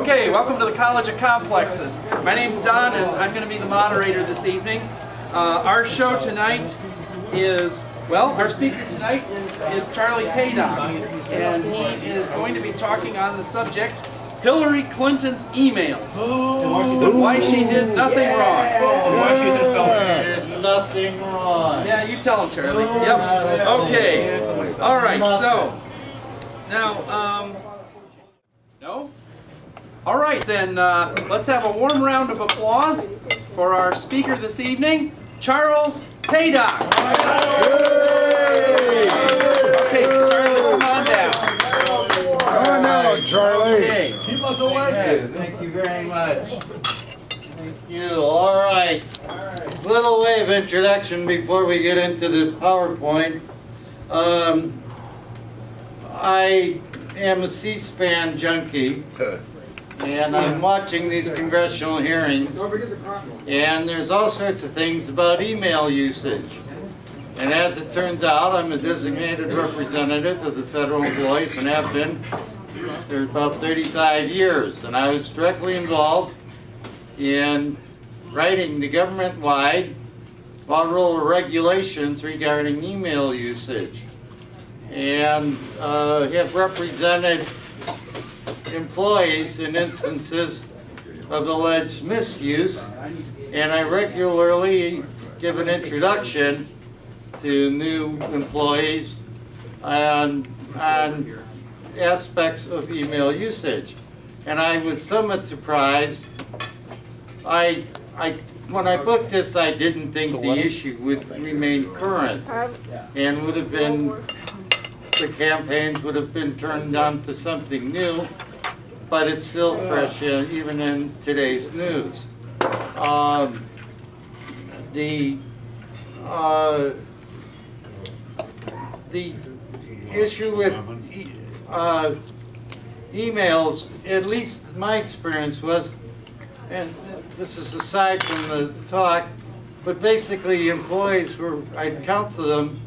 Okay, welcome to the College of Complexes. My name's Don and I'm going to be the moderator this evening. Uh, our show tonight is, well, our speaker tonight is, is Charlie Paidock and he is going to be talking on the subject Hillary Clinton's emails and why she did nothing wrong. Did nothing wrong. Yeah, you tell him, Charlie. Yep. Okay. All right. So now, um, no. All right, then uh, let's have a warm round of applause for our speaker this evening, Charles Paidock. Okay, Charlie, come on down. Oh no, Charlie. Okay. Keep us away. Thank you very much. Thank you. All right. Little way of introduction before we get into this PowerPoint. Um, I am a C-SPAN junkie, and I'm watching these congressional hearings. And there's all sorts of things about email usage. And as it turns out, I'm a designated representative of the federal employees and have been for about 35 years. And I was directly involved in writing the government-wide federal regulations regarding email usage. And uh, have represented employees in instances of alleged misuse. And I regularly give an introduction to new employees on, on aspects of email usage. And I was somewhat surprised. I, I, when I booked this, I didn't think the issue would remain current um, and would have been, the campaigns would have been turned on to something new, but it's still fresh even in today's news. Um, the, uh, the issue with uh, emails, at least my experience was, and this is aside from the talk, but basically employees were, I'd counsel them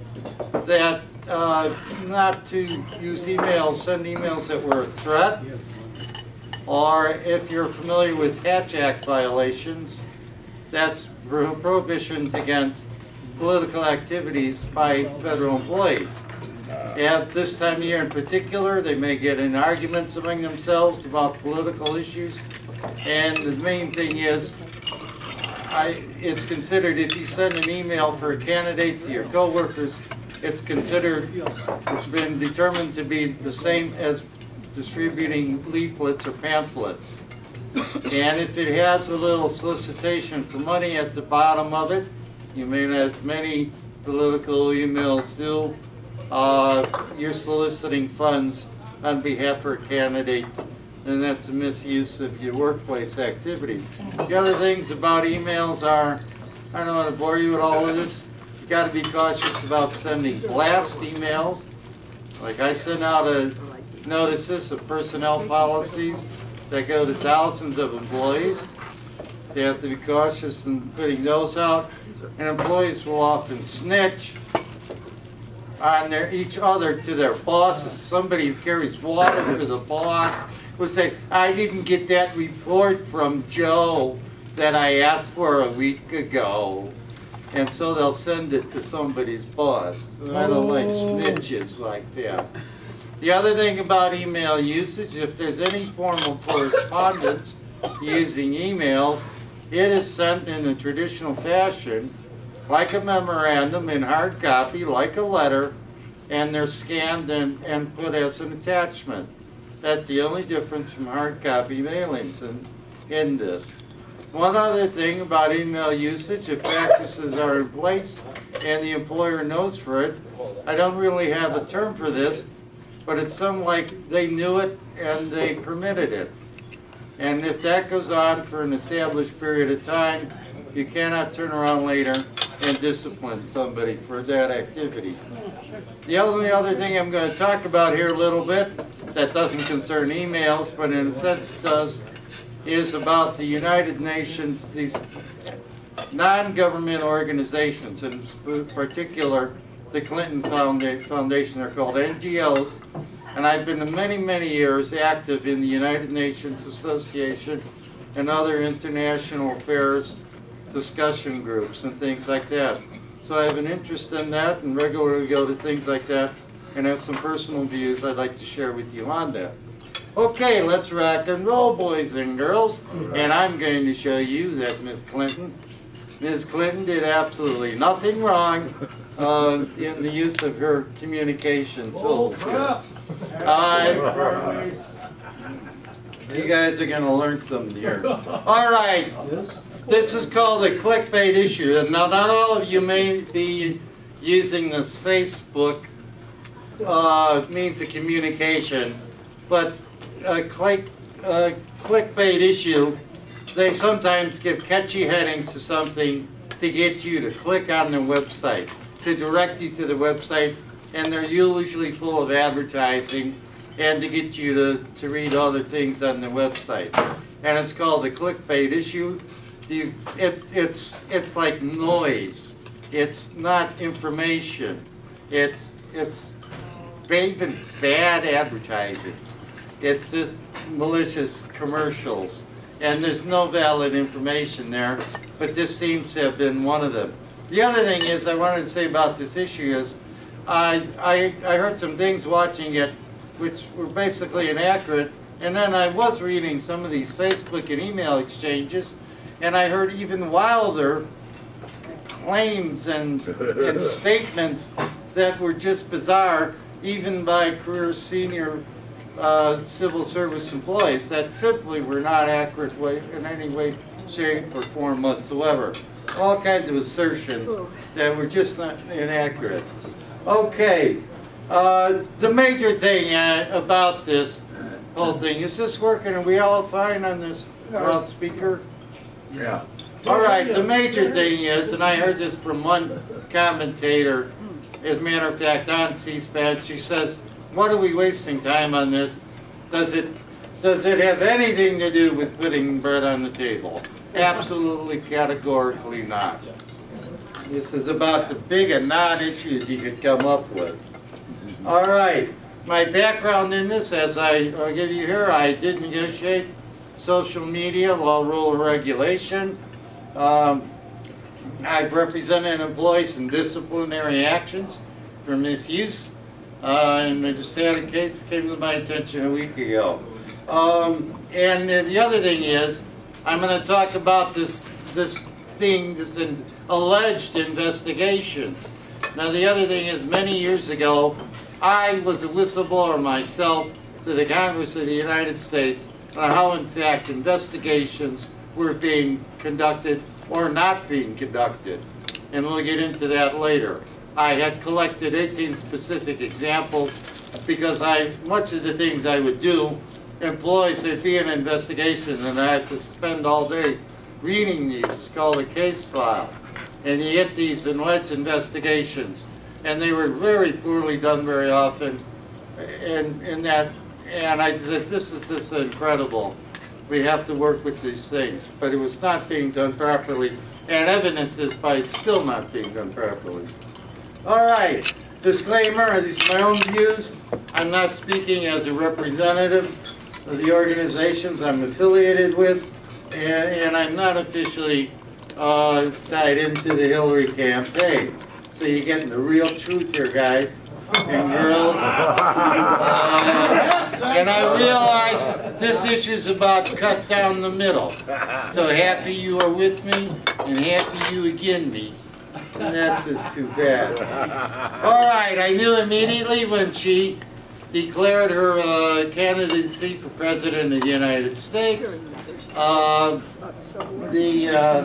that uh, not to use emails, send emails that were a threat, or if you're familiar with Hatch Act violations, that's prohibitions against political activities by federal employees. At this time of year in particular, they may get in arguments among themselves about political issues. And the main thing is, I, it's considered, if you send an email for a candidate to your coworkers, it's considered, it's been determined to be the same as distributing leaflets or pamphlets. And if it has a little solicitation for money at the bottom of it, you may, as many political emails do, uh, you're soliciting funds on behalf of a candidate, and that's a misuse of your workplace activities. The other things about emails are, I don't want to bore you with all of this, you got to be cautious about sending blast emails. Like I send out a notices of personnel policies that go to thousands of employees. They have to be cautious in putting those out, and employees will often snitch on their, each other to their bosses. Somebody who carries water for the boss will say, I didn't get that report from Joe that I asked for a week ago. And so they'll send it to somebody's boss. And I don't like oh. snitches like that. The other thing about email usage, if there's any formal correspondence using emails, it is sent in a traditional fashion, like a memorandum in hard copy, like a letter, and they're scanned and, and put as an attachment. That's the only difference from hard copy mailings in, in this. One other thing about email usage, if practices are in place and the employer knows for it, I don't really have a term for this, but it's some like they knew it and they permitted it. And if that goes on for an established period of time, you cannot turn around later and discipline somebody for that activity. The only other thing I'm going to talk about here a little bit that doesn't concern emails, but in a sense it does, is about the United Nations, these non-government organizations, in particular the Clinton Foundation, they're called NGOs, and I've been many, many years active in the United Nations Association and other international affairs discussion groups and things like that. So I have an interest in that and regularly go to things like that and have some personal views I'd like to share with you on that. Okay, let's rock and roll, boys and girls. And I'm going to show you that Miss Clinton, Ms. Clinton did absolutely nothing wrong uh, in the use of her communication tools here. I- you guys are gonna learn something here. All right, this is called a clickbait issue. Now, not all of you may be using this Facebook uh, means of communication, but a click, a clickbait issue, they sometimes give catchy headings to something to get you to click on the website, to direct you to the website, and they're usually full of advertising, and to get you to, to read other things on the website. And it's called a clickbait issue. It, it's, it's like noise. It's not information. It's, it's even bad advertising. It's just malicious commercials. And there's no valid information there, but this seems to have been one of them. The other thing is, I wanted to say about this issue is, I, I, I heard some things watching it which were basically inaccurate, and then I was reading some of these Facebook and email exchanges, and I heard even wilder claims and, and statements that were just bizarre, even by career senior uh, civil service employees that simply were not accurate way, in any way, shape, or form whatsoever. All kinds of assertions that were just not inaccurate. Okay, uh, the major thing uh, about this whole thing, is this working? Are we all fine on this loudspeaker? Yeah. All right, the major thing is, and I heard this from one commentator, as a matter of fact, on C-SPAN, she says, what are we wasting time on this? Does it, does it have anything to do with putting bread on the table? Absolutely categorically not. This is about the big and non-issues you could come up with. All right, my background in this, as I, give you here, I did negotiate social media, law, rule, and regulation. Um, I've represented employees in disciplinary actions for misuse. Uh, and I just had a case came to my attention a week ago. Um, and the other thing is, I'm going to talk about this this thing, this in, alleged investigations. Now the other thing is, many years ago, I was a whistleblower myself to the Congress of the United States on how, in fact, investigations were being conducted or not being conducted. And we'll get into that later. I had collected 18 specific examples because I, much of the things I would do, employees, there'd be an investigation and I had to spend all day reading these. It's called a case file. And you get these alleged investigations. And they were very poorly done very often. And, and that, and I said, this is just incredible. We have to work with these things. But it was not being done properly. And evidence is by still not being done properly. All right, disclaimer, these are my own views. I'm not speaking as a representative of the organizations I'm affiliated with, and, and I'm not officially uh, tied into the Hillary campaign. So you're getting the real truth here, guys and girls. Uh, and I realize this issue is about cut down the middle. So half of you are with me, and half of you again me. And that's just too bad. All right, I knew immediately when she declared her uh, candidacy for president of the United States. Uh, the, uh,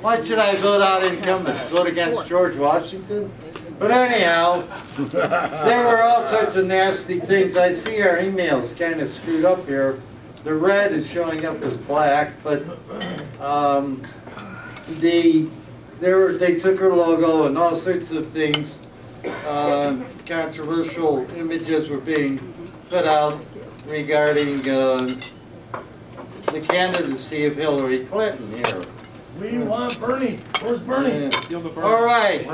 why should I vote out incumbents? Vote against George Washington? But anyhow, there were all sorts of nasty things. I see our emails kind of screwed up here. The red is showing up as black, but um, the there were, they took her logo and all sorts of things. Uh, controversial images were being put out regarding uh, the candidacy of Hillary Clinton here. We want Bernie. Where's Bernie? All right.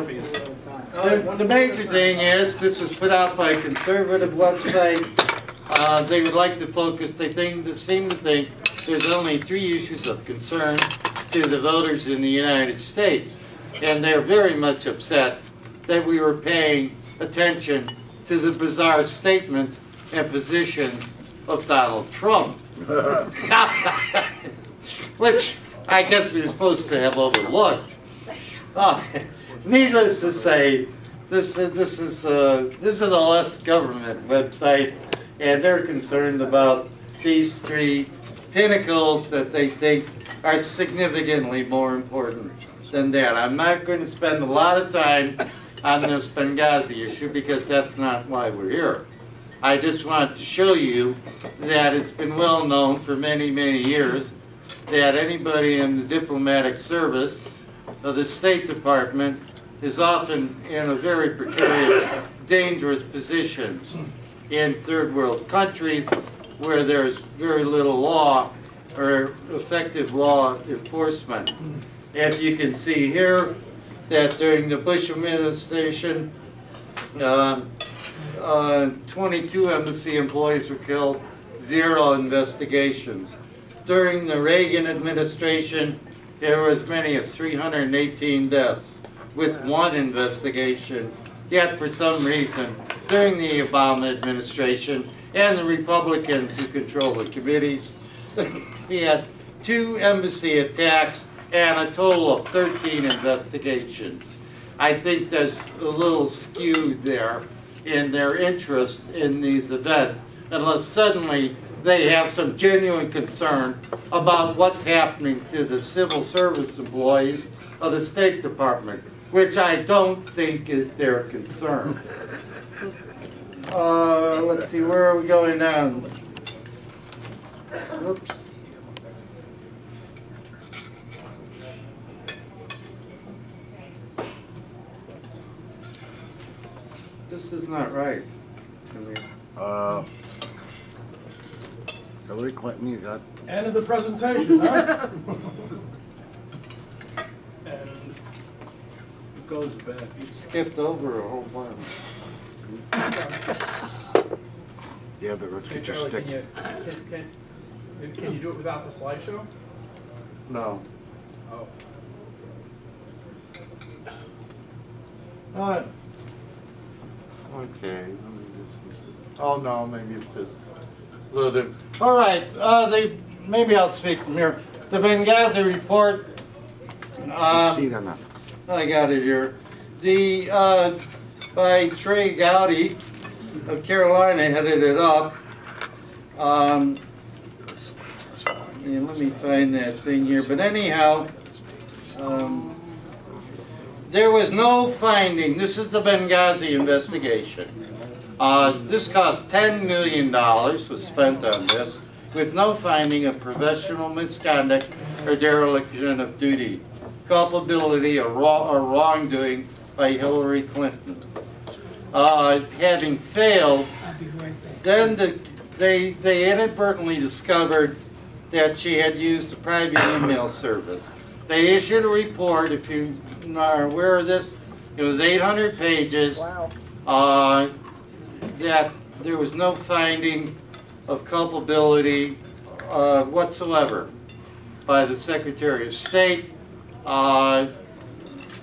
The, the major thing is, this was put out by a conservative website, Uh, they would like to focus, they think, they seem to think there's only three issues of concern to the voters in the United States. And they're very much upset that we were paying attention to the bizarre statements and positions of Donald Trump. Which I guess we were supposed to have overlooked. Uh, needless to say, this is this is uh, this is a less government website, and they're concerned about these three pinnacles that they think are significantly more important than that. I'm not going to spend a lot of time on this Benghazi issue because that's not why we're here. I just want to show you that it's been well known for many, many years that anybody in the diplomatic service of the State Department is often in a very precarious, dangerous positions in third world countries where there's very little law or effective law enforcement. As you can see here, that during the Bush administration, um, uh, 22 embassy employees were killed, zero investigations. During the Reagan administration, there were as many as 318 deaths with one investigation. Yet for some reason, during the Obama administration and the Republicans who control the committees, we had two embassy attacks and a total of 13 investigations. I think there's a little skewed there in their interest in these events, unless suddenly they have some genuine concern about what's happening to the civil service employees of the State Department, which I don't think is their concern. Uh, let's see, where are we going now? Oops. This is not right to me. Uh, Hillary Clinton, you got, End of the presentation, huh? And it goes back. You skipped over a whole bunch. Yeah, but let's Hey, get your Charlie, stick. can you, can, can, can you do it without the slideshow? No. Oh. What? Okay. just- Oh, no, maybe it's just a little bit. All right, uh, they, maybe I'll speak from here. The Benghazi report, Seat on that. I got it here. The, uh, by Trey Gowdy of Carolina headed it up. Um, let me find that thing here, but anyhow, um, there was no finding, this is the Benghazi investigation. Uh, this cost ten million dollars was spent on this, with no finding of professional misconduct or dereliction of duty, culpability or wrong, or wrongdoing by Hillary Clinton. Uh, having failed, then the, they, they inadvertently discovered that she had used a private email service. They issued a report, if you are aware of this, it was eight hundred pages. Uh, that there was no finding of culpability uh, whatsoever by the Secretary of State. Uh,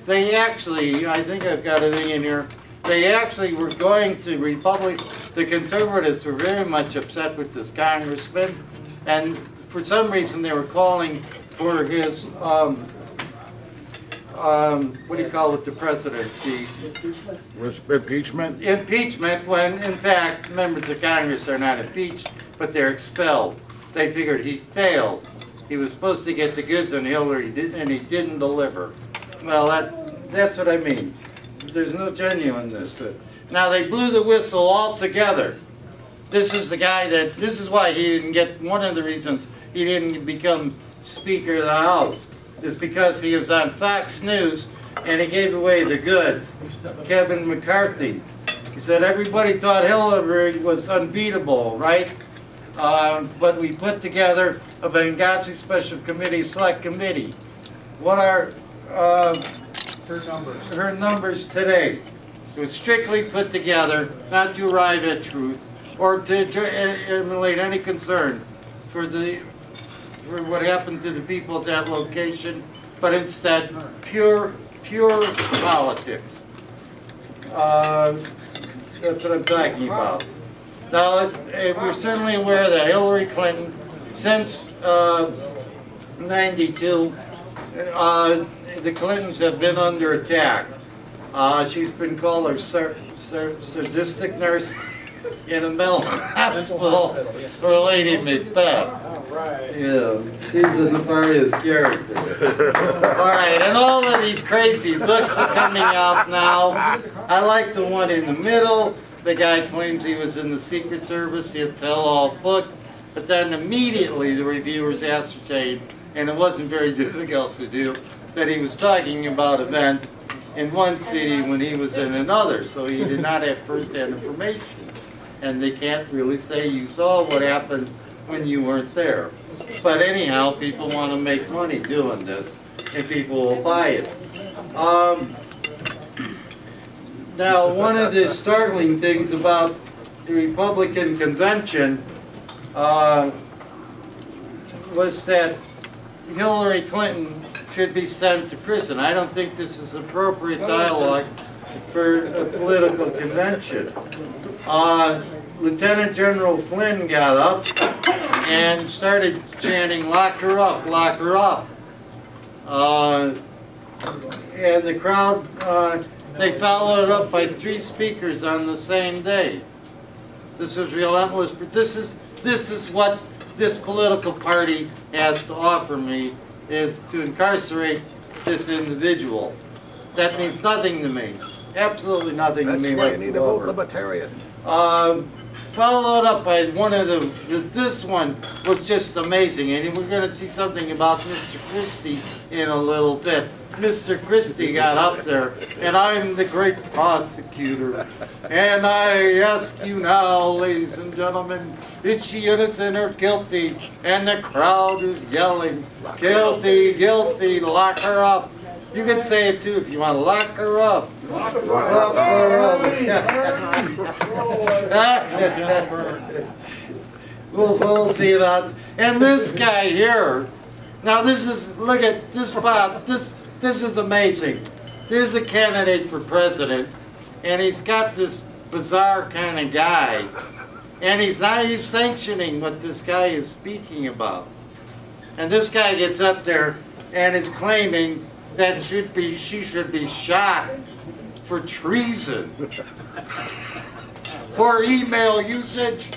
They actually, I think I've got a thing in here, they actually were going to Republic, the conservatives were very much upset with this congressman, and for some reason they were calling for his, um, um, what do you call it, the president, the Impeachment? impeachment when in fact members of Congress are not impeached, but they're expelled. They figured he failed. He was supposed to get the goods on Hillary and he didn't deliver. Well, that, that's what I mean. There's no genuineness. Now, they blew the whistle altogether. This is the guy that, this is why he didn't get, one of the reasons he didn't become Speaker of the House is because he was on Fox News and he gave away the goods. Kevin McCarthy. He said everybody thought Hillary was unbeatable, right? Um, but we put together a Benghazi Special Committee Select Committee. What are uh, Her numbers. her numbers today? It was strictly put together, not to arrive at truth, or to to emulate any concern for the, for what happened to the people at that location, but instead pure, pure politics. Uh, That's what I'm talking about. Now, eh, we're certainly aware that Hillary Clinton, since uh, 92, uh, the Clintons have been under attack. Uh, She's been called a sar- sar- sadistic nurse in a mental hospital for Lady Macbeth. Yeah, she's a nefarious character. All right, and all of these crazy books are coming out now. I like the one in the middle. The guy claims he was in the Secret Service, the tell-all book. But then immediately the reviewers ascertained, and it wasn't very difficult to do, that he was talking about events in one city when he was in another, so he did not have first-hand information. And they can't really say you saw what happened when you weren't there. But anyhow, people want to make money doing this, and people will buy it. Um, now, one of the startling things about the Republican convention uh, was that Hillary Clinton should be sent to prison. I don't think this is appropriate dialogue for a political convention. Uh, Lieutenant General Flynn got up and started chanting, lock her up, lock her up. Uh, and the crowd, uh, they followed up by three speakers on the same day. This was relentless, but this is, this is what this political party has to offer me, is to incarcerate this individual. That means nothing to me, absolutely nothing to That's me why you need to vote libertarian. Um, followed up by one of the, th- this one was just amazing, and we're gonna see something about Mr. Christie in a little bit. Mr. Christie got up there, and I'm the great prosecutor, and I ask you now, ladies and gentlemen, is she innocent or guilty? And the crowd is yelling, guilty, guilty, lock her up. You can say it too if you wanna, lock her up. Lock her up. Lock We'll, we'll see about, and this guy here, now this is, look at this, Bob, this, this is amazing. There's a candidate for president, and he's got this bizarre kind of guy, and he's not, he's sanctioning what this guy is speaking about. And this guy gets up there and is claiming that should be, she should be shot for treason. For email usage.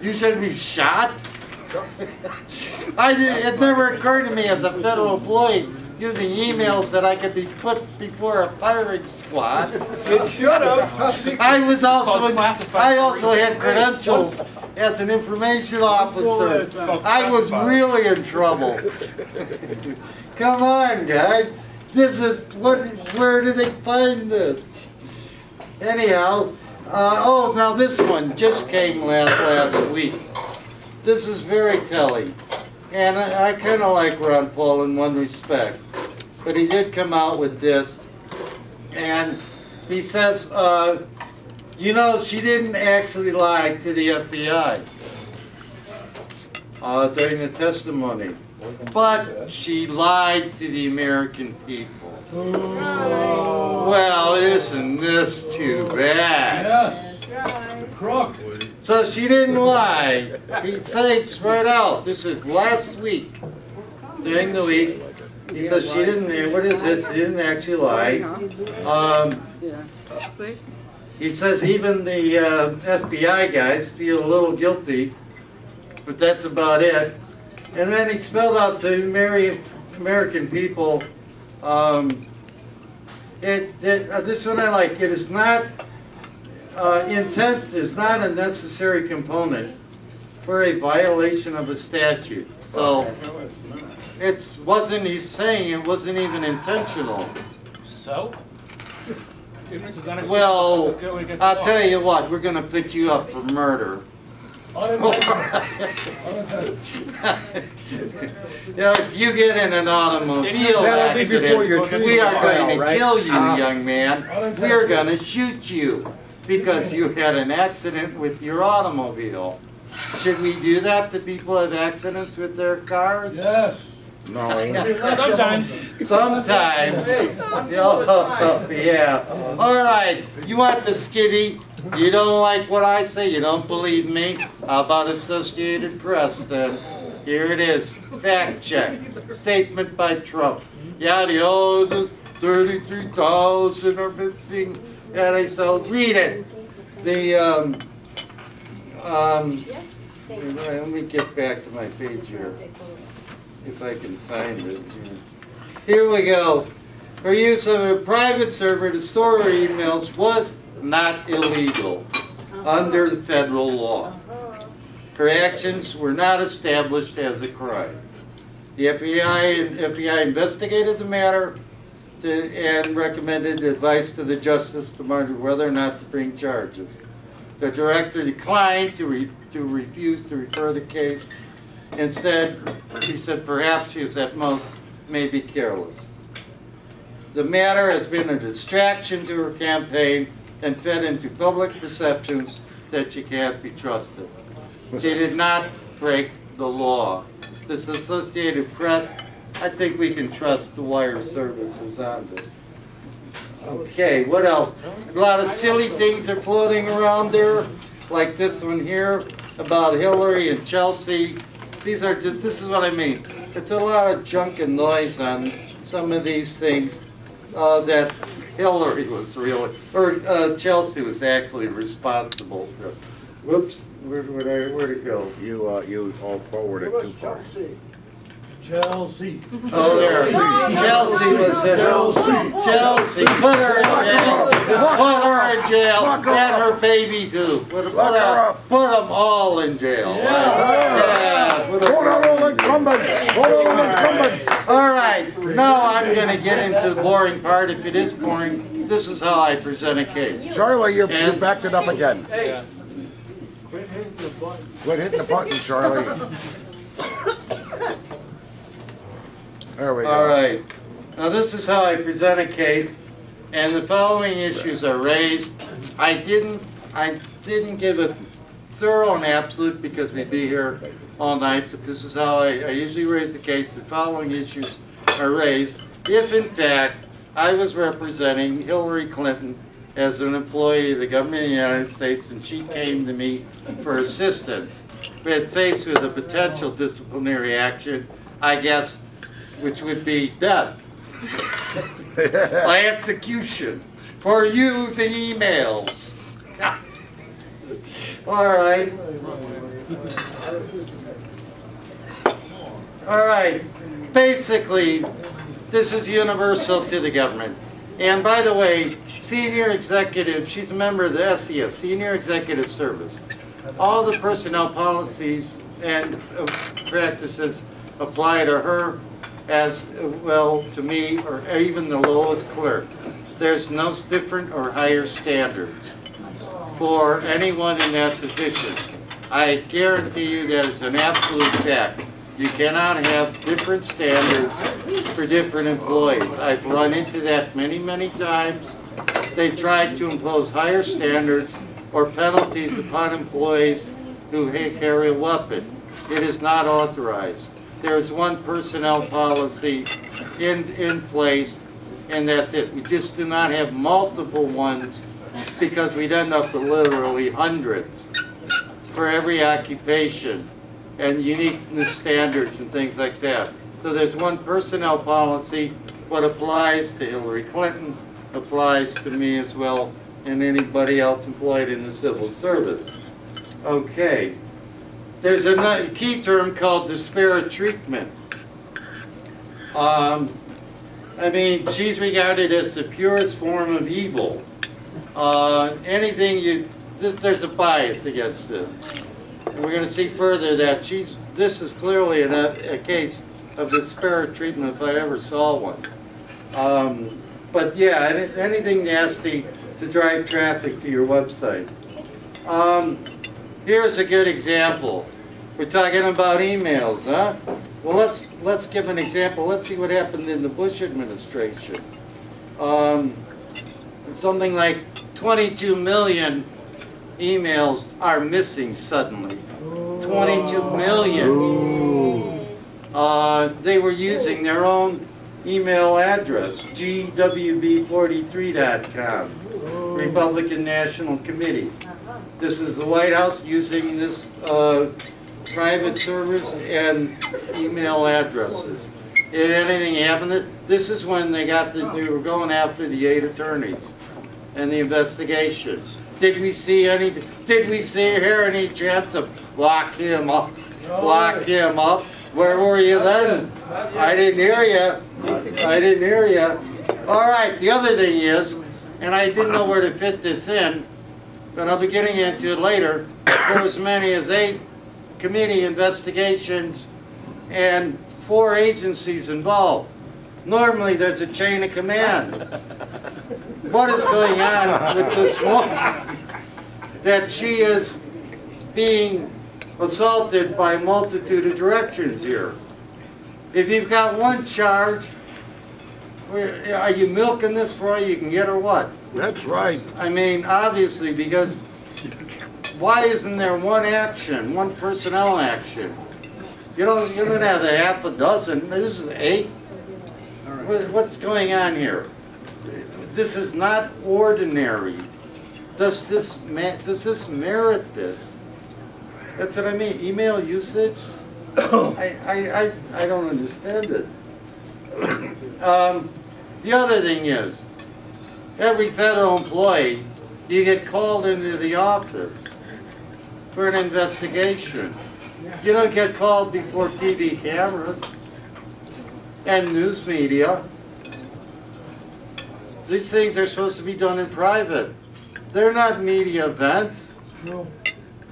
You should be shot? I it never occurred to me as a federal employee using emails that I could be put before a firing squad. It should have. I was also, classified I also had credentials as an information officer. I was really in trouble. Come on, guys. This is, what, where did they find this? Anyhow, uh, oh, now this one just came last, last week. This is very telling. And I, I kinda like Ron Paul in one respect. But he did come out with this. And he says, uh, you know, she didn't actually lie to the FBI uh, during the testimony, but she lied to the American people. Well, isn't this too bad? Yes. Crook. So she didn't lie. He says right out, this is last week, during the week. He says she didn't, what is it, she didn't actually lie. Um, He says even the uh, FBI guys feel a little guilty, but that's about it. And then he spelled out to Ameri- American people, um, it, it, uh, this one I like, it is not, uh, intent is not a necessary component for a violation of a statute. So, it wasn't, he's saying it wasn't even intentional. So? Ignorance is unexcused. Well, Go against the I'll tell you what, we're gonna put you up for murder. Yeah, if you get in an automobile accident, we are going to kill you, young man. We are gonna shoot you. Because you had an accident with your automobile. Should we do that to people who have accidents with their cars? Yes. No, Sometimes. Sometimes. Oh, yeah. All right. You want the skivvy? You don't like what I say? You don't believe me? How about Associated Press then? Here it is. Fact check. Statement by Trump. Yeah, the oh, the 33,000 are missing. Yeah, they so read it. The um um. Let me get back to my page here if I can find it. Here we go. Her use of a private server to store her emails was not illegal under the federal law. Her actions were not established as a crime. The FBI, and FBI investigated the matter to- and recommended advice to the Justice Department whether or not to bring charges. The director declined to, re, to refuse to refer the case. Instead, he said perhaps she was at most maybe careless. The matter has been a distraction to her campaign and fed into public perceptions that she can't be trusted. She did not break the law. This Associated Press, I think we can trust the wire services on this. Okay, what else? A lot of silly things are floating around there, like this one here about Hillary and Chelsea. These are just, this is what I mean. It's a lot of junk and noise on some of these things uh, that Hillary was really, or uh, Chelsea was actually responsible for. Whoops, where, where'd I, where'd it go? you, uh, you all forwarded too far. Chelsea. Oh, there. Chelsea was in. Chelsea. Chelsea, put her in jail. Put her in jail. And her baby too. Put, put, Lock her her, up. put them all in jail. Yeah. put 'em- Vote out all the incumbents, vote out all the incumbents. All right, now I'm gonna get into the boring part. If it is boring, this is how I present a case. Charlie, you you backed it up again. Hey. Quit hitting the button. Quit hitting the button, Charlie. There we go. All right. Now, this is how I present a case, and the following issues are raised. I didn't, I didn't give a thorough and absolute because we'd be here all night, but this is how I, I usually raise the case. The following issues are raised. If in fact, I was representing Hillary Clinton as an employee of the government of the United States, and she came to me for assistance, but faced with a potential disciplinary action, I guess, which would be death by execution for using emails. All right. All right. Basically, this is universal to the government. And by the way, senior executive, she's a member of the SES, Senior Executive Service. All the personnel policies and practices apply to her as well to me or even the lowest clerk. There's no different or higher standards for anyone in that position. I guarantee you that is an absolute fact. You cannot have different standards for different employees. I've run into that many, many times. They try to impose higher standards or penalties upon employees who carry a weapon. It is not authorized. There is one personnel policy in, in place, and that's it. We just do not have multiple ones because we'd end up with literally hundreds for every occupation and uniqueness standards and things like that. So there's one personnel policy. What applies to Hillary Clinton applies to me as well and anybody else employed in the civil service. Okay. There's a key term called disparate treatment. Um, I mean, she's regarded as the purest form of evil. Uh, anything you, this, there's a bias against this. And we're gonna see further that she's, this is clearly an, a, case of disparate treatment if I ever saw one. Um, but yeah, anything nasty to drive traffic to your website. Um, here's a good example. We're talking about emails, huh? Well, let's, let's give an example. Let's see what happened in the Bush administration. Um, something like 22 million emails are missing suddenly. 22 million. Uh, they were using their own email address, gwb43.com, Republican National Committee. This is the White House using this uh, private servers and email addresses. Did anything happen? This is when they got the, they were going after the eight attorneys and the investigation. Did we see any, did we see, hear any chance of lock him up? Lock him up? Where were you then? I didn't hear you. I didn't hear you. All right, the other thing is, and I didn't know where to fit this in, but I'll be getting into it later. There was as many as eight committee investigations and four agencies involved. Normally, there's a chain of command. What is going on with this woman? That she is being assaulted by a multitude of directions here. If you've got one charge, are you milking this for all you can get or what? That's right. I mean, obviously, because why isn't there one action, one personnel action? You don't, you don't have a half a dozen, this is eight. What- What's going on here? This is not ordinary. Does this, does this merit this? That's what I mean, email usage? I, I, I, I don't understand it. Um, the other thing is, every federal employee, you get called into the office for an investigation. You don't get called before TV cameras and news media. These things are supposed to be done in private. They're not media events.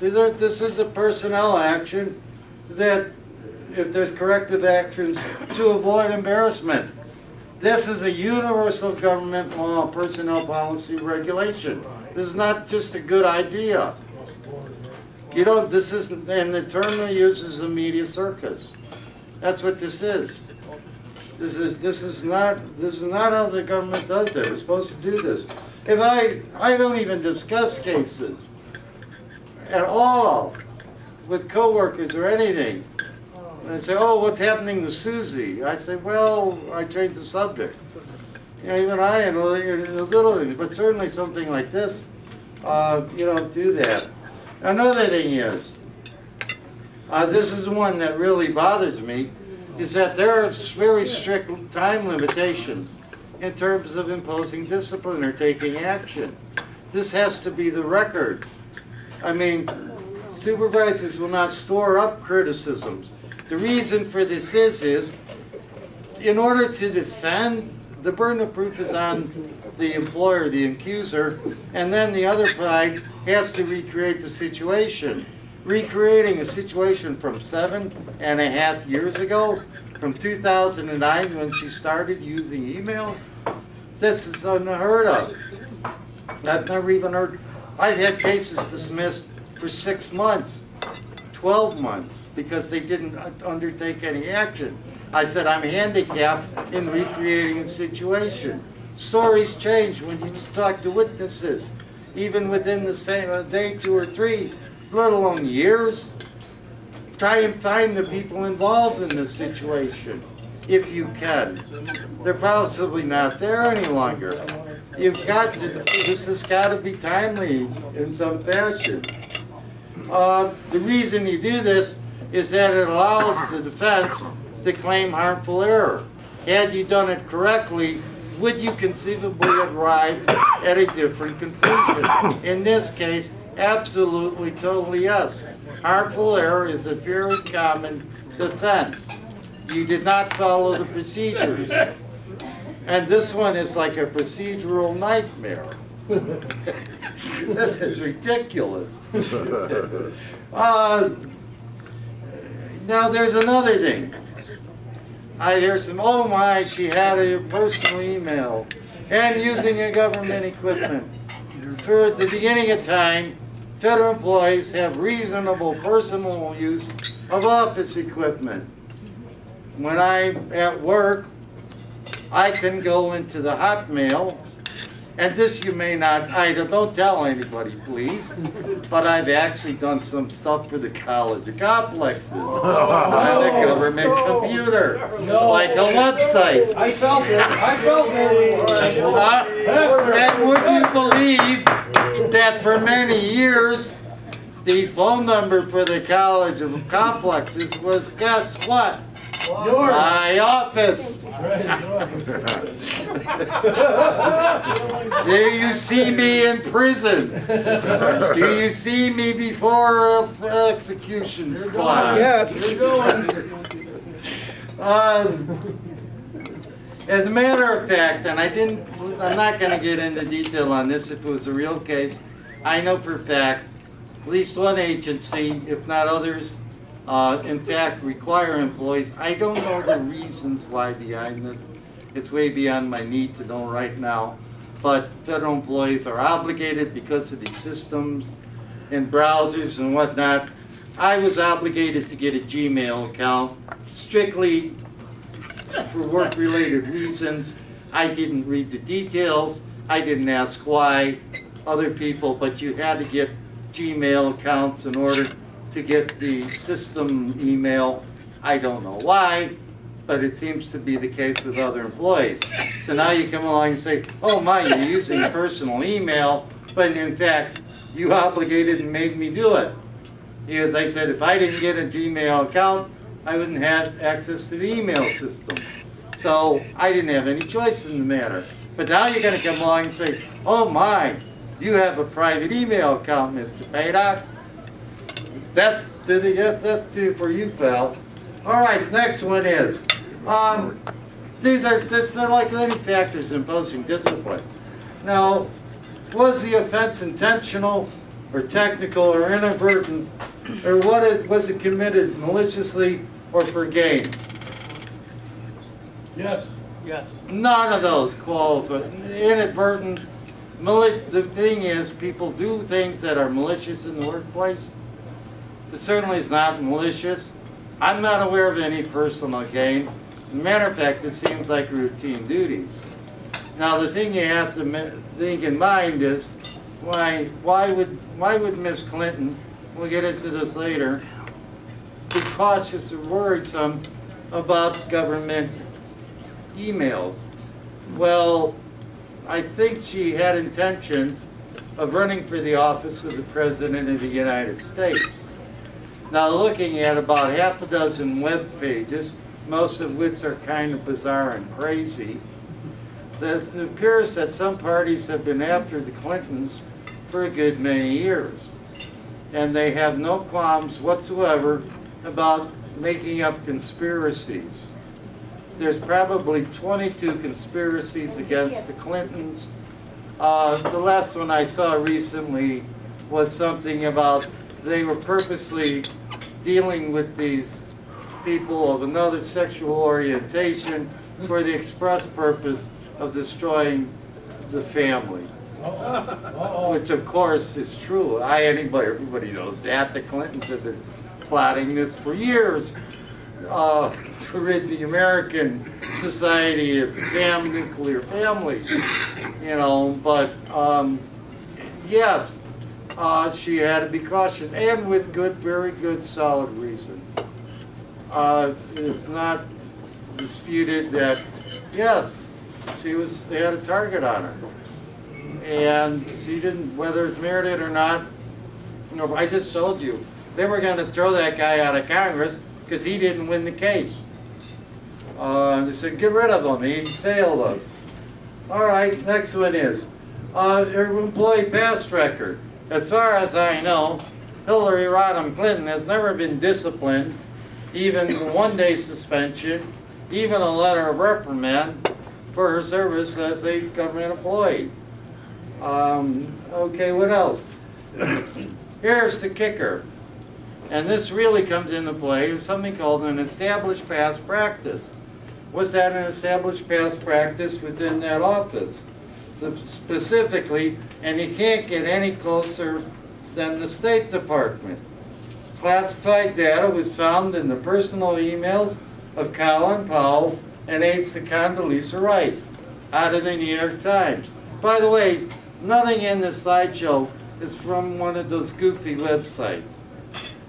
These are, this is a personnel action that, if there's corrective actions, to avoid embarrassment. This is a universal government law, personnel policy regulation. This is not just a good idea. You don't, this isn't, and the term they use is a media circus. That's what this is. This is, this is not, this is not how the government does it. We're supposed to do this. If I, I don't even discuss cases at all with coworkers or anything. And say, oh, what's happening to Susie? I say, well, I changed the subject. You know, even I, and those little things, but certainly something like this, uh, you don't do that. Another thing is, uh, this is one that really bothers me, is that there are very strict time limitations in terms of imposing discipline or taking action. This has to be the record. I mean, supervisors will not store up criticisms. The reason for this is, is in order to defend, the burden of proof is on the employer, the accuser, and then the other side has to recreate the situation. Recreating a situation from seven and a half years ago, from 2009 when she started using emails, this is unheard of. I've never even heard, I've had cases dismissed for six months, 12 months, because they didn't undertake any action. I said, I'm handicapped in recreating a situation. Stories change when you talk to witnesses, even within the same a day, two or three, let alone years. Try and find the people involved in the situation, if you can. They're possibly not there any longer. You've got to, this has got to be timely in some fashion. Uh, the reason you do this is that it allows the defense to claim harmful error. Had you done it correctly, would you conceivably arrive at a different conclusion? In this case, absolutely, totally yes. Harmful error is a very common defense. You did not follow the procedures. And this one is like a procedural nightmare. This is ridiculous. Uh, Now, there's another thing. I hear some, oh my, she had a personal email and using a government equipment. For the beginning of time, federal employees have reasonable personal use of office equipment. When I'm at work, I can go into the Hotmail and this you may not, I don't tell anybody, please, but I've actually done some stuff for the college of complexes on the government computer, like a website. I felt it, I felt it. Uh, And would you believe that for many years, the phone number for the College of Complexes was, guess what? My office. Do you see me in prison? Do you see me before a execution squad? You're going. Um, as a matter of fact, and I didn't, I'm not gonna get into detail on this if it was a real case. I know for a fact, at least one agency, if not others, uh, in fact, require employees. I don't know the reasons why behind this. It's way beyond my need to know right now. But federal employees are obligated because of these systems and browsers and whatnot. I was obligated to get a Gmail account strictly for work-related reasons. I didn't read the details. I didn't ask why other people, but you had to get Gmail accounts in order to get the system email. I don't know why, but it seems to be the case with other employees. So now you come along and say, oh my, you're using personal email, but in fact, you obligated and made me do it. Because I said if I didn't get a Gmail account, I wouldn't have access to the email system. So I didn't have any choice in the matter. But now you're gonna come along and say, oh my, you have a private email account, Mr. Paidock. That's, did they get, that's two for you, pal. All right, next one is, um, these are, there's not like any factors imposing discipline. Now, was the offense intentional or technical or inadvertent, or what it, was it committed maliciously or for gain? Yes. Yes. None of those qualify. Inadvertent, mali- the thing is, people do things that are malicious in the workplace. It certainly is not malicious. I'm not aware of any personal gain. As a matter of fact, it seems like routine duties. Now, the thing you have to think in mind is, why, why would, why would Miss Clinton, we'll get into this later, be cautious or worrisome about government emails? Well, I think she had intentions of running for the office of the President of the United States. Now, looking at about half a dozen web pages, most of which are kind of bizarre and crazy, it appears that some parties have been after the Clintons for a good many years. And they have no qualms whatsoever about making up conspiracies. There's probably 22 conspiracies against the Clintons. Uh, the last one I saw recently was something about they were purposely dealing with these people of another sexual orientation for the express purpose of destroying the family. Which of course is true. I, anybody, everybody knows that. The Clintons have been plotting this for years uh, to rid the American society of fam, nuclear families. You know, but um, yes, uh, she had to be cautious and with good, very good, solid reason. Uh, it's not disputed that, yes, she was, they had a target on her. And she didn't, whether it's merited or not, you know, I just told you, they were gonna throw that guy out of Congress because he didn't win the case. Uh, they said, get rid of him, he failed us. All right, next one is, uh, employee past record. As far as I know, Hillary Rodham Clinton has never been disciplined, even one day suspension, even a letter of reprimand for her service as a government employee. Um, okay, what else? Here's the kicker. And this really comes into play with something called an established past practice. Was that an established past practice within that office? Specifically, and you can't get any closer than the State Department. Classified data was found in the personal emails of Colin Powell and aides to Condoleezza Rice out of the New York Times. By the way, nothing in the slideshow is from one of those goofy websites.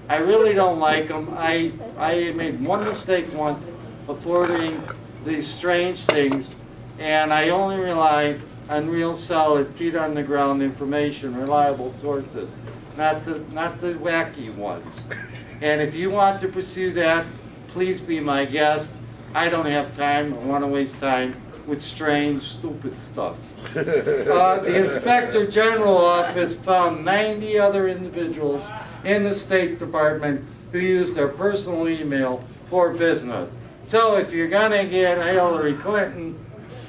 I really don't like them. I, I made one mistake once of forwarding these strange things, and I only rely on real solid, feet on the ground information, reliable sources, not the, not the wacky ones. And if you want to pursue that, please be my guest. I don't have time, I want to waste time with strange, stupid stuff. Uh, the Inspector General Office found 90 other individuals in the State Department who use their personal email for business. So if you're gonna get Hillary Clinton,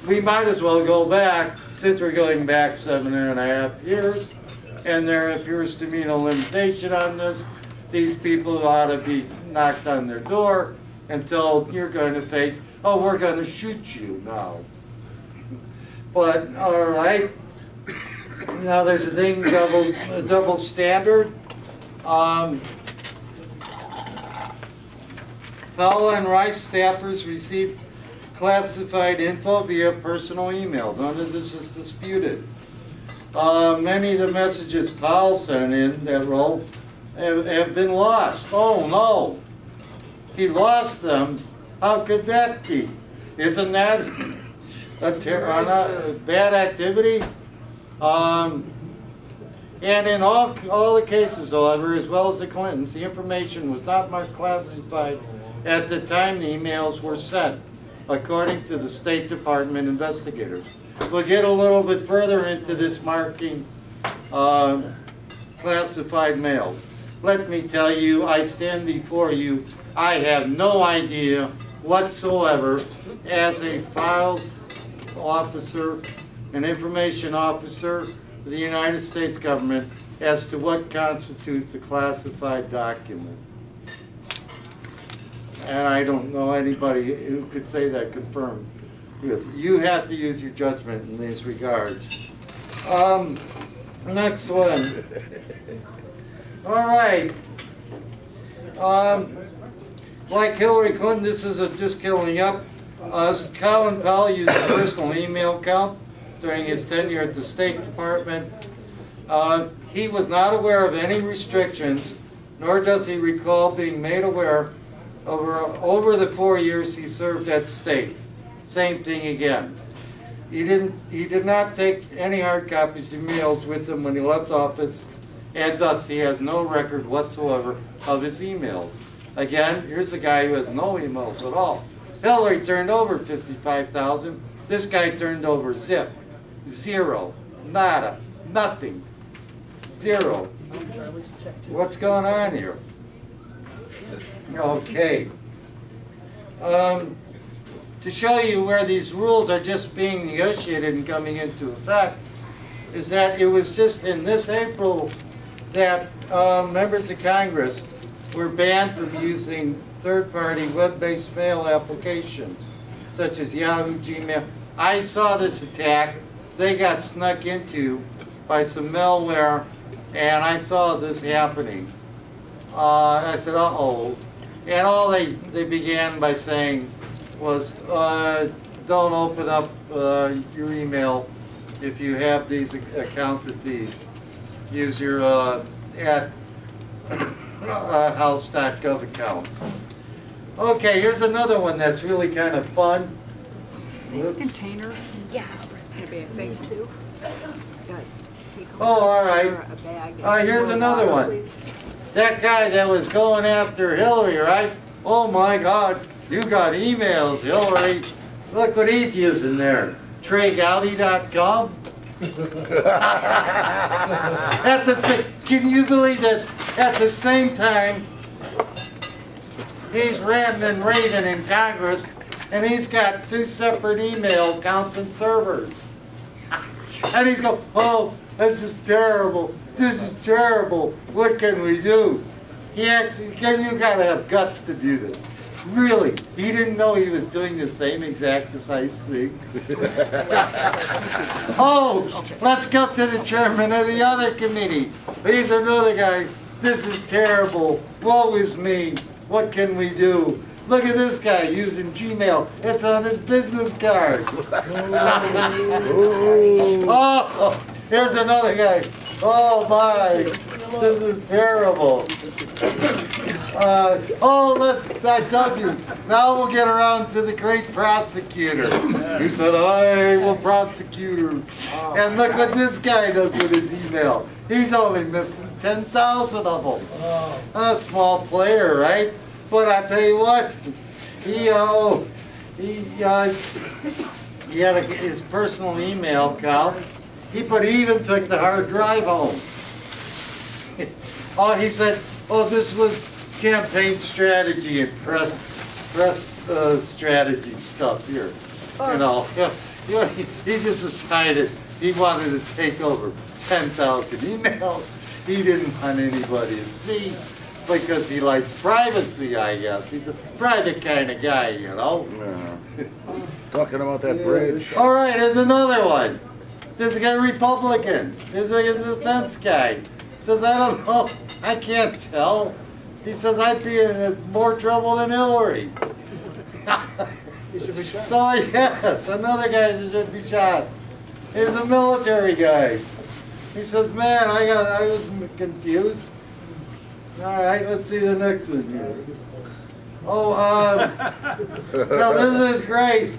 we might as well go back, since we're going back seven and a half years, and there appears to be no limitation on this, these people ought to be knocked on their door until you're going to face, oh, we're gonna shoot you now. But, all right, now there's a thing, double, a double standard. Um, and Rice staffers received classified info via personal email. None of this is disputed. Uh, many of the messages Powell sent in that row have, have been lost. Oh no, he lost them. How could that be? Isn't that a, a bad activity? Um, and in all, all the cases, however, as well as the Clintons, the information was not marked classified at the time the emails were sent, according to the State Department investigators. We'll get a little bit further into this marking uh, classified mails. Let me tell you, I stand before you, I have no idea whatsoever as a files officer, an information officer of the United States government as to what constitutes a classified document. And I don't know anybody who could say that confirmed. You have to use your judgment in these regards. Um, next one. All right. Um, like Hillary Clinton, this is a just killing up. Uh, Colin Powell used a personal email account during his tenure at the State Department. Uh, he was not aware of any restrictions, nor does he recall being made aware over, over the four years he served at state. Same thing again. He didn't, he did not take any hard copies of emails with him when he left office, and thus he has no record whatsoever of his emails. Again, here's a guy who has no emails at all. Hillary turned over fifty-five thousand. This guy turned over zip, zero, nada, nothing, zero. What's going on here? Okay. Um, to show you where these rules are just being negotiated and coming into effect, is that it was just in this April that uh, members of Congress were banned from using third-party web-based mail applications, such as Yahoo, Gmail. I saw this attack. They got snuck into by some malware, and I saw this happening. Uh, I said, uh-oh. And all they, they began by saying was, uh, don't open up uh, your email if you have these accounts with these. Use your uh, at uh, house.gov accounts. Okay, here's another one that's really kind of fun. Container? Yeah. Can it be a thing too? Oh, all right. All right, here's another one. That guy that was going after Hillary, right? Oh my God, you got emails, Hillary. Look what he's using there. TreyGowdy.com. At the sa- can you believe this? At the same time, he's ranting and raving in Congress, and he's got two separate email accounts and servers. And he's going, oh, this is terrible. This is terrible. What can we do? He actually, you gotta have guts to do this. Really, he didn't know he was doing the same exact precise thing. oh, let's go to the chairman of the other committee. He's another guy. This is terrible. Woe is me. What can we do? look at this guy using Gmail. It's on his business card. oh, here's another guy. Oh my, this is terrible. Uh, oh, let's, I told you, now we'll get around to the great prosecutor. He said, I will prosecute her. And look what this guy does with his email. He's only missing 10,000 of them. A small player, right? But I tell you what, he, uh, he, uh, he had a, his personal email account. He, but he even took the hard drive home. Oh, he said, oh, this was campaign strategy and press, press uh, strategy stuff here. You know, yeah, yeah, he, he just decided he wanted to take over 10,000 emails. He didn't want anybody to see because he likes privacy, I guess. He's a private kind of guy, you know. Yeah. Talking about that bridge. All right, here's another one. This is a Republican. This is a defense guy. He says, I don't know. I can't tell. He says, I'd be in more trouble than Hillary. He should be shot. So, yes, another guy that should be shot. He's a military guy. He says, man, I got, I was confused. All right, let's see the next one here. Oh, um, no, this is great.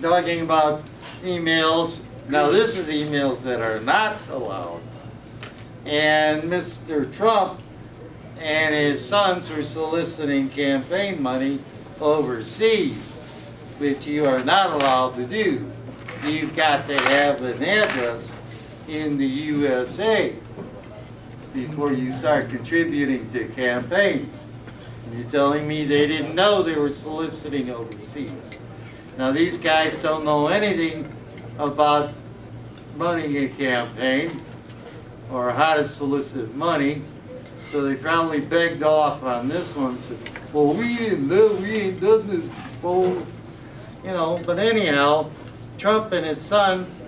Talking about emails. Now, this is emails that are not allowed. And Mr. Trump and his sons were soliciting campaign money overseas, which you are not allowed to do. You've got to have an address in the USA before you start contributing to campaigns. And you're telling me they didn't know they were soliciting overseas. Now, these guys don't know anything about running a campaign or how to solicit money. So they probably begged off on this one, said, well, we didn't know, we ain't done this before. You know, but anyhow, Trump and his sons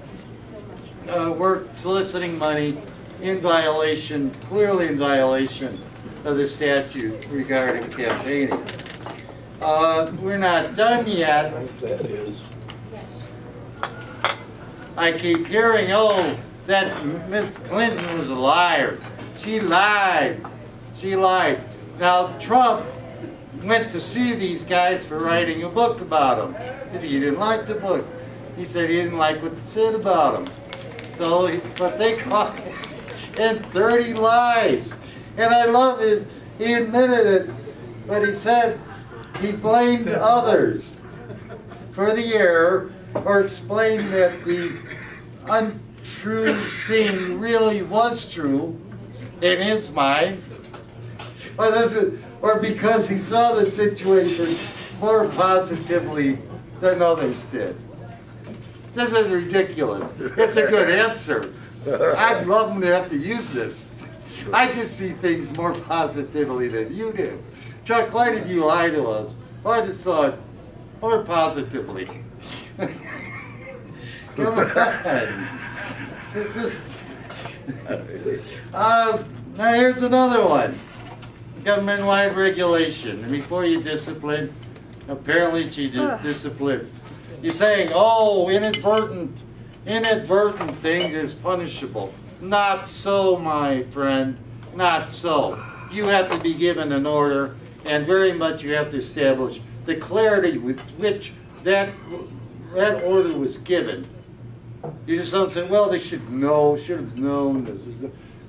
uh, were soliciting money in violation, clearly in violation of the statute regarding campaigning. Uh, we're not done yet. I keep hearing, oh, that Miss Clinton was a liar. She lied. She lied. Now, Trump went to sue these guys for writing a book about him. Because he didn't like the book. He said he didn't like what it said about him. So, but they caught in 30 lies. And I love his, he admitted it, but he said he blamed others for the error or explain that the untrue thing really was true in his mind. Or, this is, or because he saw the situation more positively than others did. This is ridiculous. It's a good answer. I'd love him to have to use this. I just see things more positively than you do. Chuck, why did you lie to us? Well, I just saw it more positively. Come on. This is. Uh, now here's another one. Government-wide regulation. And before you discipline, apparently she did discipline. You're saying, oh, inadvertent, inadvertent thing is punishable. Not so, my friend. Not so. You have to be given an order, and very much you have to establish the clarity with which that that order was given. You just don't say, well, they should know, should have known this.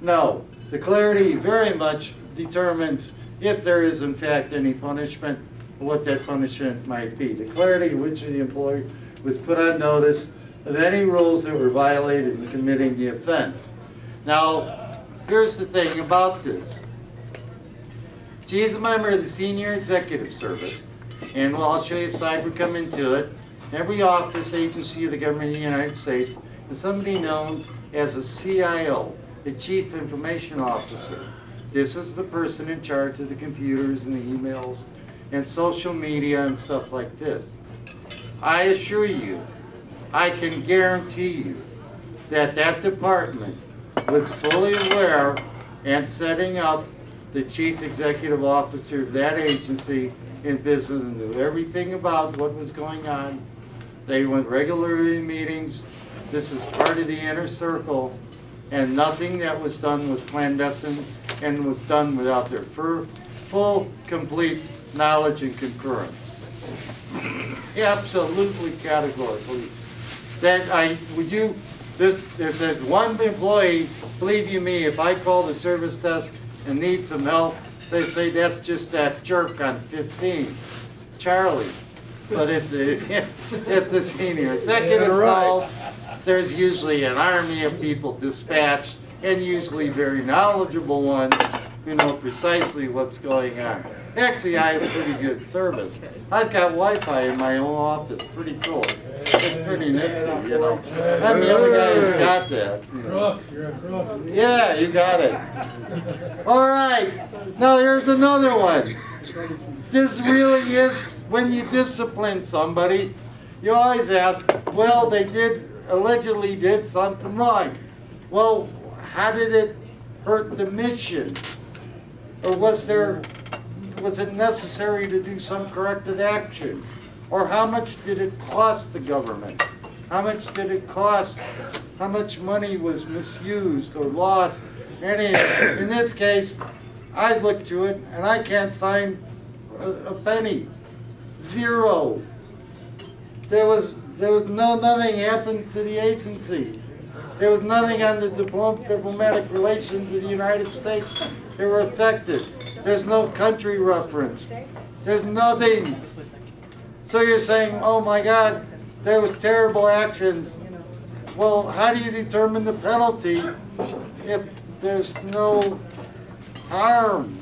No, the clarity very much determines if there is in fact any punishment, what that punishment might be. The clarity which the employee was put on notice of any rules that were violated in committing the offense. Now, here's the thing about this. She's a member of the Senior Executive Service, and well, I'll show you a slide, we come into it. Every office, agency of the government of the United States is somebody known as a CIO, the Chief Information Officer. This is the person in charge of the computers and the emails and social media and stuff like this. I assure you, I can guarantee you that that department was fully aware and setting up the chief executive officer of that agency in business and knew everything about what was going on. They went regularly to meetings. This is part of the inner circle. And nothing that was done was clandestine and was done without their full, complete knowledge and concurrence. Absolutely categorically. That I, would you, this, if there's one employee, believe you me, if I call the service desk and need some help, they say that's just that jerk on fifteen, Charlie. But if the, if the senior executive calls, there's usually an army of people dispatched and usually very knowledgeable ones who know precisely what's going on. Actually, I have pretty good service. I've got Wi-Fi in my own office, pretty cool. It's, it's pretty nifty, you know. I'm the only guy who's got that. you know. Crook, you're a crook. Yeah, you got it. All right, now here's another one. This really is, when you discipline somebody, you always ask, well, they did, allegedly did something wrong. Well, how did it hurt the mission? Or was there, was it necessary to do some corrective action? Or how much did it cost the government? How much did it cost? How much money was misused or lost? Any, in this case, I've looked to it and I can't find a, a penny. Zero. There was, there was no, nothing happened to the agency. There was nothing on the diplom- diplomatic relations of the United States that were affected. There's no country reference. There's nothing. So you're saying, oh my God, there was terrible actions. Well, how do you determine the penalty if there's no harm?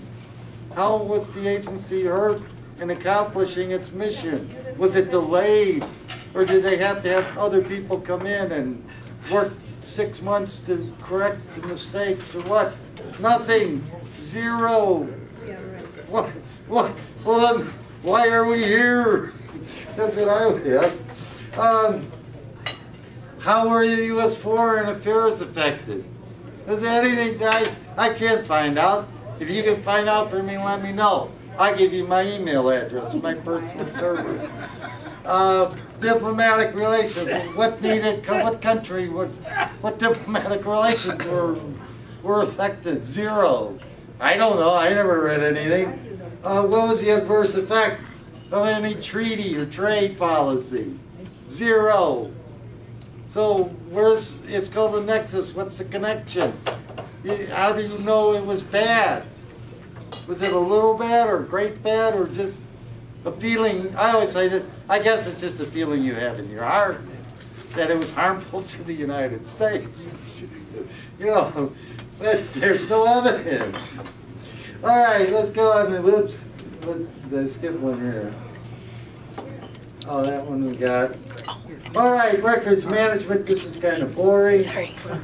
How was the agency hurt in accomplishing its mission? Was it delayed? Or did they have to have other people come in and work six months to correct the mistakes or what? Nothing. Zero. What? What? Well, then, why are we here? That's what I would ask. Um, how were the U.S. Foreign Affairs affected? Is there anything that I, I can't find out? If you can find out for me, let me know. I give you my email address, my personal server. Uh, diplomatic relations, what needed, what country was, what diplomatic relations were, were affected? Zero. I don't know, I never read anything. Uh, what was the adverse effect of any treaty or trade policy? Zero. So where's, it's called a nexus, what's the connection? How do you know it was bad? Was it a little bad or a great bad or just a feeling, I always say that, I guess it's just a feeling you have in your heart that it was harmful to the United States. You know, but there's no evidence. All right, let's go on the, whoops, let- let's skip one here. Oh, that one we got. All right, records management, this is kind of boring.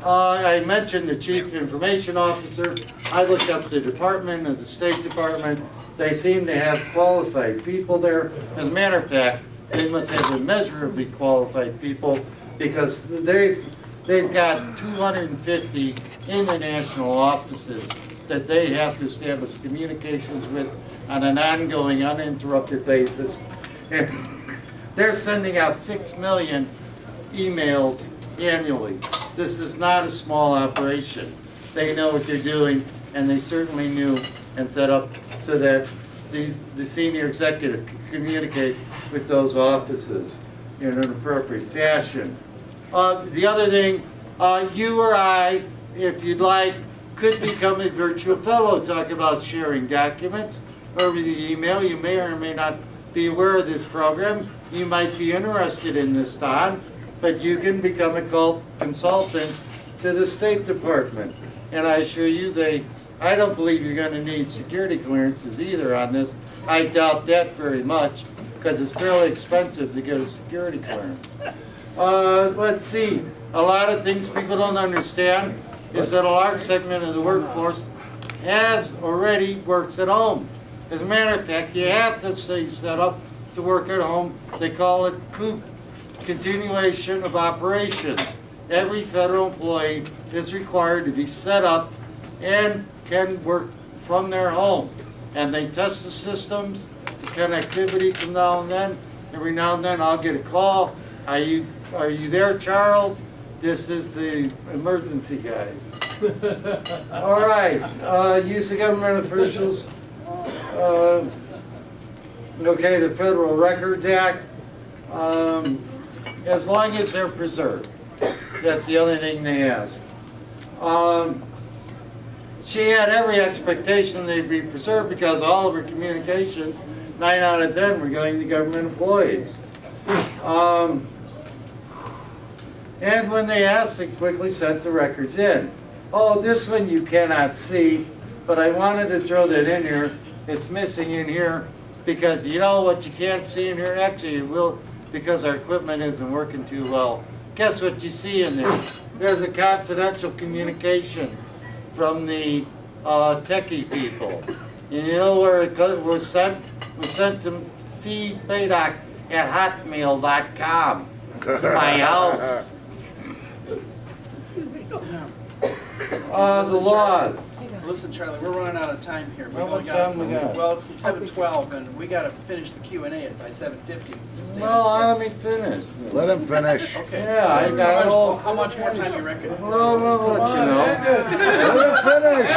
Uh, I mentioned the chief information officer. I looked up the department of the State Department. They seem to have qualified people there. As a matter of fact, they must have immeasurably qualified people because they've, they've got two hundred and fifty international offices that they have to establish communications with on an ongoing, uninterrupted basis. And they're sending out six million emails annually. This is not a small operation. They know what they're doing, and they certainly knew and set up so that the, the senior executive could communicate with those offices in an appropriate fashion. Uh, the other thing, uh, you or I, if you'd like, could become a virtual fellow, talk about sharing documents over the email. You may or may not be aware of this program. You might be interested in this, Don, but you can become a cult consultant to the State Department. And I assure you, they, I don't believe you're gonna need security clearances either on this. I doubt that very much, because it's fairly expensive to get a security clearance. Uh, let's see, a lot of things people don't understand is that a large segment of the workforce has already works at home. As a matter of fact, you have to set up to work at home. They call it COOP, continuation of operations. Every federal employee is required to be set up and can work from their home. And they test the systems, the connectivity from now and then. Every now and then I'll get a call, are you, are you there, Charles? This is the emergency guys. All right, uh, use of government officials. Uh, Okay, the Federal Records Act, um, as long as they're preserved. That's the only thing they ask. Um, she had every expectation they'd be preserved because all of her communications, nine out of ten, were going to government employees. Um, and when they asked, they quickly sent the records in. Oh, this one you cannot see, but I wanted to throw that in here. It's missing in here because you know what you can't see in here? Actually, it will because our equipment isn't working too well. Guess what you see in there? There's a confidential communication from the uh, techie people. And you know where it was sent? It was sent to cpaidock at hotmail.com to my house. Uh, the laws. Listen, Charlie, we're running out of time here. How We much got- time we got? Well, it's seven twelve, and we gotta finish the Q and A by seven fifty. Well, let me finish. Let him finish. Okay. Yeah, I got it all. How much more time you reckon? Well, I'll let you know. Let him finish.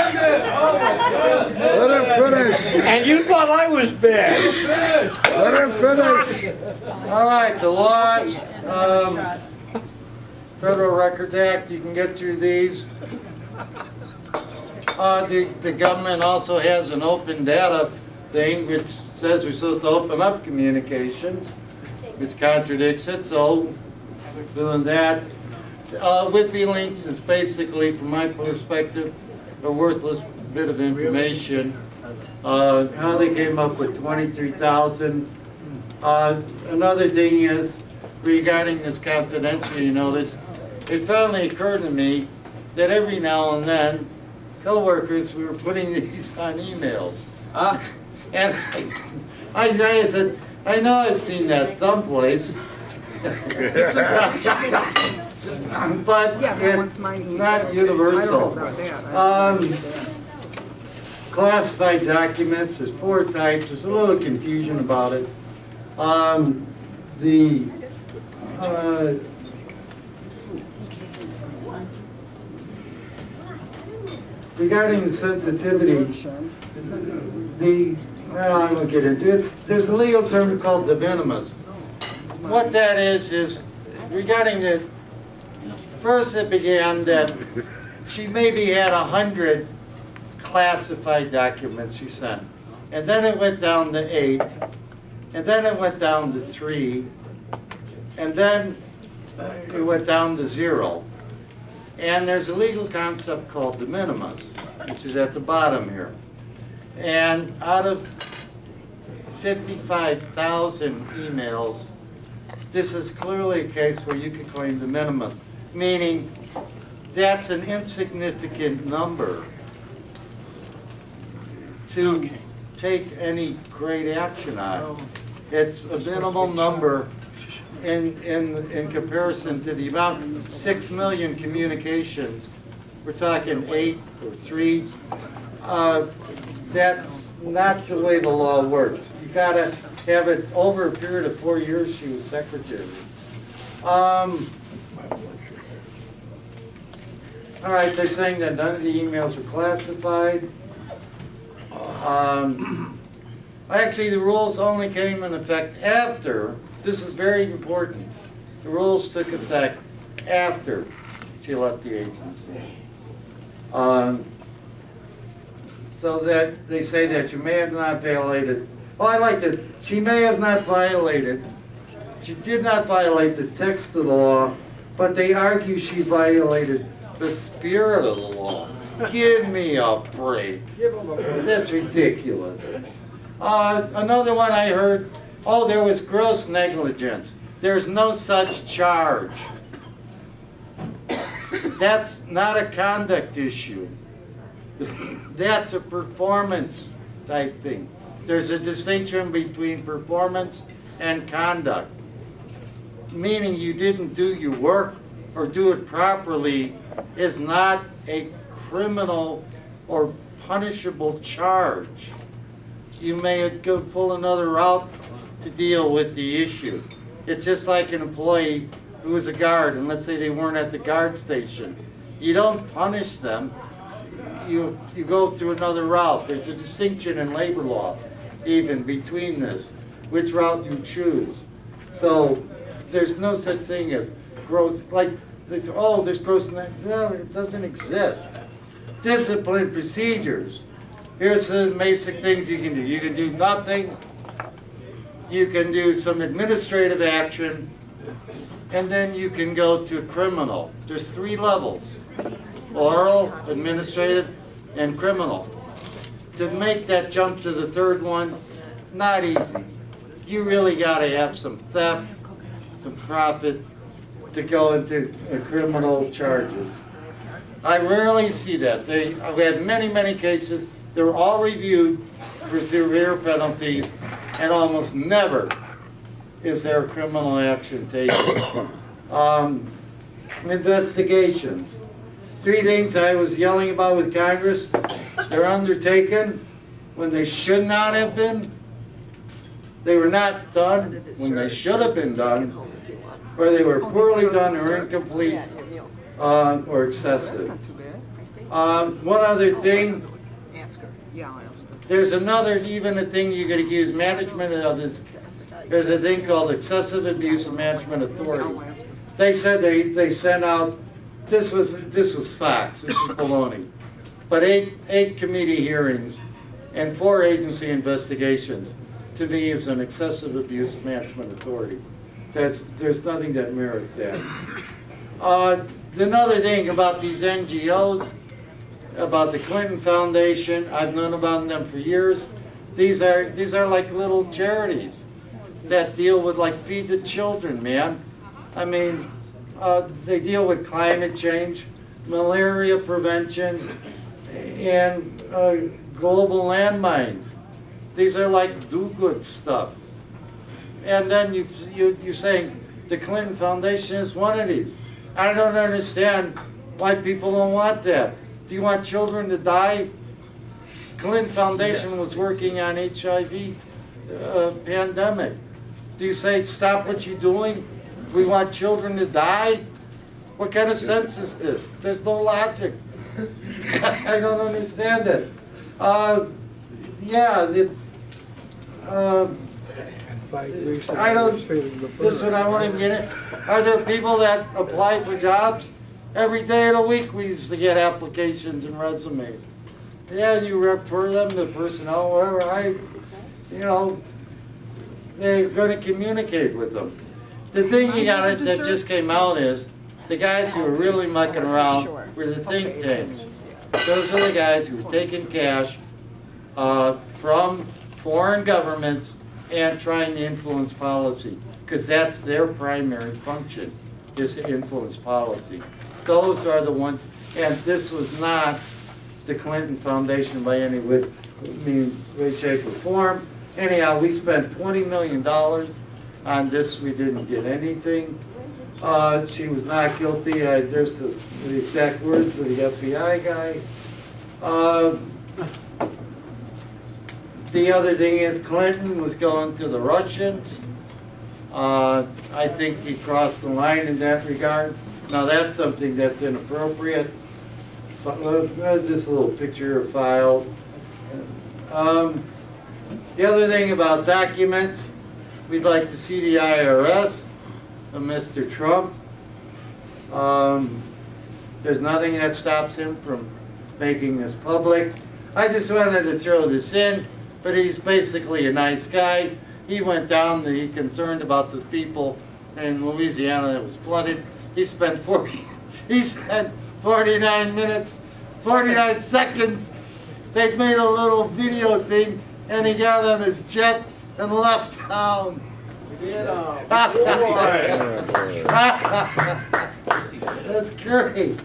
Let him finish. And you thought I was bad. Let him finish. All right, the laws, um, Federal Records Act, you can get through these. Uh, the, the government also has an open data thing which says we're supposed to open up communications, which contradicts it, so doing that. Uh, WikiLeaks is basically, from my perspective, a worthless bit of information. Uh, how they came up with twenty-three thousand. Uh, another thing is regarding this confidentiality notice, it finally occurred to me that every now and then, coworkers, we were putting these on emails. Ah, And I, I I said, I know I've seen that someplace. But Yeah, but it's not out, I don't universal. know about that. I don't Um, know about that. classified documents, there's four types, there's a little confusion about it. Um, the, uh, regarding the sensitivity, the, well, I won't get into it, It's- there's a legal term called de minimis. What that is, is regarding the, first it began that she maybe had a hundred classified documents she sent. And then it went down to eight, and then it went down to three, and then it went down to zero. And there's a legal concept called de minimis, which is at the bottom here. And out of 55,000 emails, this is clearly a case where you could claim de minimis, meaning that's an insignificant number to take any great action on. It's a minimal number in, in, in comparison to the about six million communications. We're talking eight or three. Uh, That's not the way the law works. You gotta have it over a period of four years, she was secretary. Um, all right, they're saying that none of the emails are classified. Um, Actually, the rules only came in effect after, this is very important, the rules took effect after she left the agency. Um, So that, they say that you may have not violated, oh, I like that, she may have not violated, she did not violate the text of the law, but they argue she violated the spirit of the law. Give me a break. That's ridiculous. Uh, another one I heard, oh, there was gross negligence. There's no such charge. That's not a conduct issue. That's a performance type thing. There's a distinction between performance and conduct. Meaning you didn't do your work or do it properly is not a criminal or punishable charge. You may go pull another route to deal with the issue. It's just like an employee who is a guard, and let's say they weren't at the guard station. You don't punish them, you, you go through another route. There's a distinction in labor law even between this, which route you choose. So there's no such thing as gross, like, oh, there's gross, no, it doesn't exist. Discipline procedures. Here's the basic things you can do. You can do nothing. You can do some administrative action, and then you can go to criminal. There's three levels oral, administrative, and criminal. To make that jump to the third one, not easy. You really gotta have some theft, some profit to go into criminal charges. I rarely see that. They, I've had many, many cases, They're all reviewed for severe penalties, and almost never is there criminal action taken. Um, investigations. Three things I was yelling about with Congress, they're undertaken when they should not have been. They were not done when they should have been done, or they were poorly done or incomplete, uh, or excessive. Not too bad. Um, one other thing, Ask her. Yeah, I'll ask her. There's another, even a thing you could accuse management of this, there's a thing called excessive abuse of management authority. They said they, they sent out, this was, this was facts, this is baloney. But eight, eight committee hearings and four agency investigations, to me, is an excessive abuse of management authority. That's, there's nothing that merits that. Uh, another thing about these NGOs, about the Clinton Foundation, I've known about them for years. These are, these are like little charities that deal with like feed the children, man. I mean, uh, they deal with climate change, malaria prevention, and uh, global landmines. These are like do-good stuff. And then you, you, you're saying the Clinton Foundation is one of these. I don't understand why people don't want that. Do you want children to die? Clinton Foundation was working on HIV uh, pandemic. Do you say, stop what you're doing? We want children to die? What kind of sense is this? There's no logic. I don't understand it. Uh, yeah, it's, um, I don't, this one I won't even get it. Are there people that apply for jobs? Every day of the week, we used to get applications and resumes. Yeah, you refer them to personnel, whatever, I, you know, they're gonna communicate with them. The thing you gotta, that just came out is, the guys who were really mucking around were the think tanks. Those are the guys who were taking cash, uh, from foreign governments and trying to influence policy, because that's their primary function, is to influence policy. Those are the ones, and this was not the Clinton Foundation by any means, way, shape, or form. Anyhow, we spent twenty million dollars on this, we didn't get anything. Uh, she was not guilty, uh, there's the, the exact words of the FBI guy. Uh, the other thing is Clinton was going to the Russians. Uh, I think he crossed the line in that regard. Now, that's something that's inappropriate. Uh, just a little picture of files. Um, the other thing about documents, we'd like to see the IRS of Mr. Trump. Um, there's nothing that stops him from making this public. I just wanted to throw this in, but he's basically a nice guy. He went down, he concerned about the people in Louisiana that was flooded. He spent 40, he spent 49 minutes, 49 seconds. They made a little video thing, and he got on his jet and left town. That's great.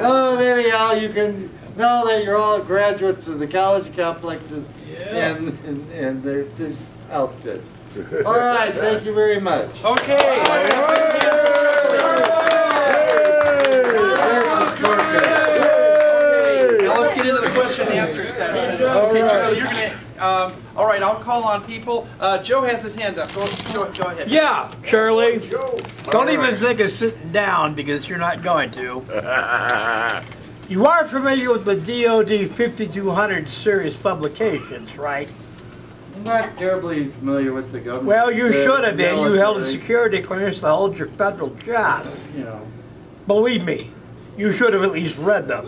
Oh, anyhow, you can know that you're all graduates of the college complexes and, and, and they're this outfit. All right, thank you very much. Okay. There's the scorecard. Now let's get into the question and answer session. session. Okay, Charlie, you're gonna, um, all right, I'll call on people. Uh, Joe has his hand up. Go, go, go ahead. Yeah, Shirley. Don't even think of sitting down because you're not going to. You are familiar with the DoD 5200 series publications, right? I'm not terribly familiar with the government. Well, you the should have been. You held a security clearance to hold your federal job. You know, Believe me, you should have at least read them.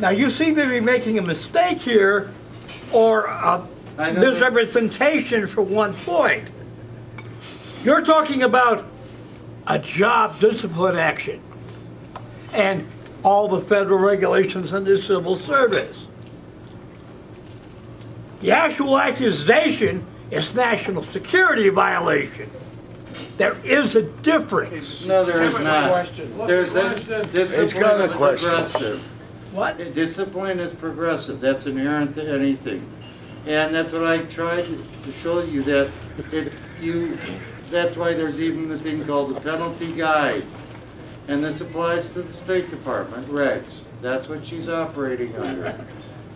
Now, you seem to be making a mistake here or a misrepresentation for one point. You're talking about a job discipline action and all the federal regulations in the civil service. The actual accusation is national security violation. There is a difference. no, there is not. There's a, It's discipline got a is question. progressive. What? Discipline is progressive, that's inherent to anything. And that's what I tried to show you, that it, you, that's why there's even the thing called the penalty guide. And this applies to the State Department regs, that's what she's operating under.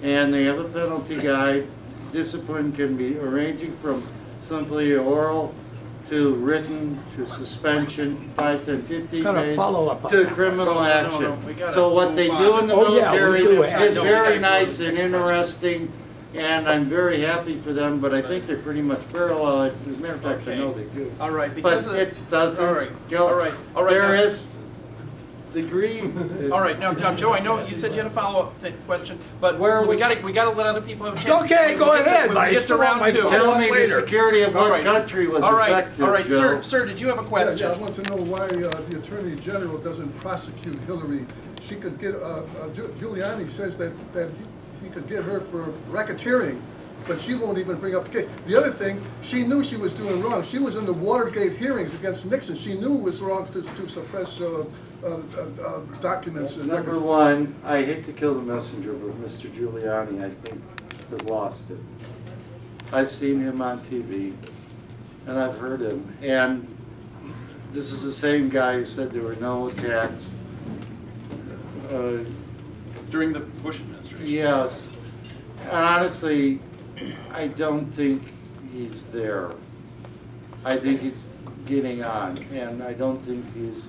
And they have a penalty guide, discipline can be ranging from simply oral to written, to suspension, five, ten, fifteen Gotta days, follow up on to that. criminal action. we gotta So what they move do on. in the Oh, yeah, we military do it. is No, we very gotta nice move and on. interesting, and I'm very happy for them, but I think they're pretty much parallel. As a matter of fact, I Okay. know they do. All right, because But of the, it doesn't, all right, go- all right, all right, there now- is degrees. all right, now, now, Joe, I know you said you had a follow-up question, but Where we was- gotta, we gotta let other people have a chance. Okay, We'll go get to- ahead, we'll but I get to still round two. Tell me the later. security of All what right. country was All right, affected, all right, sir, Joe. sir, did you have a Yeah, question? I want to know why uh, the Attorney General doesn't prosecute Hillary. She could get, uh, uh, Giu- Giuliani says that, that he- he could get her for racketeering, but she won't even bring up the case. The other thing, she knew she was doing wrong. She was in the Watergate hearings against Nixon. She knew it was wrong to to suppress uh, uh, uh, uh, documents and Number records. one, I hate to kill the messenger, but Mr. Giuliani, I think, has lost it. I've seen him on TV, and I've heard him, and this is the same guy who said there were no attacks. Uh, During the Bush administration? Yes, and honestly, I don't think he's there. I think he's getting on, and I don't think he's,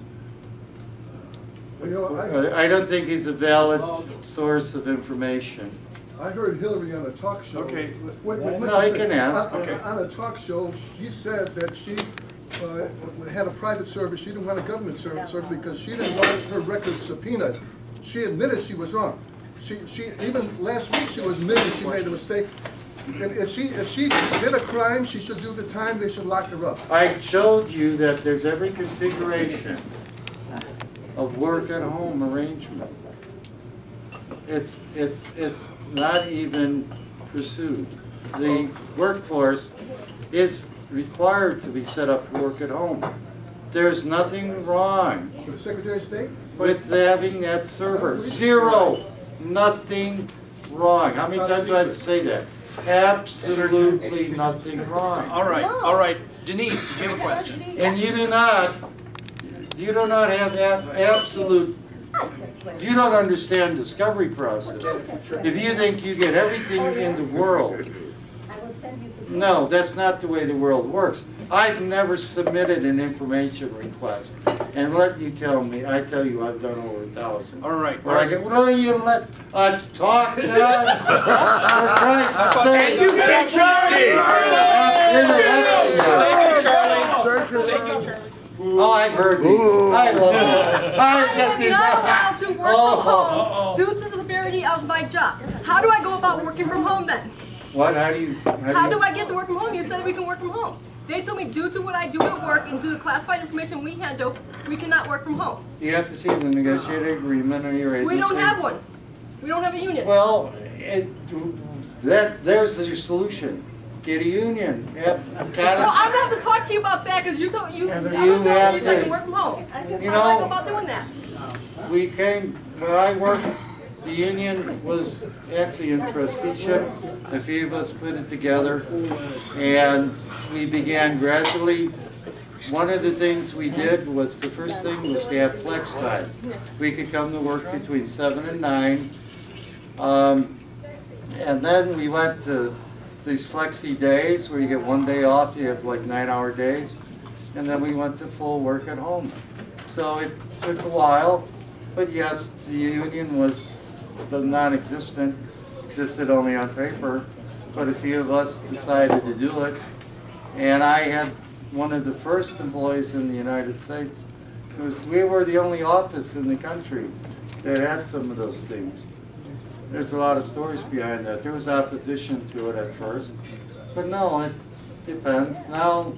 You know, I, I don't think he's a valid source of information. I heard Hillary on a talk show. Okay. Wait, wait, No, listen, you can ask. on- on- Okay. On a talk show, she said that she uh, had a private service, she didn't want a government service service because she didn't want her records subpoenaed. She admitted she was wrong. She, she, even last week, she was admitting she made a mistake. If, if she, if she did a crime, she should do the time, they should lock her up. I showed you that there's every configuration of work at home arrangement. It's, it's, it's not even pursued. The workforce is required to be set up to work at home. There's nothing wrong the Secretary of State? with having that server. Zero, nothing wrong. How many times do I have to say that? Absolutely nothing wrong. All right, all right. Denise, did you have a question? And you do not, you do not have that absolute, you don't understand discovery process. If you think you get everything in the world, no, that's not the way the world works. I've never submitted an information request, and let you tell me, I tell you, I've done over a thousand. All right, all Where I right. get, will you let us talk, Doug? For Christ's sake. You can Stop interrupting us. Oh, I've heard these. I love them. I I get am these. not allowed to work Oh. from home due to the severity of my job. How do I go about working from home then? What, how do you? How you- do I get to work from home? You said we can work from home. They told me due to what I do at work and due to the classified information we handle, we cannot work from home. You have to see the negotiated agreement of your agency. We don't have one. We don't have a union. Well, it, that, there's your solution. Get a union. Have Well, kind I'm gonna have to talk to you about that because you told you. I was You telling you have you said I to- can work from home. How do You I go know- about doing that? we came, where I worked, the union was actually in trusteeship. A few of us put it together, and we began gradually. One of the things we did was, the first thing was to have flex time. We could come to work between seven and nine. Um, And then we went to these flexi days where you get one day off, you have like nine hour days. And then we went to full work at home. So it took a while, but yes, the union was the non-existent, existed only on paper. But a few of us decided to do it. And I had one of the first employees in the United States. Was, we were the only office in the country that had some of those things. There's a lot of stories behind that. There was opposition to it at first, but no, it depends. Now,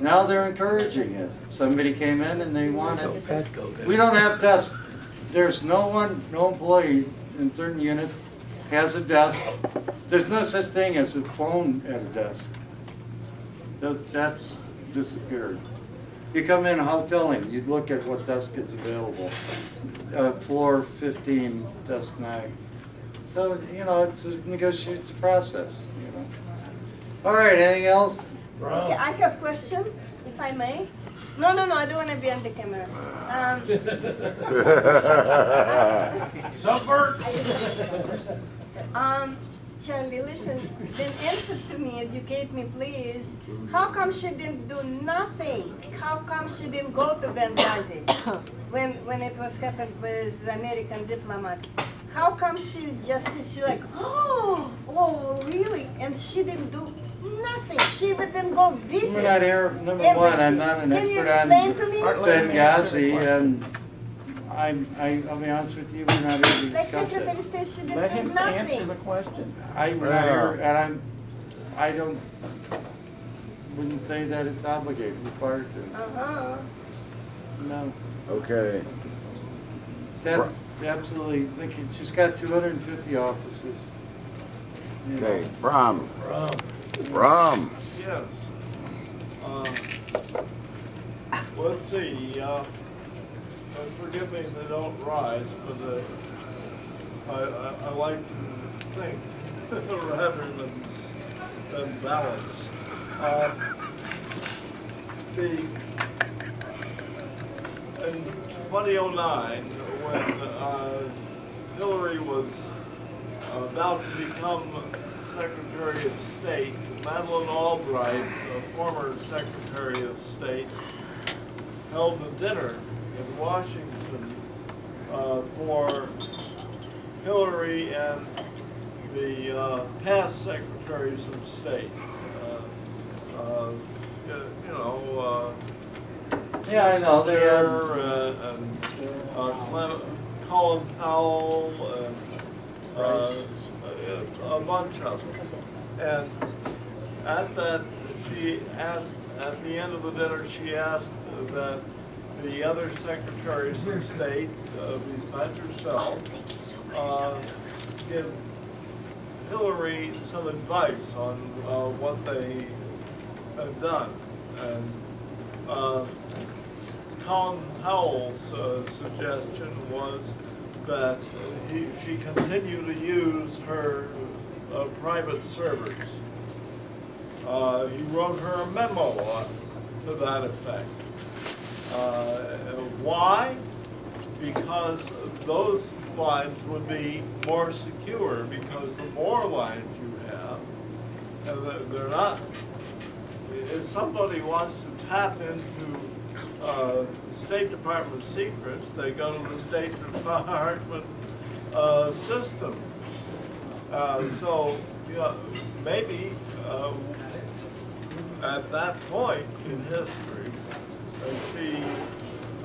now they're encouraging it. Somebody came in and they want it. Petco We don't have desks. There's no one, no employee in certain units has a desk. There's no such thing as a phone at a desk. That- That's disappeared. You come in a hoteling, you look at what desk is available. Uh, floor fifteen, desk nine. So, you know, it's a negotiated a process, you know. All right, anything else? Okay, I have a question, if I may. No, no, no, I don't want to be on the camera. Um, Subvert. um, Charlie, listen, then answer to me, educate me, please. How come she didn't do nothing? How come she didn't go to Benghazi when when it was happened with American diplomat? How come she's just she's like, oh, oh, really? And she didn't do nothing. She even didn't go visit. We're not here, number one, I'm not an Can you expert on to me? Benghazi, and I'm, I, I'll be honest with you, we're not here to Like discuss Secretary it. of State, she didn't Let do him answer the question. I, we're not here, and I'm, I don't, wouldn't say that it's obligated, required to, Uh-huh. no. Okay, That's absolutely, look, she's got two hundred and fifty offices. You know. okay, Brom. Brom. Yes. Uh, Let's see, uh, forgive me if I don't rise, but uh, I, I, I like to think rather than, than balance. Uh, The, in 2009, when uh, Hillary was about to become Secretary of State, Madeleine Albright, a former Secretary of State, held a dinner in Washington uh, for Hillary and the uh, past Secretaries of State. Uh, uh, you know, uh, Yeah, I know, they had, Kissinger, uh, and uh, Clem- Colin Powell, and uh, a a bunch of them. And at that, she asked, at the end of the dinner, she asked that the other secretaries of state, uh, besides herself, uh, give Hillary some advice on uh, what they had done. And uh, Colin Powell's uh, suggestion was that he, she continue to use her uh, private servers. Uh, he wrote her a memo to that effect. Uh, why? Because those lines would be more secure, because the more lines you have, and they're- they're not, if somebody wants to tap into uh, State Department secrets, they go to the State Department uh, system. Uh, So, you know, maybe uh, at that point in history, she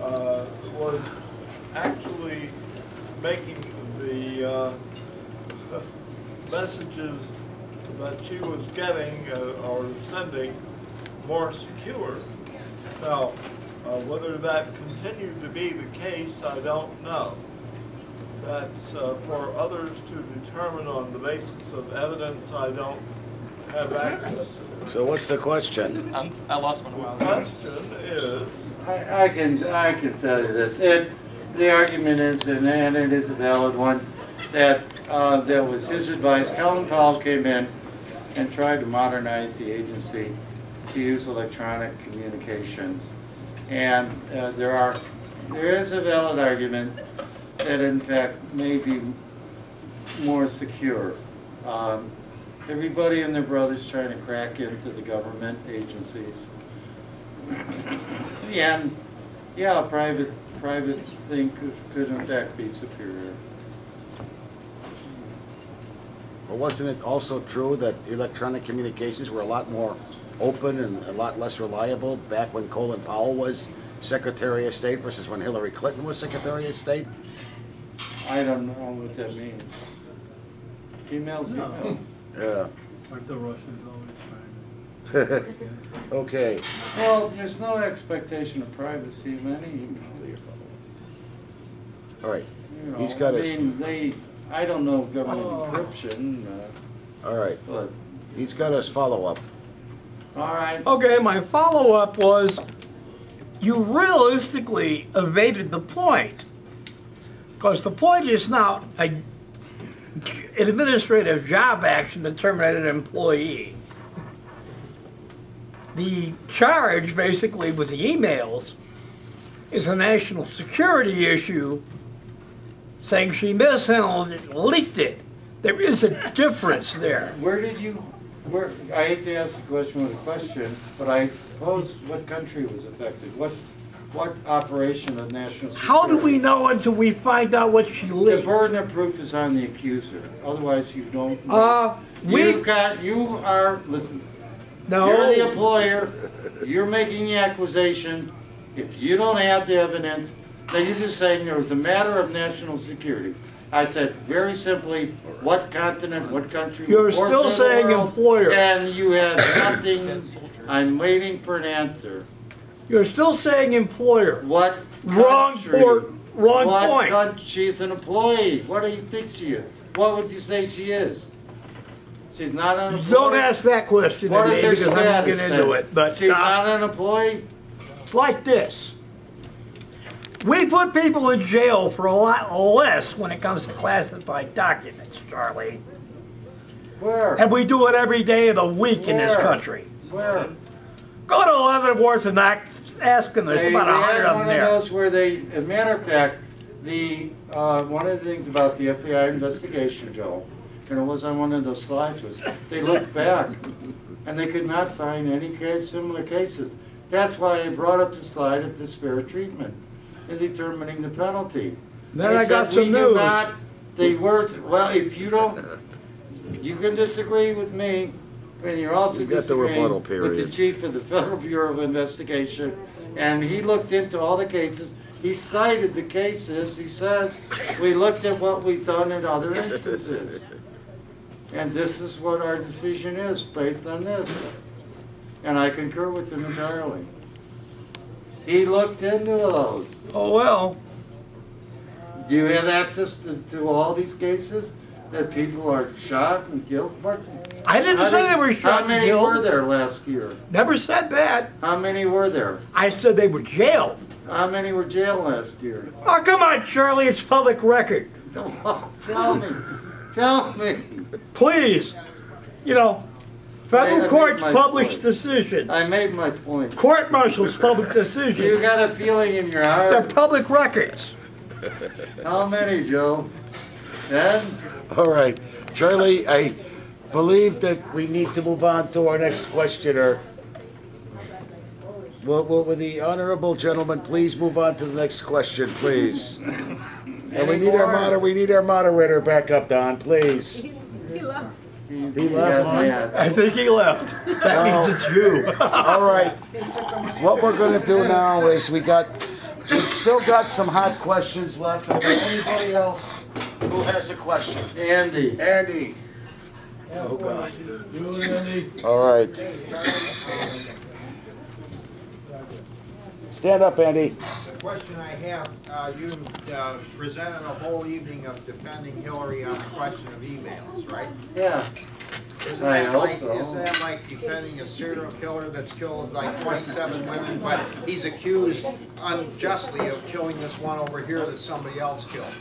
uh, was actually making the uh, messages that she was getting uh, or sending more secure. Now, uh, whether that continued to be the case, I don't know. That's uh, for others to determine on the basis of evidence I don't have access to. So what's the question? I'm, I lost one a while The ago. question is, I, I can, I can tell you this, it, the argument is, and and it is a valid one, that, uh, that was his advice, Colin Powell came in and tried to modernize the agency to use electronic communications. And, uh, there are, there is a valid argument that in fact may be more secure. Um, everybody and their brothers trying to crack into the government agencies. And, yeah, a private, private thing could, could in fact be superior. But wasn't it also true that electronic communications were a lot more open and a lot less reliable back when Colin Powell was Secretary of State versus when Hillary Clinton was Secretary of State? I don't know what that means. Emails, email. Yeah. Aren't the Russians always trying to? Okay. Well, there's no expectation of privacy of any email. All right. You know, He's got I his- mean, they, I don't know government encryption, uh, All right. but, He's got his follow-up. all right. Okay, my follow-up was, you realistically evaded the point. Because the point is not a, an administrative job action to terminate an employee. The charge, basically, with the emails is a national security issue saying she mishandled it leaked it. There is a difference there. Where did you, where, I hate to ask the question with a question, but I pose what country was affected? What, what operation of national security? How do we know until we find out what she The burden of proof is on the accuser, otherwise you don't. Uh, we, You've got, you are, listen, no. You're the employer, you're making the accusation. If you don't have the evidence, then you're just saying there was a matter of national security. I said very simply, what continent, what country? You're still saying world, employer. And you have nothing, I'm waiting for an answer. You're still saying employer. What Wrong country? port, wrong What point. coun- she's an employee. What do you think she is? What would you say she is? She's not an employee? Don't ask that question to What me is her because I won't status get into then? it. But She's uh, not an employee? it's like this. We put people in jail for a lot less when it comes to classified documents, Charlie. Where? And we do it every day of the week in this country. Where? Go to Leavenworth and ask, ask them. There's They about a had hundred of them there. those where they, as a matter of fact, the, uh, one of the things about the FBI investigation, Joe, and it was on one of those slides, was they looked back and they could not find any case, similar cases. That's why I brought up the slide of disparate treatment in determining the penalty. Then They I got some "We do news. not- They were, well, if you don't, you can disagree with me, and you're also You got the disagreeing rebuttal with the period. chief of the Federal Bureau of Investigation, and he looked into all the cases. He cited the cases. He says, we looked at what we've done in other instances. And this is what our decision is, based on this. And I concur with him entirely. He looked into those. Oh, well. Do you have access to, to all these cases that people are shot and killed? What- I didn't how say did- they were shot How many killed. were there last year? Never said that. How many were there? I said they were jailed. How many were jailed last year? Oh, come on, Charlie. It's public record. Tell me. Tell me. Please. You know, I federal made courts my publish point. decisions. I made my point. Court martials public decision. You got a feeling in your heart. They're public records. How many, Joe? Ten? All right. Charlie, I believe that we need to move on to our next questioner. Will, will, will the honorable gentleman please move on to the next question, please? And we need our moder, we need our moderator back up, Don, please. He, he left. He left, got. I think he left. That means it's you. All right. What we're gonna do now is we got, we still got some hot questions left. Anybody else who has a question? Andy. Andy. Oh, God. All right. Stand up, Andy. The question I have, uh, you uh, presented a whole evening of defending Hillary on the question of emails, right? Yeah. Isn't I that like, so. isn't that like defending a serial killer that's killed like twenty-seven women, but he's accused unjustly of killing this one over here that somebody else killed?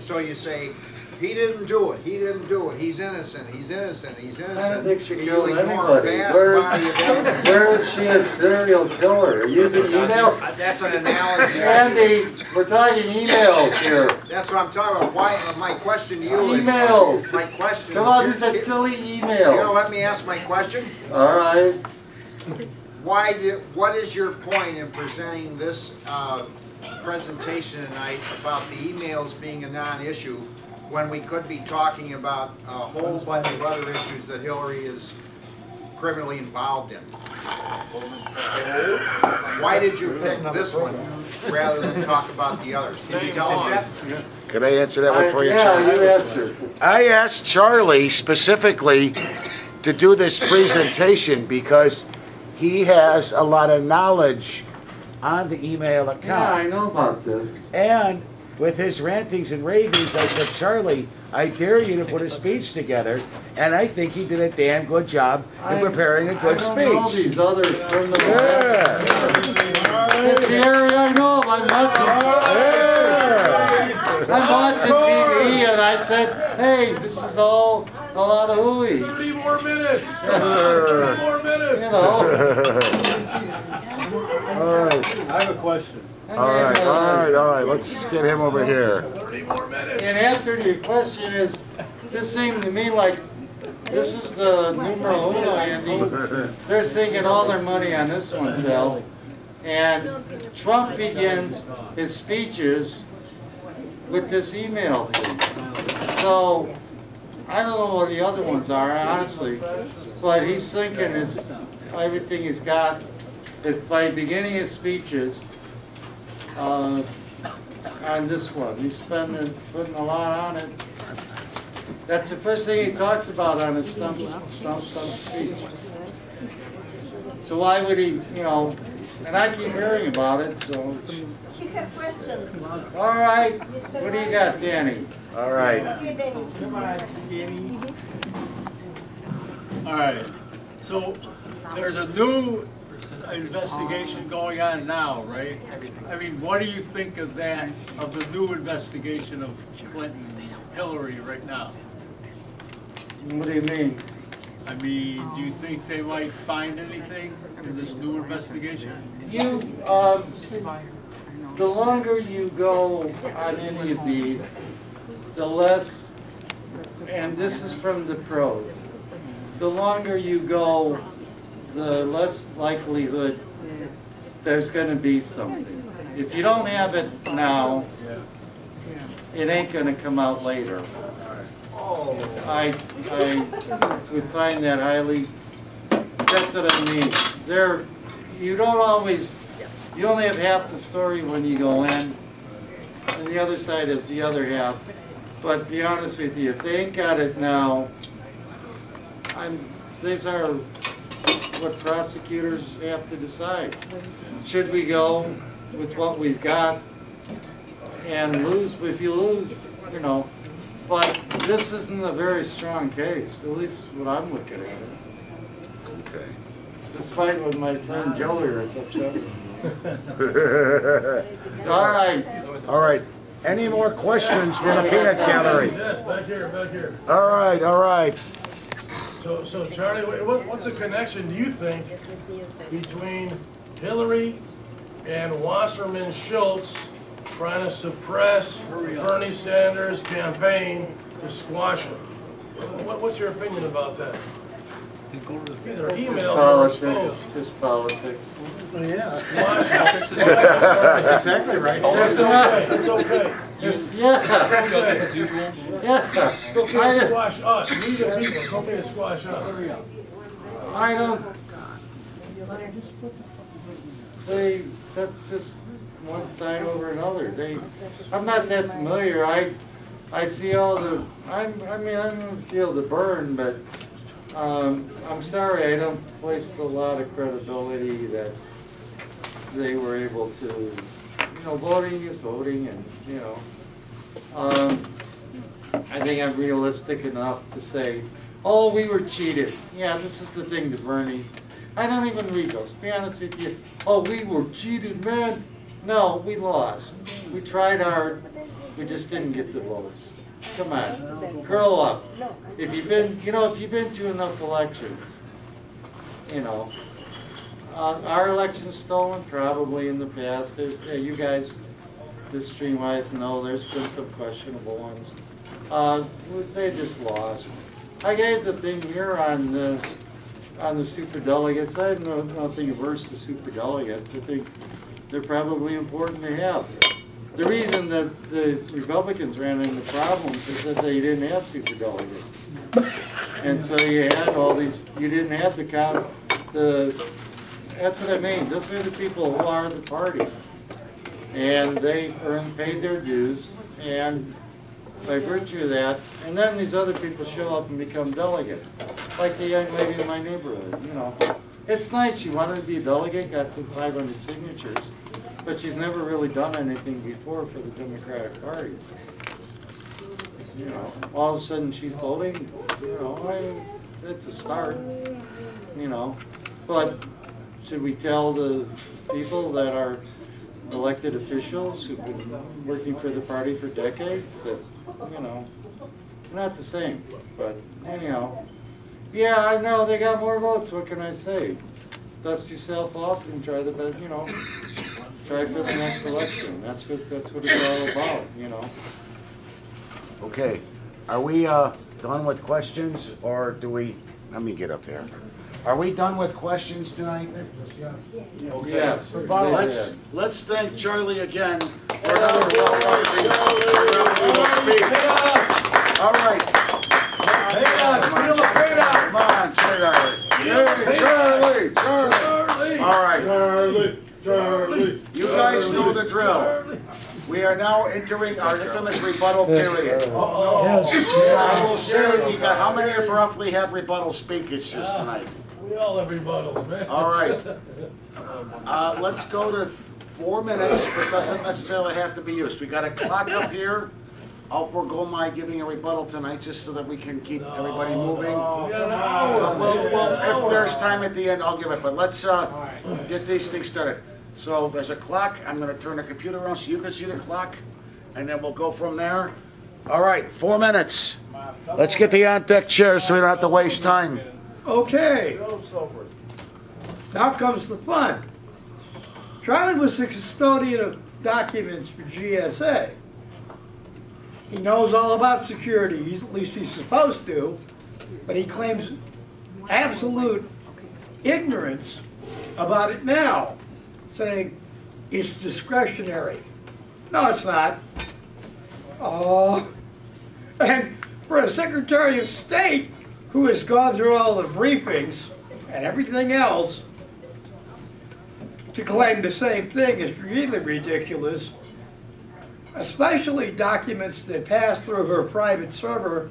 So you say, he didn't do it, he didn't do it, he's innocent, he's innocent, he's innocent. I don't think she killed You anybody. Where- body of evidence. Where is she a serial killer? Using email? That's an analogy. Andy, we're talking emails here. That's what I'm talking about. Why, my question to you is. Emails. My question. Come on, these are silly email. You gonna let me ask my question? All right. Why did, what is your point in presenting this, uh, presentation tonight about the emails being a non-issue when we could be talking about a whole bunch of other issues that Hillary is criminally involved in? Why did you pick this one rather than talk about the others? Can you tell us that? Can I answer that one for you, Yeah, Charlie? you answer. I asked Charlie specifically to do this presentation because he has a lot of knowledge on the email account. Yeah, account. I know about this. And with his rantings and ravings, I said, Charlie, I dare you to put a speech together. And I think he did a damn good job in preparing a good I don't know speech. these other criminal. Yeah. It's the area I know of. I'm watching. I'm watching TV and I said, hey, this is all a lot of hooey. You Thirty more minutes. Thirty more minutes. You know? All right, I have a question. All right, all right, all right. Let's get him over here. In answer to your question is, this seemed to me like, this is the numero uno, Andy. They're sinking all their money on this one, Phil. And Trump begins his speeches with this email. So, I don't know what the other ones are, honestly, but he's sinking his, everything he's got. If by beginning his speeches, uh, on this one. He's spending, putting a lot on it. That's the first thing he talks about on his stump, stump, stump speech. So why would he, you know, and I keep hearing about it, so, He have question. all right, what do you got, Danny? All right. Okay, Danny. All right, so there's a new investigation going on now, right? I mean, what do you think of that, of the new investigation of Clinton, Hillary right now? What do you mean? I mean, do you think they might find anything in this new investigation? You, um, the longer you go on any of these, the less, and this is from the pros, the longer you go, the less likelihood there's gonna be something. If you don't have it now, it ain't gonna come out later. I, I would find that highly, that's what I mean. There, you don't always, you only have half the story when you go in, and the other side is the other half. But be honest with you, if they ain't got it now, I'm, these are what prosecutors have to decide. Should we go with what we've got and lose, if you lose, you know, but this isn't a very strong case, at least what I'm looking at it. Okay. Despite what my friend Joey is upset with. All right, All right. Any more questions from the peanut gallery? Yes, back here, back here. All right, all right. So, so Charlie, what, what's the connection, do you think, between Hillary and Wasserman Schultz trying to suppress Bernie Sanders' campaign to squash him? What, what's your opinion about that? These are emails that were exposed. politics, just politics. That's exactly right. Oh, it's okay, it's okay. Yes, yeah, yeah. It's okay to squash us, we the people, it's okay to squash us. I don't. They, that's just one side over another. They, I'm not that familiar. I, I see all the, I'm, I mean, I don't feel the Bern, but, um, I'm sorry, I don't place a lot of credibility that they were able to, you know, voting is voting and, you know. Um, I think I'm realistic enough to say Oh, we were cheated. Yeah, this is the thing to Bernie's. I don't even read those, be honest with you. Oh, we were cheated, man. No, we lost. We tried hard. We just didn't get the votes. Come on, grow up. If you've been, you know, if you've been to enough elections, you know, uh, our election's stolen probably in the past. There's, uh, you guys, this streamwise know there's been some questionable ones. Uh, they just lost. I gave the thing here on the, on the super delegates. I have no, nothing averse to super delegates. I think they're probably important to have. The reason that the Republicans ran into problems is that they didn't have super delegates. And so you had all these, you didn't have the the, that's what I mean, those are the people who are the party. And they earned, paid their dues, and by virtue of that, and then these other people show up and become delegates. Like the young lady in my neighborhood, you know. It's nice, she wanted to be a delegate, got some five hundred signatures, but she's never really done anything before for the Democratic Party. You know, all of a sudden she's voting, you know, I- it's a start, you know. But should we tell the people that are elected officials who've been working for the party for decades that, you know, not the same, but anyhow. Yeah, I know, they got more votes, what can I say? Dust yourself off and try the best, you know, try for the next election, that's what, that's what it's all about, you know? Okay, are we, uh, done with questions, or do we, let me get up there. Are we done with questions tonight? Okay. Yes. Let's, let's thank Charlie again for another well-worthy speech. All right. Come on, Charlie. Charlie, Charlie, Charlie. All right. Charlie, Charlie. You guys know the drill. We are now entering our infamous rebuttal period. I will say, you got, how many of roughly have rebuttal speakers just tonight? We all have rebuttals, man. All right. Uh, let's go to four minutes, but doesn't necessarily have to be used. We got a clock up here. I'll forego my giving a rebuttal tonight, just so that we can keep everybody moving. But we'll, we'll, if there's time at the end, I'll give it, but let's, uh, get these things started. So there's a clock, I'm gonna turn the computer on so you can see the clock, and then we'll go from there. All right, four minutes. Let's get the on-deck chairs so we don't have to waste time. Okay, now comes the fun. Charlie was the custodian of documents for GSA. He knows all about security, he's, at least he's supposed to, but he claims absolute ignorance about it now, saying it's discretionary. No, it's not. Oh, and for a Secretary of State who has gone through all the briefings and everything else to claim the same thing is really ridiculous, especially documents that pass through her private server.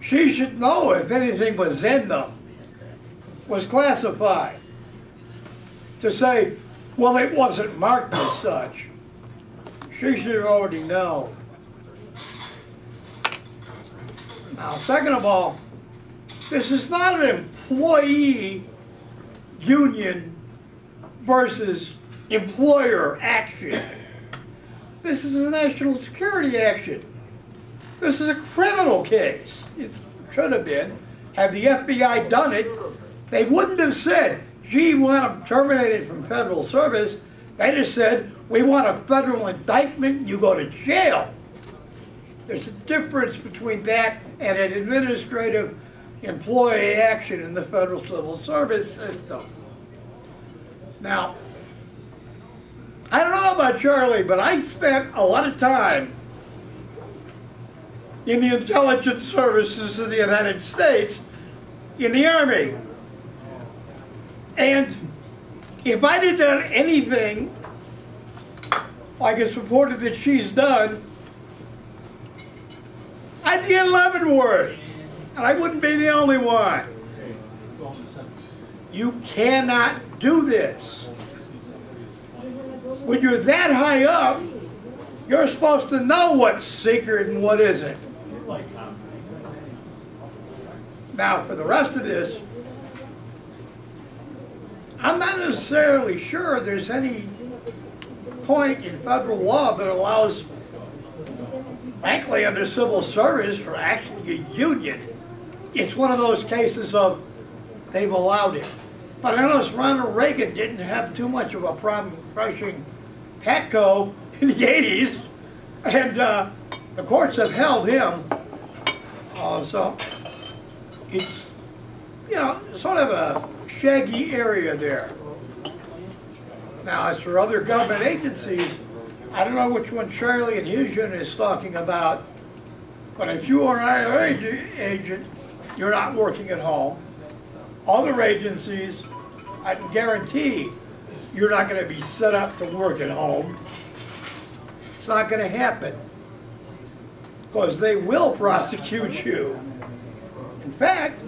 She should know if anything was in them was classified. To say, well, it wasn't marked as such, she should already know. Now, second of all, this is not an employee union versus employer action. This is a national security action. This is a criminal case. It should have been. Had the FBI done it, they wouldn't have said, gee, we want to terminate it from federal service. They just said, we want a federal indictment, you go to jail. There's a difference between that and an administrative employee action in the federal civil service system. Now, I don't know about Charlie, but I spent a lot of time in the intelligence services of the United States, in the Army. And if I did done anything like it's reported that she's done, I'd be in Leavenworth, and I wouldn't be the only one. You cannot do this. When you're that high up, you're supposed to know what's secret and what isn't. Now, for the rest of this, I'm not necessarily sure there's any point in federal law that allows, frankly, under civil service for actually a union. It's one of those cases of they've allowed it. But I noticed Ronald Reagan didn't have too much of a problem crushing Patco in the 80s, and uh, the courts have held him. Uh, so it's, you know, sort of a shaggy area there. Now, as for other government agencies, I don't know which one Charlie and unit is talking about, but if you are an IRA agent, you're not working at home. Other agencies, I can guarantee you're not going to be set up to work at home. It's not going to happen because they will prosecute you. In fact,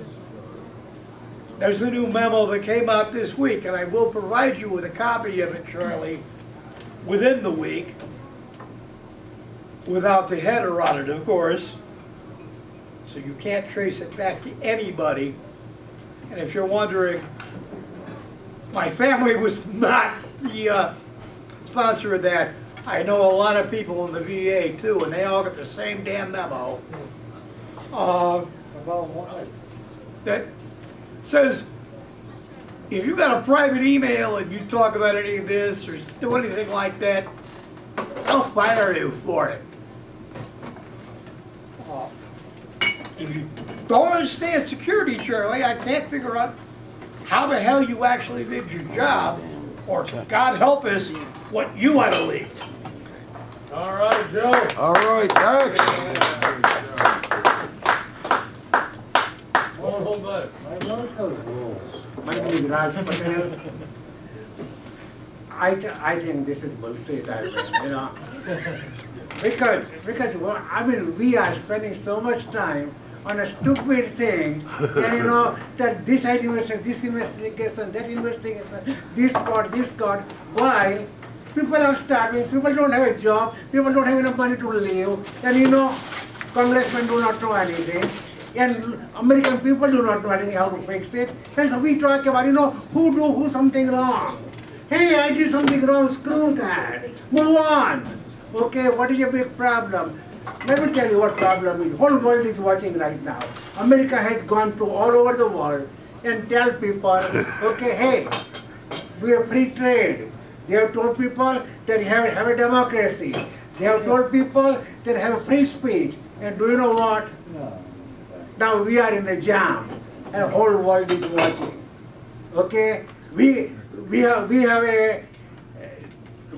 there's a new memo that came out this week, and I will provide you with a copy of it, Charlie, within the week, without the header on it, of course. So you can't trace it back to anybody. And if you're wondering, my family was not the uh, sponsor of that. I know a lot of people in the VA too, and they all get the same damn memo. Uh, that says if you got a private email and you talk about any of this or do anything like that, they'll fire you for it. If you don't understand security, Charlie, I can't figure out how the hell you actually did your job, or God help us, what you want to leak. All right, Joe. All right, thanks. Hold, hold back. My name is Raj Patel. I, th- I think this is bullshit, I mean, you know. Because, because, well, I mean, we are spending so much time on a stupid thing, and you know, that this investigation, this investigation, that investigation, this court, this court, why? People are starving, people don't have a job, people don't have enough money to live, and you know, congressmen do not know anything and American people do not know anything how to fix it. And so we talk about, you know, who do who something wrong. Hey, I did something wrong, screw that. Move on. Okay, what is your big problem? Let me tell you what problem is. Whole world is watching right now. America has gone to all over the world and tell people, okay, hey, we have free trade. They have told people that have, have a democracy. They have told people that have free speech. And do you know what? Now we are in a jam, and whole world is watching. Okay, we we have we have a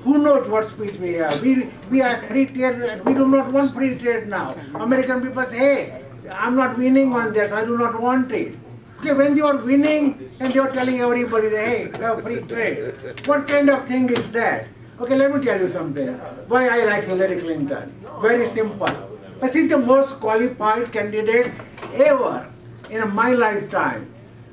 who knows what speech we have. We we are free trade, we do not want free trade now. American people say, hey, I'm not winning on this. I do not want it. Okay, when they are winning and they are telling everybody, that, hey, free trade. What kind of thing is that? Okay, let me tell you something. Why I like Hillary Clinton? Very simple. She's the most qualified candidate ever in my lifetime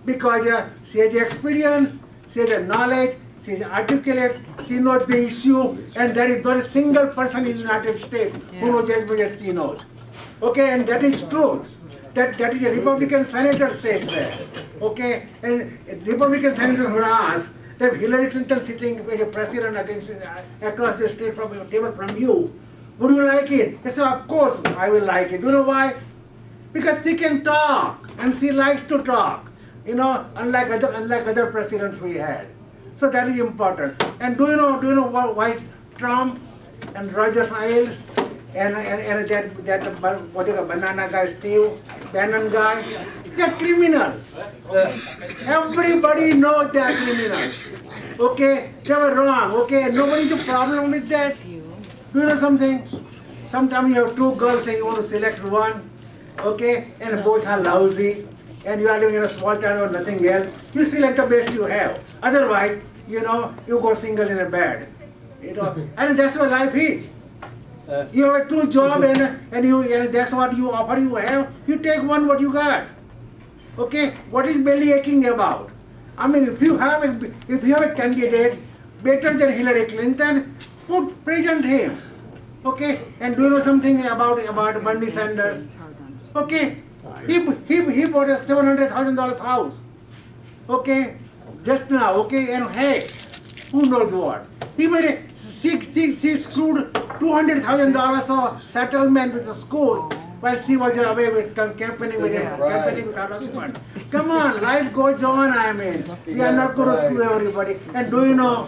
because uh, she has experience, she has knowledge, she is articulate, she knows the issue, and there is not a single person in the United States who knows as much as she knows. Okay, and that is truth. That, that is a Republican senator says that. Okay, and Republican senator who asked that Hillary Clinton sitting as a president against uh, across the state from table from you, would you like it? He said, of course I will like it. Do you know why? Because she can talk and she likes to talk. You know, unlike other unlike other presidents we had. So that is important. And do you know do you know why, Trump and Roger Ailes and, and, and that that what is banana guy Steve Bannon guy, they're criminals. Everybody knows they're criminals. Okay, they were wrong. Okay, nobody's a problem with that. Do you know something? Sometimes you have two girls and you want to select one, okay, and both are lousy, and you are living in a small town or nothing else. You select the best you have. Otherwise, you know, you go single in a bed. You know, and that's what life is. Uh. You have a two job and, and you and that's what you offer you have. You take one what you got. Okay, what is belly aching about? I mean, if you have a if you have a candidate better than Hillary Clinton, put present him. Okay, and do you know something about about Bernie Sanders? Okay, He, he, he bought a seven hundred thousand dollars house. Okay, just now. Okay, and hey, who knows what? He made a she, she, she screwed two hundred thousand dollars of settlement with the school while she was away with com- campaigning with him, campaigning with her husband. Come on, life goes on. I mean, we are not going to screw everybody. And do you know?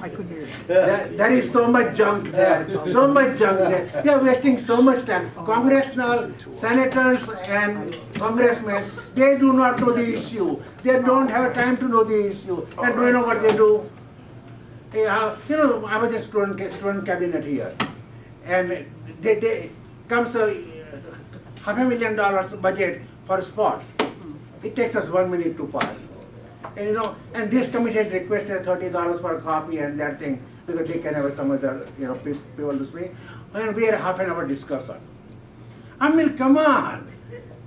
There, there is so much junk there, so much junk there. We are wasting so much time. Congressional senators and congressmen, they do not know the issue. They don't have time to know the issue. And do you know what they do? Yeah, you know, I was a student, ca- student cabinet here, and they, they comes a half a million dollars budget for sports. It takes us one minute to pass. And you know, and this committee has requested thirty dollars for a copy and that thing, because they can have some other, you know, people to speak. And we had half an hour discussion. I mean, come on,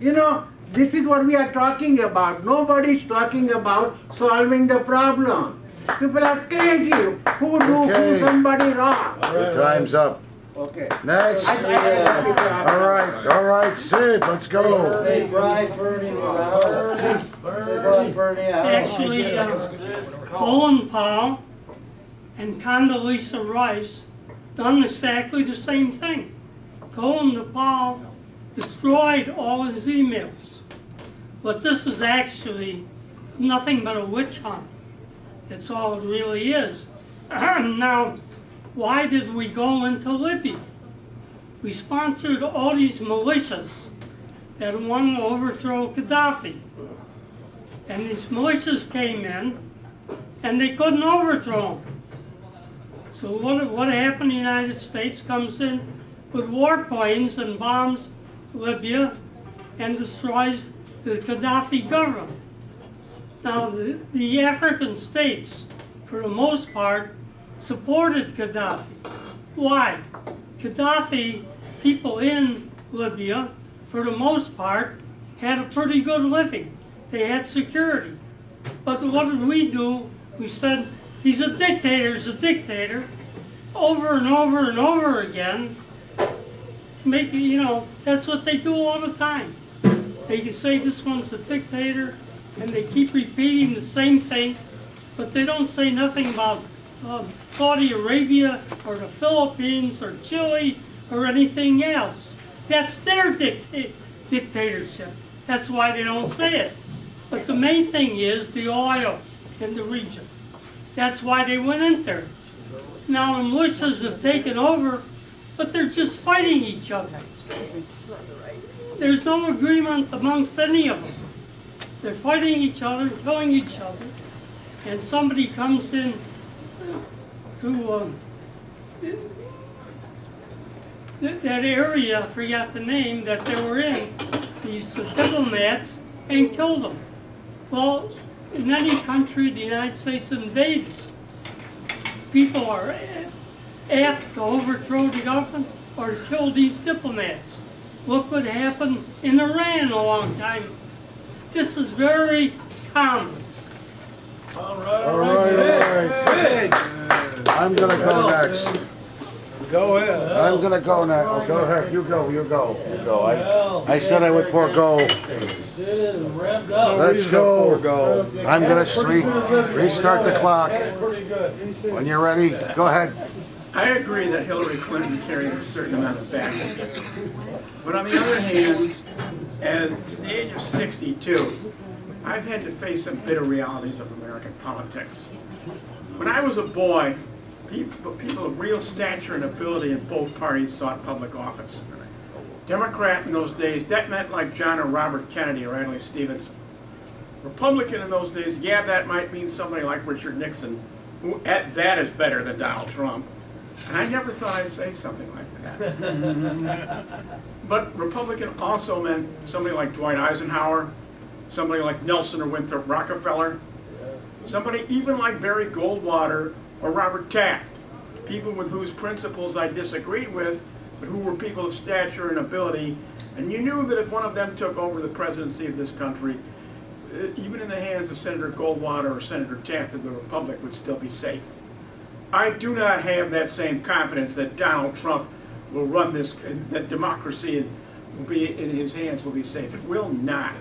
you know, this is what we are talking about. Nobody is talking about solving the problem. People are creative, who do, who Okay. somebody wrong. Your time's up. Okay. Next. I- I- All right, all right, Sid, let's go. Say Brian Bernie Lauer. Say Brian Bernie. I. Actually, uh, Colin Powell and Condoleezza Rice done exactly the same thing. Colin Powell destroyed all his emails. But this is actually nothing but a witch hunt. That's all it really is. now, why did we go into Libya? We sponsored all these militias that wanted to overthrow Gaddafi. And these militias came in and they couldn't overthrow him. So what, what happened? The United States comes in with warplanes and bombs Libya and destroys the Gaddafi government. Now, the, the African states, for the most part, supported Gaddafi. Why? Gaddafi, people in Libya, for the most part, had a pretty good living. They had security. But what did we do? We said, he's a dictator, he's a dictator, over and over and over again. Make you know, that's what they do all the time. They say this one's a dictator, and they keep repeating the same thing, but they don't say nothing about um, Saudi Arabia or the Philippines or Chile or anything else. That's their dicta- dictatorship. That's why they don't say it. But the main thing is the oil in the region. That's why they went in there. Now the militias have taken over, but they're just fighting each other. There's no agreement amongst any of them. They're fighting each other, killing each other, and somebody comes in to um, th- that area, I forgot the name, that they were in, these diplomats, and killed them. Well, in any country the United States invades, people are apt to overthrow the government or to kill these diplomats. Look what happened in Iran a long time. This is very common. All right, All right, all right. I'm gonna go next. Go ahead. I'm gonna go next. Oh, go ahead, you go, you go, you go. I, I said I would forego. Let's go. I'm gonna re- restart the clock. When you're ready, go ahead. I agree that Hillary Clinton carries a certain amount of baggage. But on the other hand, at the age of 62, I've had to face some bitter realities of American politics. When I was a boy, people, people of real stature and ability in both parties sought public office. Democrat in those days, that meant like John or Robert Kennedy or Adlai Stevenson. Republican in those days, yeah, that might mean somebody like Richard Nixon, who at that is better than Donald Trump. And I never thought I'd say something like that. but Republican also meant somebody like Dwight Eisenhower, somebody like Nelson or Winthrop Rockefeller, somebody even like Barry Goldwater or Robert Taft, people with whose principles I disagreed with, but who were people of stature and ability. And you knew that if one of them took over the presidency of this country, uh, even in the hands of Senator Goldwater or Senator Taft, the republic would still be safe. I do not have that same confidence that Donald Trump will run this, that democracy will be in his hands will be safe. It will not.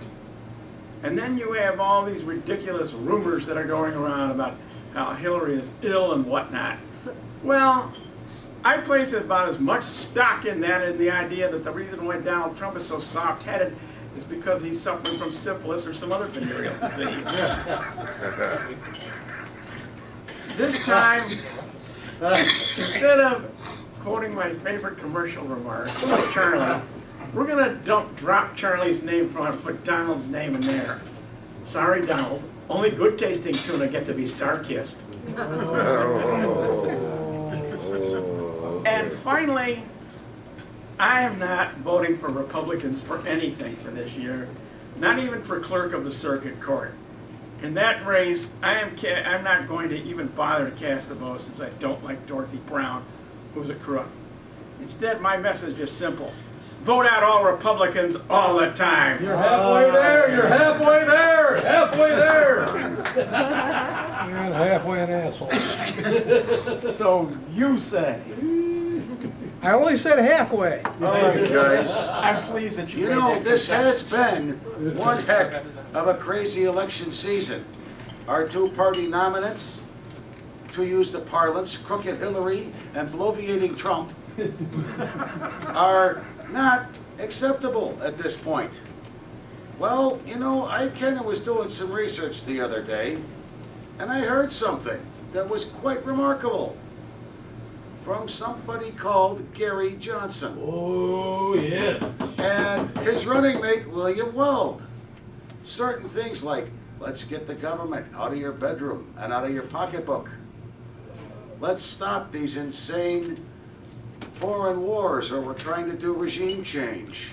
And then you have all these ridiculous rumors that are going around about how Hillary is ill and whatnot. Well, I place about as much stock in that in the idea that the reason why Donald Trump is so soft-headed is because he's suffering from syphilis or some other venereal disease. This time, instead of quoting my favorite commercial remark, Charlie, we're gonna dump, drop Charlie's name from it, and put Donald's name in there. Sorry, Donald, only good tasting tuna get to be star-kissed. Oh. And finally, I am not voting for Republicans for anything for this year, not even for clerk of the circuit court. In that race, I am ca- I'm not going to even bother to cast a vote since I don't like Dorothy Brown, who's a crook. Instead, my message is simple. Vote out all Republicans all the time. You're halfway there, you're halfway there, halfway there. You're halfway an asshole. So you say. I only said halfway. All right, guys. I'm pleased that you You know, this has been one heck of a crazy election season. Our two party nominants, to use the parlance, crooked Hillary and bloviating Trump, are not acceptable at this point. Well, you know, I kind of was doing some research the other day, and I heard something that was quite remarkable from somebody called Gary Johnson. Oh, yeah. And his running mate, William Weld. Certain things like, let's get the government out of your bedroom and out of your pocketbook. Let's stop these insane foreign wars or we're trying to do regime change.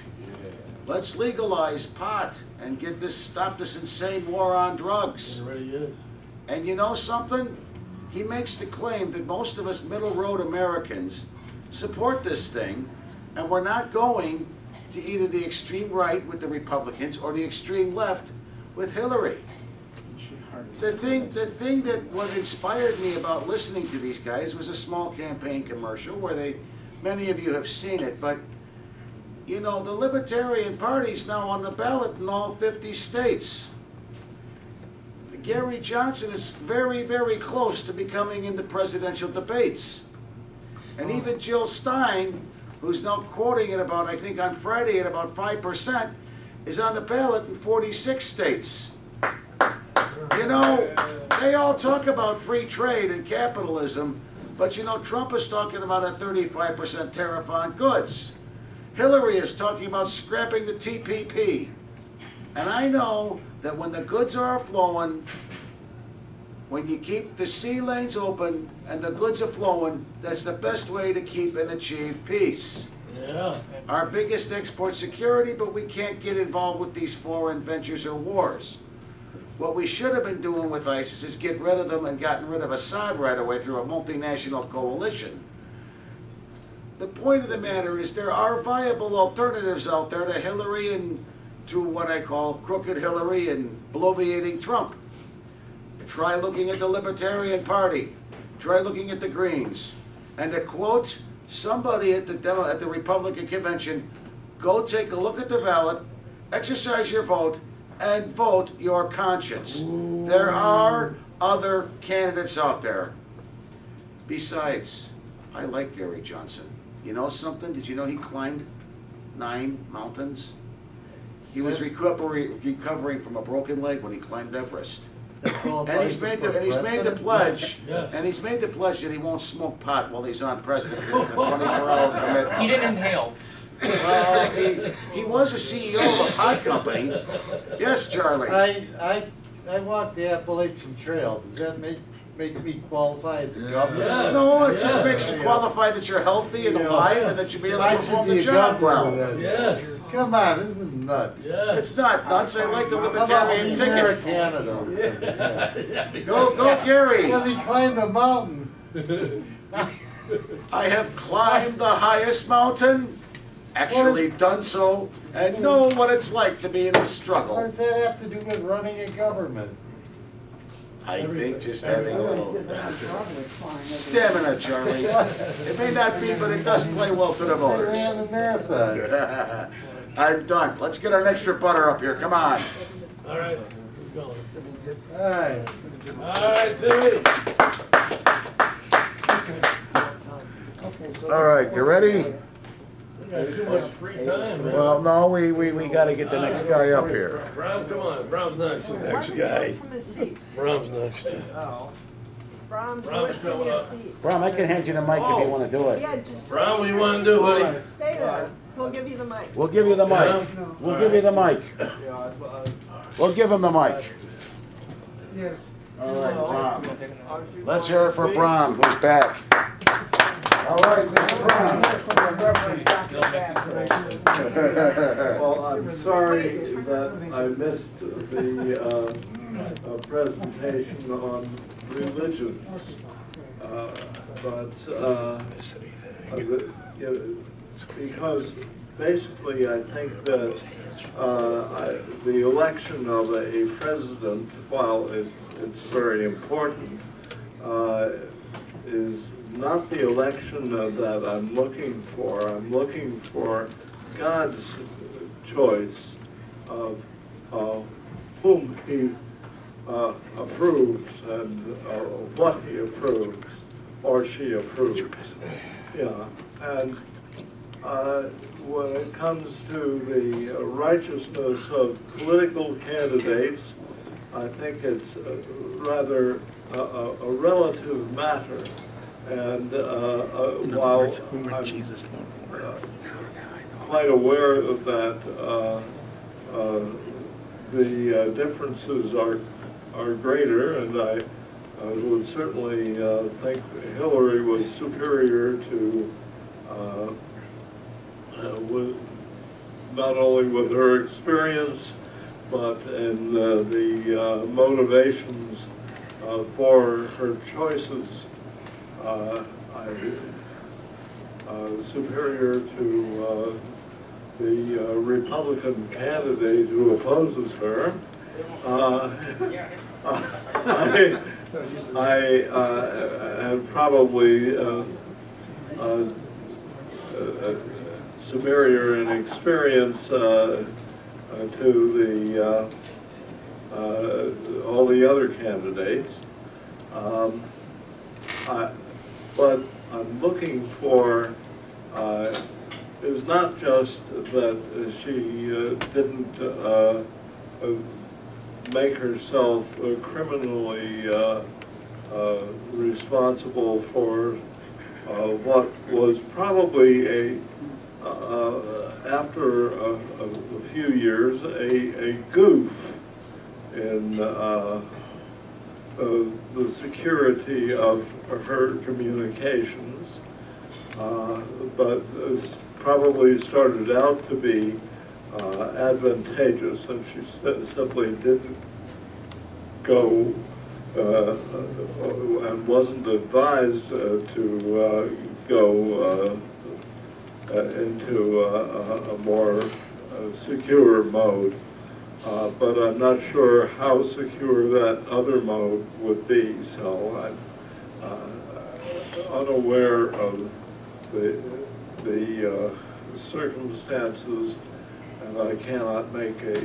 Let's legalize pot and get this, stop this insane war on drugs. It already is. And you know something? He makes the claim that most of us middle road Americans support this thing, and we're not going to either the extreme right with the Republicans or the extreme left with Hillary. The thing, the thing that what inspired me about listening to these guys was a small campaign commercial where they, many of you have seen it, but you know, the Libertarian Party's now on the ballot in all 50 states. Gary Johnson is very, very close to becoming in the presidential debates. And oh. even Jill Stein, who's now quoting at about, I think on Friday at about 5%, is on the ballot in 46 states. You know, they all talk about free trade and capitalism, but you know, Trump is talking about a 35% tariff on goods. Hillary is talking about scrapping the TPP. And I know that when the goods are flowing, when you keep the sea lanes open and the goods are flowing, that's the best way to keep and achieve peace. Yeah. Our biggest export security, but we can't get involved with these foreign ventures or wars. What we should have been doing with ISIS is get rid of them and gotten rid of Assad right away through a multinational coalition. The point of the matter is there are viable alternatives out there to Hillary and to what I call crooked Hillary and bloviating Trump. Try looking at the Libertarian Party. Try looking at the Greens. And to quote somebody at the demo, at the Republican convention, go take a look at the ballot, exercise your vote, and vote your conscience. There are other candidates out there. Besides, I like Gary Johnson. You know something? Did you know he climbed nine mountains? He was recovering, recovering from a broken leg when he climbed Everest. And he's made the, and he's made the pledge, Yes. and he's made the pledge that he won't smoke pot while he's on president it's a twenty-four hour commitment. He didn't inhale. Well, he, he was a CEO of a pot company. Yes, Charlie. I, I, I walked the Appalachian Trail. Does that make, make me qualify as a governor? Yes. No, it just makes you qualify that you're healthy and You know, alive and that you'll be able to I perform the job well. Yes. Come on, this is nuts. Yes. It's not nuts, I like the How about libertarian the ticket. Canada? Go, go Gary. Because he climbed a mountain. I have climbed the highest mountain, actually done so, and know what it's like to be in a struggle. What does that have to do with running a government? I think just having a little stamina, Charlie. It may not be, but it does play well to the I ran voters. marathon. I'm done. Let's get our extra butter up here, come on. All right, keep going. All right. All right, Timmy. All right, you ready? We got too much free time, man. Well, no, we, we, we gotta get the next uh, guy up here. Brown, come on, Brown's next. Next guy. From his seat. Brown's next. Oh. Brown, Brown's away from coming your up. seat. Brom, I can hand you the mic if you wanna do it. Yeah, just. Brown, what do you wanna do, there. buddy? Stay there. We'll give you the mic. We'll give you the mic. We'll give you the mic. We'll give him the mic. Yes. All right, Brom. Let's hear it for Brom, who's back. All right, Mr. Well, I'm sorry that I missed the uh, uh, presentation on religion. Uh, But, uh, because basically I think that uh, I- the election of a president, while it- it's very important, uh, is not the election uh, that I'm looking for. I'm looking for God's choice of uh, whom he uh, approves and uh, what he approves or she approves. Yeah, and uh, when it comes to the righteousness of political candidates, I think it's uh, rather a, a relative matter. And uh, uh, while I'm uh, quite aware of that uh, uh, the uh, differences are are greater, and I, I would certainly uh, think Hillary was superior to uh, uh, with not only with her experience, but in uh, the uh, motivations uh, for her choices. Uh, I, uh, superior to uh, the Republican candidate who opposes her. I, I uh, am probably uh, uh, superior in experience to the all the other candidates. Um, I, but I'm looking for uh, is not just that she uh, didn't uh, uh, make herself criminally responsible for what was probably a, uh, after a, a, a few years, a, a goof in uh, uh, the security of her communications, uh, but it's probably started out to be uh, advantageous, and she simply didn't go uh, and wasn't advised uh, to uh, go uh, uh, into a, more uh, secure mode. Uh, But I'm not sure how secure that other mode would be, so I'm uh, unaware of the, the uh, circumstances, and I cannot make a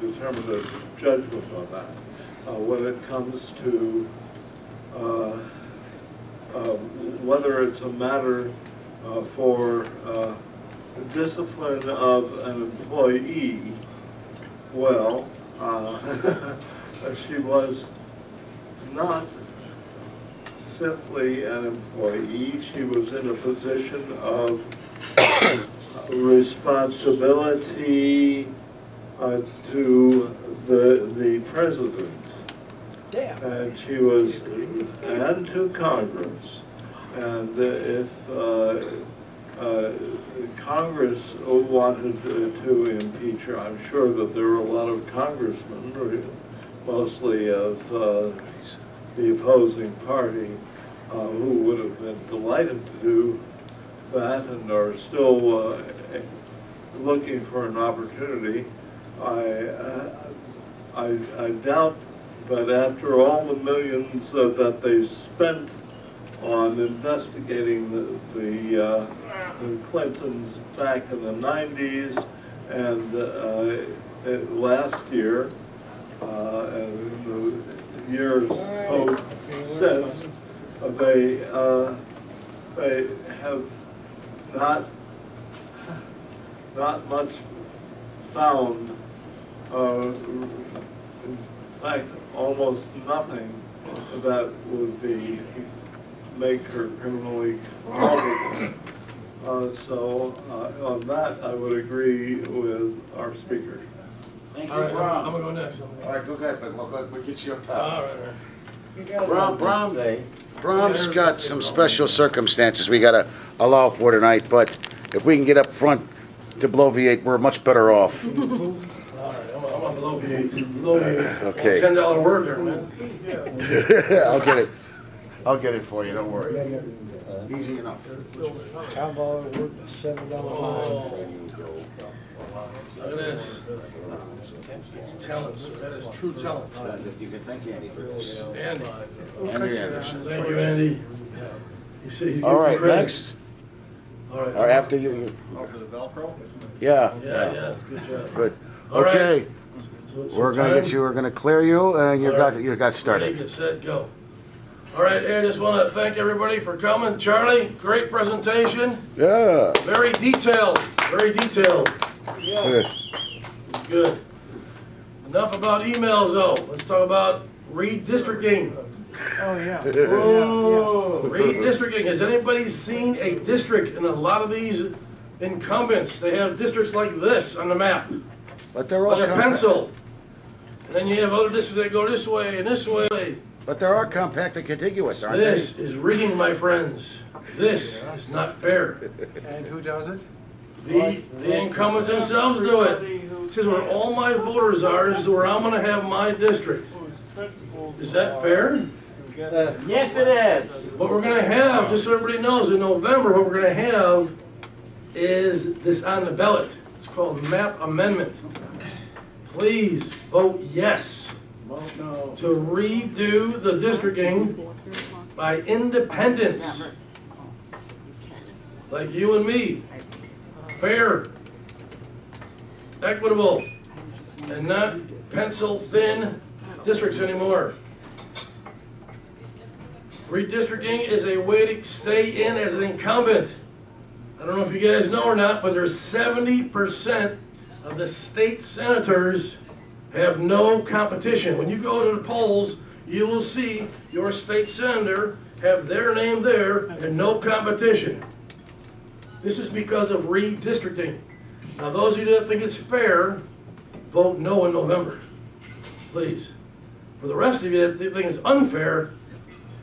determinative judgment on that. Uh, When it comes to uh, uh, whether it's a matter for discipline of an employee, well, uh, she was not simply an employee, she was in a position of responsibility uh, to the, the president. And she was, and to Congress. And if uh, uh, Congress wanted to impeach her, I'm sure that there were a lot of congressmen, mostly of uh, the opposing party, uh, who would have been delighted to do that and are still uh, looking for an opportunity. I, uh, I, I doubt that after all the millions that they spent on investigating the, the, uh, the Clintons back in the 90s and uh, it- last year, uh, and the years since, uh, they, uh, they have not, not much found, uh, in fact, almost nothing that would be, make her criminally culpable. Uh, so, uh, on that, I would agree with our speaker. Thank All right, I'm I'm gonna go next. All right, go ahead, but we'll, we'll get you up top. All right, all right. Brom, Brom, Brom's got some special circumstances we gotta allow for tonight, but if we can get up front to bloviate, we're much better off. All right, I'm, I'm on below eight, below eight. Okay. Ten dollar word there, man. I'll get it. I'll get it for you, don't worry. Easy enough. Town hall worth seven dollars. Oh. Look at this. It's talent, sir. That is true talent. You can thank Andy for this. Andy. Andy Anderson. Thank you, Andy. You see, he's All giving right, credit. next, All right. or after you, you- Oh, for the Velcro? yeah. Yeah, yeah, good job. Good. All right. Okay. So- so We're gonna get you, we're gonna clear you, and you All got, right. you got Ready, started. get set, go. All right, I just want to thank everybody for coming. Charlie, great presentation. Yeah. Very detailed, very detailed. Good. Good. Enough about emails though. Let's talk about redistricting. Oh, yeah. Oh, redistricting. Has anybody seen a district in a lot of these incumbents? They have districts like this on the map, But they're all like a pencil. And then you have other districts that go this way and this way. But there are compact and contiguous, aren't they? This is rigging, my friends. This is not fair. And who does it? The, the incumbents themselves do it. This is where all my voters are, this is where I'm gonna have my district. Is that fair? Yes, it is. What we're gonna have, just so everybody knows, in November, what we're gonna have is this on the ballot. It's called map amendment. Please vote yes Oh, to redo the districting by independents. Like you and me. Fair, equitable, and not pencil thin districts anymore. Redistricting is a way to stay in as an incumbent. I don't know if you guys know or not, but there's seventy percent of the state senators have no competition. When you go to the polls, you will see your state senator have their name there and no competition. This is because of redistricting. Now, those of you that think it's fair, vote no in November, please. For the rest of you that think it's unfair,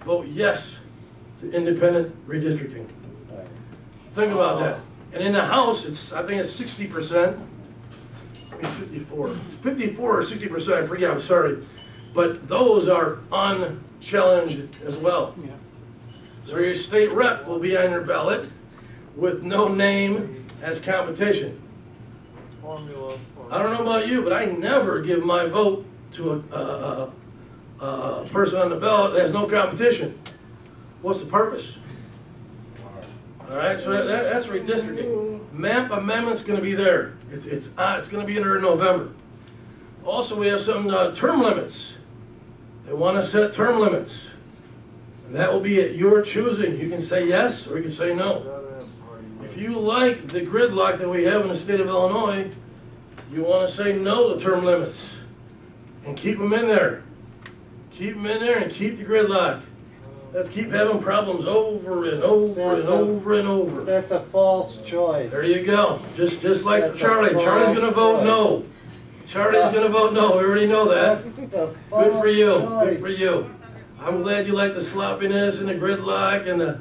vote yes to independent redistricting. Think about that. And in the House, it's, I think it's sixty percent. It's fifty-four. It's Fifty-four or sixty percent, I forget, I'm sorry. But those are unchallenged as well. So your state rep will be on your ballot with no name as competition. Formula I don't know about you, but I never give my vote to a, a, a, a person on the ballot that has no competition. What's the purpose? All right, so that, that- that's redistricting. Map amendment's gonna be there. It's, it's, uh, it's gonna be in there in November. Also, we have some, uh, term limits. They wanna set term limits. And that will be at your choosing. You can say yes, or you can say no. If you like the gridlock that we have in the state of Illinois, you want to say no to term limits and keep them in there. Keep them in there and keep the gridlock. Let's keep having problems over and over and That's a- over and over. That's a false choice. There you go. Just just like That's a Charlie. Charlie's gonna vote no. Charlie's gonna vote no. We already know that. That's a Good false for you. choice. Good for you. I'm glad you like the sloppiness and the gridlock and the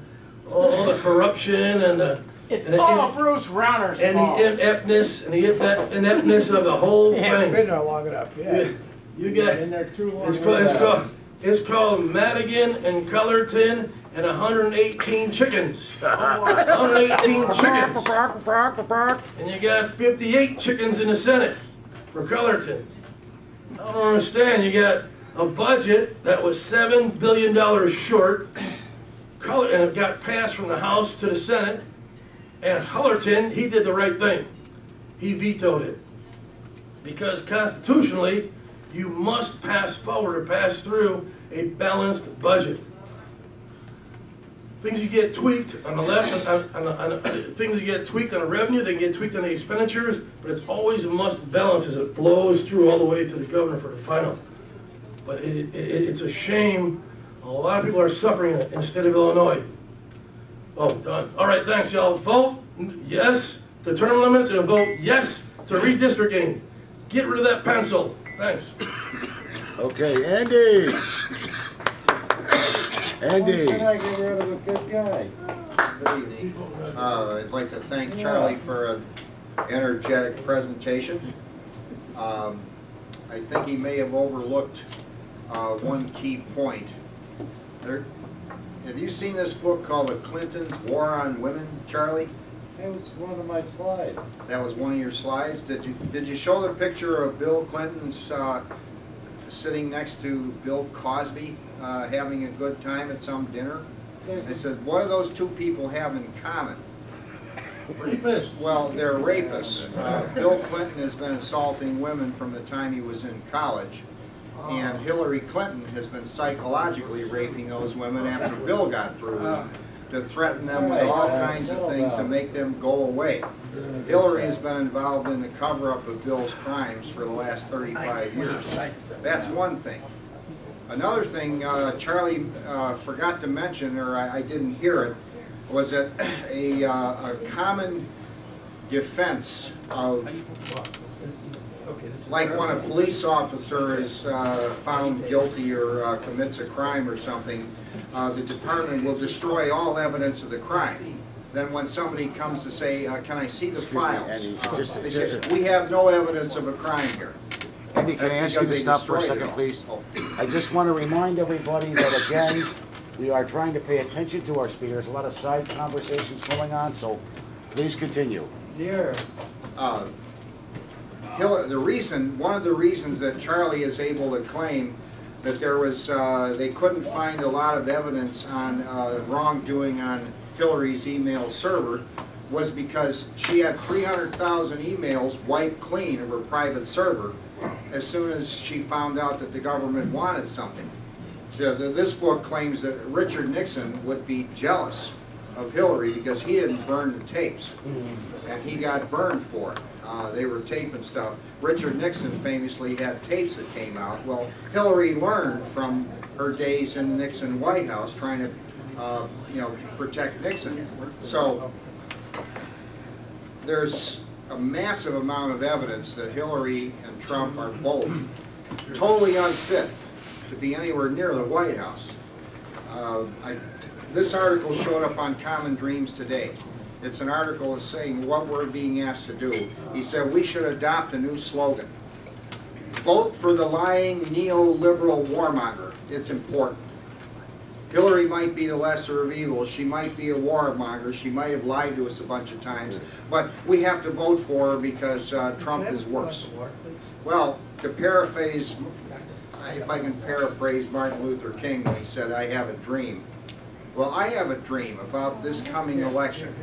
all, all the corruption and the It's and the, all Bruce Rauner's and fault. the ineptness and the inept- ineptness of the whole They haven't thing. been there long enough, yeah. You, you get Been there too long. it's called, it's called it's called Madigan and Cullerton and 118 chickens. 118 chickens. And you got 58 chickens in the Senate for Cullerton. I don't understand. You got a budget that was seven billion dollars short, and it got passed from the House to the Senate. And Cullerton, he did the right thing. he vetoed it. Because constitutionally, you must pass forward or pass through a balanced budget. Things you get tweaked on the left, on, on, on, on- things you get tweaked on the revenue, they can get tweaked on the expenditures, but it's always a must balance as it flows through all the way to the governor for the final. But it, it, it's a shame, a lot of people are suffering in the state of Illinois. Oh, done. All right, thanks, y'all. Vote yes to term limits and vote yes to redistricting. Get rid of that pencil. Thanks. Okay, Andy. Andy. Why should I get rid of a good guy? Good evening. Uh, I'd like to thank Charlie for an energetic presentation. Um, I think he may have overlooked uh, one key point. There, have you seen this book called The Clintons' War on Women, Charlie? That was one of my slides. That was one of your slides. Did you, did you show the picture of Bill Clinton's, uh, sitting next to Bill Cosby, uh, having a good time at some dinner? I said, what do those two people have in common? Rapists. Well, they're rapists. Uh, Bill Clinton has been assaulting women from the time he was in college. And Hillary Clinton has been psychologically raping those women after Bill got through with them, to threaten them with all kinds of things to make them go away. Hillary has been involved in the cover-up of Bill's crimes for the last 35 years. That's one thing. Another thing, uh, Charlie uh, forgot to mention, or I I didn't hear it, was that a, uh, a common defense of, like when a police officer is uh, found guilty or uh, commits a crime or something, uh, the department will destroy all evidence of the crime. Then when somebody comes to say, uh, can I see the Excuse me, files? Andy, Uh, They say, we have no evidence of a crime here. Andy, can I ask you because to stop for a second, please? Oh. I just want to remind everybody that again, we are trying to pay attention to our speakers. A lot of side conversations going on, so please continue. Dear, uh, Hill, the reason, one of the reasons that Charlie is able to claim that there was, uh, they couldn't find a lot of evidence on uh, wrongdoing on Hillary's email server was because she had 300,000 emails wiped clean of her private server as soon as she found out that the government wanted something. So this book claims that Richard Nixon would be jealous of Hillary because he didn't burn the tapes. And he got burned for it. Uh, they were taping stuff. Richard Nixon famously had tapes that came out. Well, Hillary learned from her days in the Nixon White House trying to, uh, you know, protect Nixon. So there's a massive amount of evidence that Hillary and Trump are both totally unfit to be anywhere near the White House. Uh, I, this article showed up on Common Dreams today. It's an article saying what we're being asked to do. He said we should adopt a new slogan. Vote for the lying neoliberal warmonger. It's important. Hillary might be the lesser of evils. She might be a warmonger. She might have lied to us a bunch of times. But we have to vote for her because uh, Trump is worse. Well, to paraphrase, if I can paraphrase Martin Luther King when he said, I have a dream. Well, I have a dream about this coming election.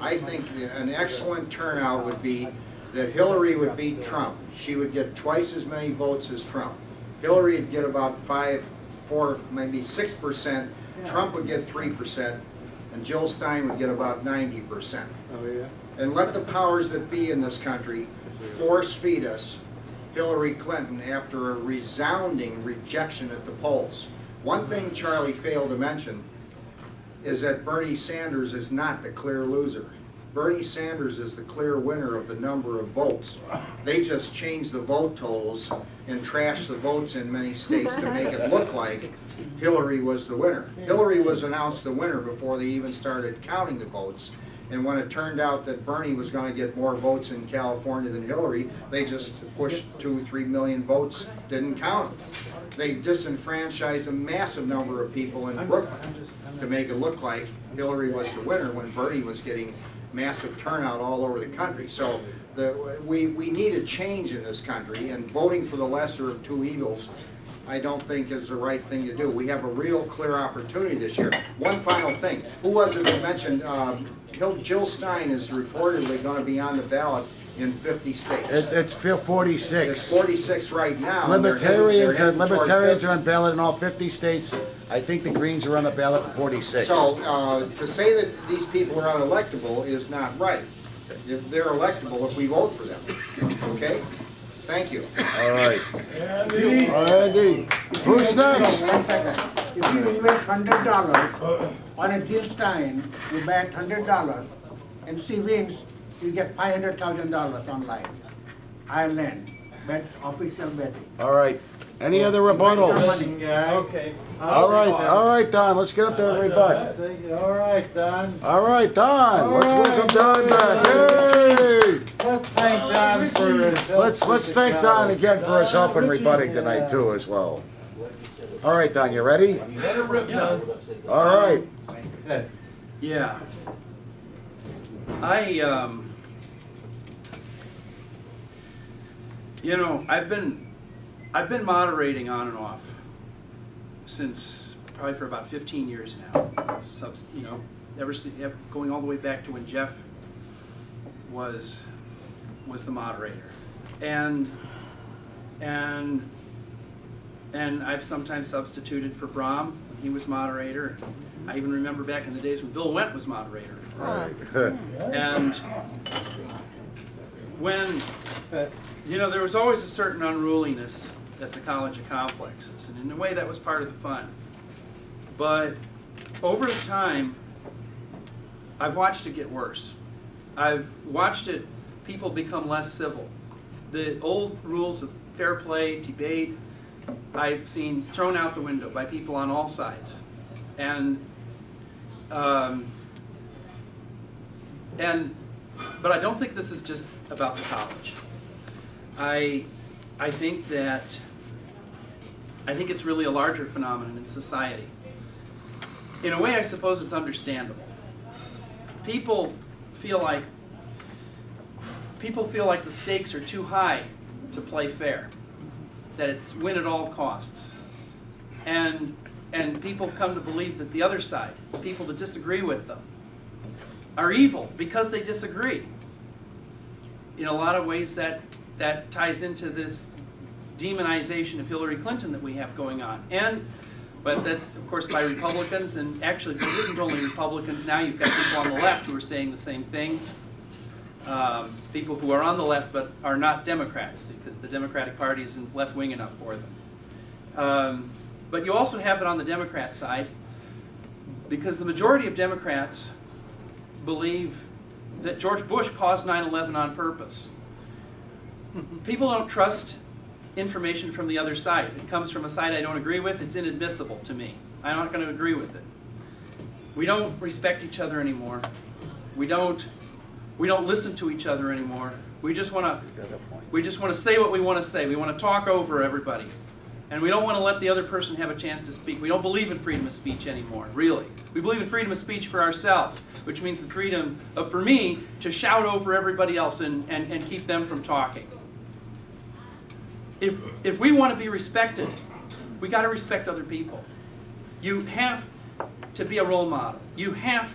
I think an excellent turnout would be that Hillary would beat Trump. She would get twice as many votes as Trump. Hillary would get about five, four, maybe six percent. Trump would get three percent, and Jill Stein would get about ninety percent. oh yeah? And let the powers that be in this country force feed us Hillary Clinton after a resounding rejection at the polls. One thing Charlie failed to mention is that Bernie Sanders is not the clear loser. Bernie Sanders is the clear winner of the number of votes. They just changed the vote totals and trashed the votes in many states to make it look like Hillary was the winner. Hillary was announced the winner before they even started counting the votes. And when it turned out that Bernie was going to get more votes in California than Hillary, they just pushed two, three million votes, didn't count them. They disenfranchised a massive number of people in Brooklyn to make it look like Hillary was the winner when Bernie was getting massive turnout all over the country. So the, we, we need a change in this country, and voting for the lesser of two evils, I don't think is the right thing to do. We have a real clear opportunity this year. One final thing, who was it that mentioned, um, Jill Stein is reportedly going to be on the ballot in fifty states. It, it's fil- It's forty-six. forty-six right now. and they're headed- Libertarians they're are, headed toward libertarians 50. are on ballot in all fifty states. I think the Greens are on the ballot in forty-six. So, uh, to say that these people are unelectable is not right. If they're electable if we vote for them, okay? Thank you. All right. Andy? Andy, who's next? One second. If you invest hundred dollars on a Jill Stein, you bet hundred dollars, and she wins, you get five hundred thousand dollars online. Ireland, bet, official betting. All right. Any other rebuttals? Okay. All right, all right, Don, let's get up there and rebut. All right, Don. All right, Don, let's All welcome Don back. Hey! Let's thank Don for his help Let's, let's thank Don again for his help in rebutting tonight too as well. All right, Don, you ready? Let it rip, All right. Yeah. I, um, you know, I've been, I've been moderating on and off since probably for about 15 years now. Subs, you know, ever since, going all the way back to when Jeff was, was the moderator. And, and, and I've sometimes substituted for Brom when he was moderator. I even remember back in the days when Bill Went was moderator. Right. And when, you know, there was always a certain unruliness at the college of complexes, and in a way that was part of the fun. But over time, I've watched it get worse. I've watched it, people become less civil. The old rules of fair play, debate, I've seen thrown out the window by people on all sides. And, um, and, but I don't think this is just about the college. I, I think that, I think it's really a larger phenomenon in society. In a way, I suppose it's understandable. People feel like, people feel like the stakes are too high to play fair, that it's win at all costs. And, and people have come to believe that the other side, people that disagree with them, are evil because they disagree. In a lot of ways, that, that ties into this demonization of Hillary Clinton that we have going on. And, but that's, of course, by Republicans, and actually, it isn't only Republicans. Now you've got people on the left who are saying the same things. Um, people who are on the left but are not Democrats, because the Democratic Party isn't left wing enough for them. Um, but you also have it on the Democrat side, because the majority of Democrats believe that George Bush caused 9-11 on purpose. People don't trust information from the other side. If it comes from a side I don't agree with, it's inadmissible to me. I'm not going to agree with it. We don't respect each other anymore. We don't, we don't listen to each other anymore. We just want to we just want to say what we want to say. We want to talk over everybody. And we don't want to let the other person have a chance to speak. We don't believe in freedom of speech anymore, really. We believe in freedom of speech for ourselves, which means the freedom, of, for me, to shout over everybody else and, and, and keep them from talking. If, if we want to be respected, we got to respect other people. You have to be a role model. You have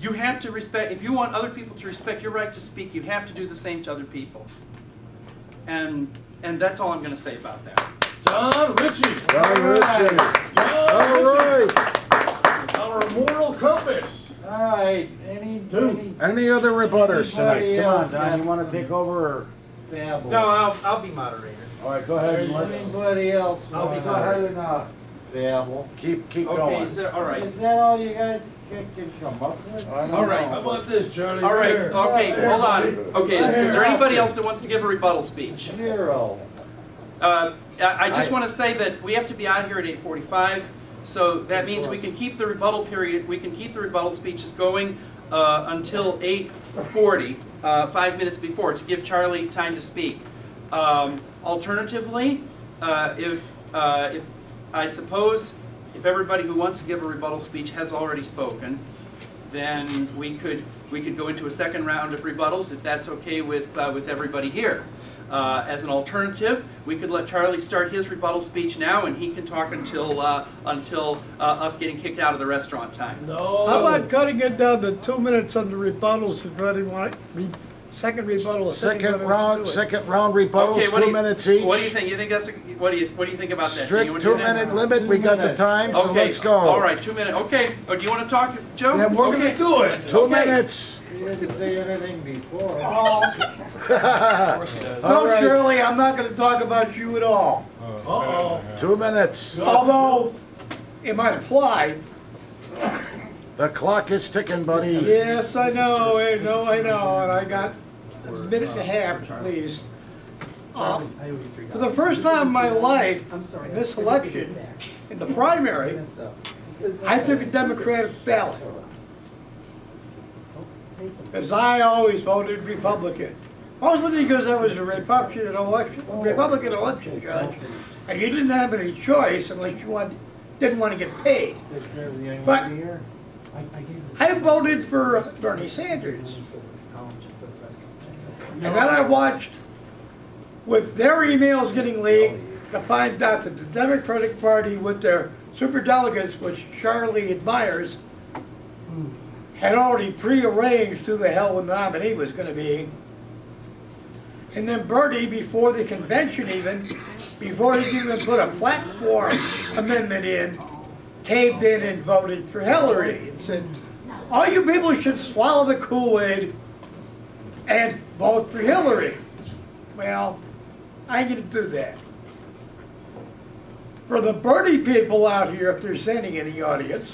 you have to respect, if you want other people to respect your right to speak, you have to do the same to other people. And, and that's all I'm going to say about that. John Ritchie. John Ritchie. John All Ritchie. Our moral compass. All right, any, any, Any other rebutters tonight? Come on, else Don, you want to take over or? Babble? No, I'll, I'll be moderator. All right, go ahead and let's Anybody else I'll be want to go ahead and, uh, babble? keep, keep Okay, going. is that, all right. Is that all you guys can, can come up with? I don't All right. How know. about this, Charlie? All right, Here. okay, hold on. Okay, is, is there anybody else that wants to give a rebuttal speech? Zero. Uh, I I just I- want to say that we have to be out here at 8:45, so that means we can keep the rebuttal period, we can keep the rebuttal speeches going uh, until 8:40, uh, five minutes before, to give Charlie time to speak. Um, Alternatively, uh, if, uh, if, I suppose, if everybody who wants to give a rebuttal speech has already spoken, then we could, we could go into a second round of rebuttals, if that's okay with, uh, with everybody here. Uh, As an alternative, we could let Charlie start his rebuttal speech now, and he can talk until, uh, until uh, us getting kicked out of the restaurant time. No. How about cutting it down to two minutes on the rebuttals if anybody want to second rebuttal. if Second anybody wants to round, do it. second round rebuttals, what do two you- minutes each. What do you think? You think that's, a- what do you, what do you think about that? Do you Strict wanna do that? two-minute limit, we got the time, so Okay, let's go. All right, two minute, okay. Oh, do you want to talk, Joe? Then we're gonna Okay. do it. Two Okay. minutes. You didn't say anything before. All No, right, Shirley, I'm not gonna talk about you at all. Uh-oh. two minutes. Although, it might apply. The clock is ticking, buddy. Yes, I know, I know, I know, and I got a minute and a half, please. Um, For the first time in my life, in this election, in the primary, I took a Democratic ballot. Because I always voted Republican. Mostly because I was a Republican election, Republican election judge, and you didn't have any choice unless you didn't want to get paid. But I voted for Bernie Sanders. And then I watched, with their emails getting leaked, to find out that the Democratic Party with their superdelegates, which Charlie admires, had already prearranged who the hell the nominee was gonna be. And then Bernie, before the convention even, before he even put a platform amendment in, caved in and voted for Hillary and said, all you people should swallow the Kool-Aid and vote for Hillary. Well, I gonna do that. For the Bernie people out here, if there's any in the audience,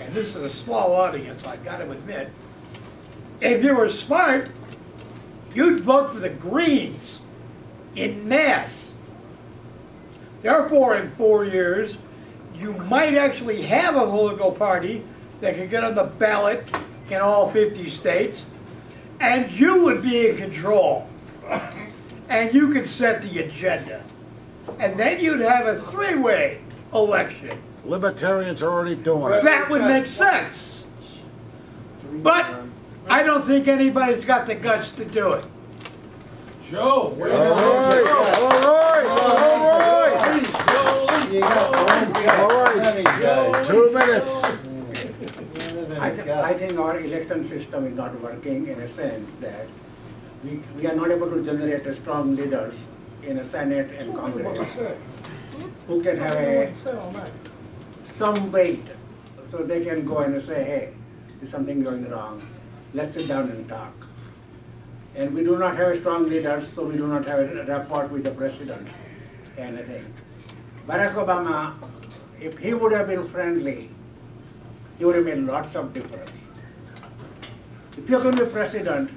and this is a small audience, I've gotta admit, if you were smart, you'd vote for the Greens in mass. Therefore, in four years, you might actually have a political party that could get on the ballot in all 50 states, and you would be in control. And you could set the agenda. And then you'd have a three-way election. Libertarians are already doing it. That would make sense. But I don't think anybody's got the guts to do it. Joe, where All right, all right, You got one all right, all Any guy. right. Two minutes. I, th- I think our election system is not working in a sense that we, we are not able to generate a strong leaders in a Senate and Congress who can have a, some weight so they can go and say, hey, there's something going wrong. Let's sit down and talk. And we do not have a strong leader, so we do not have a rapport with the president, anything. Barack Obama, if he would have been friendly, he would have made lots of difference. If you're going to be president,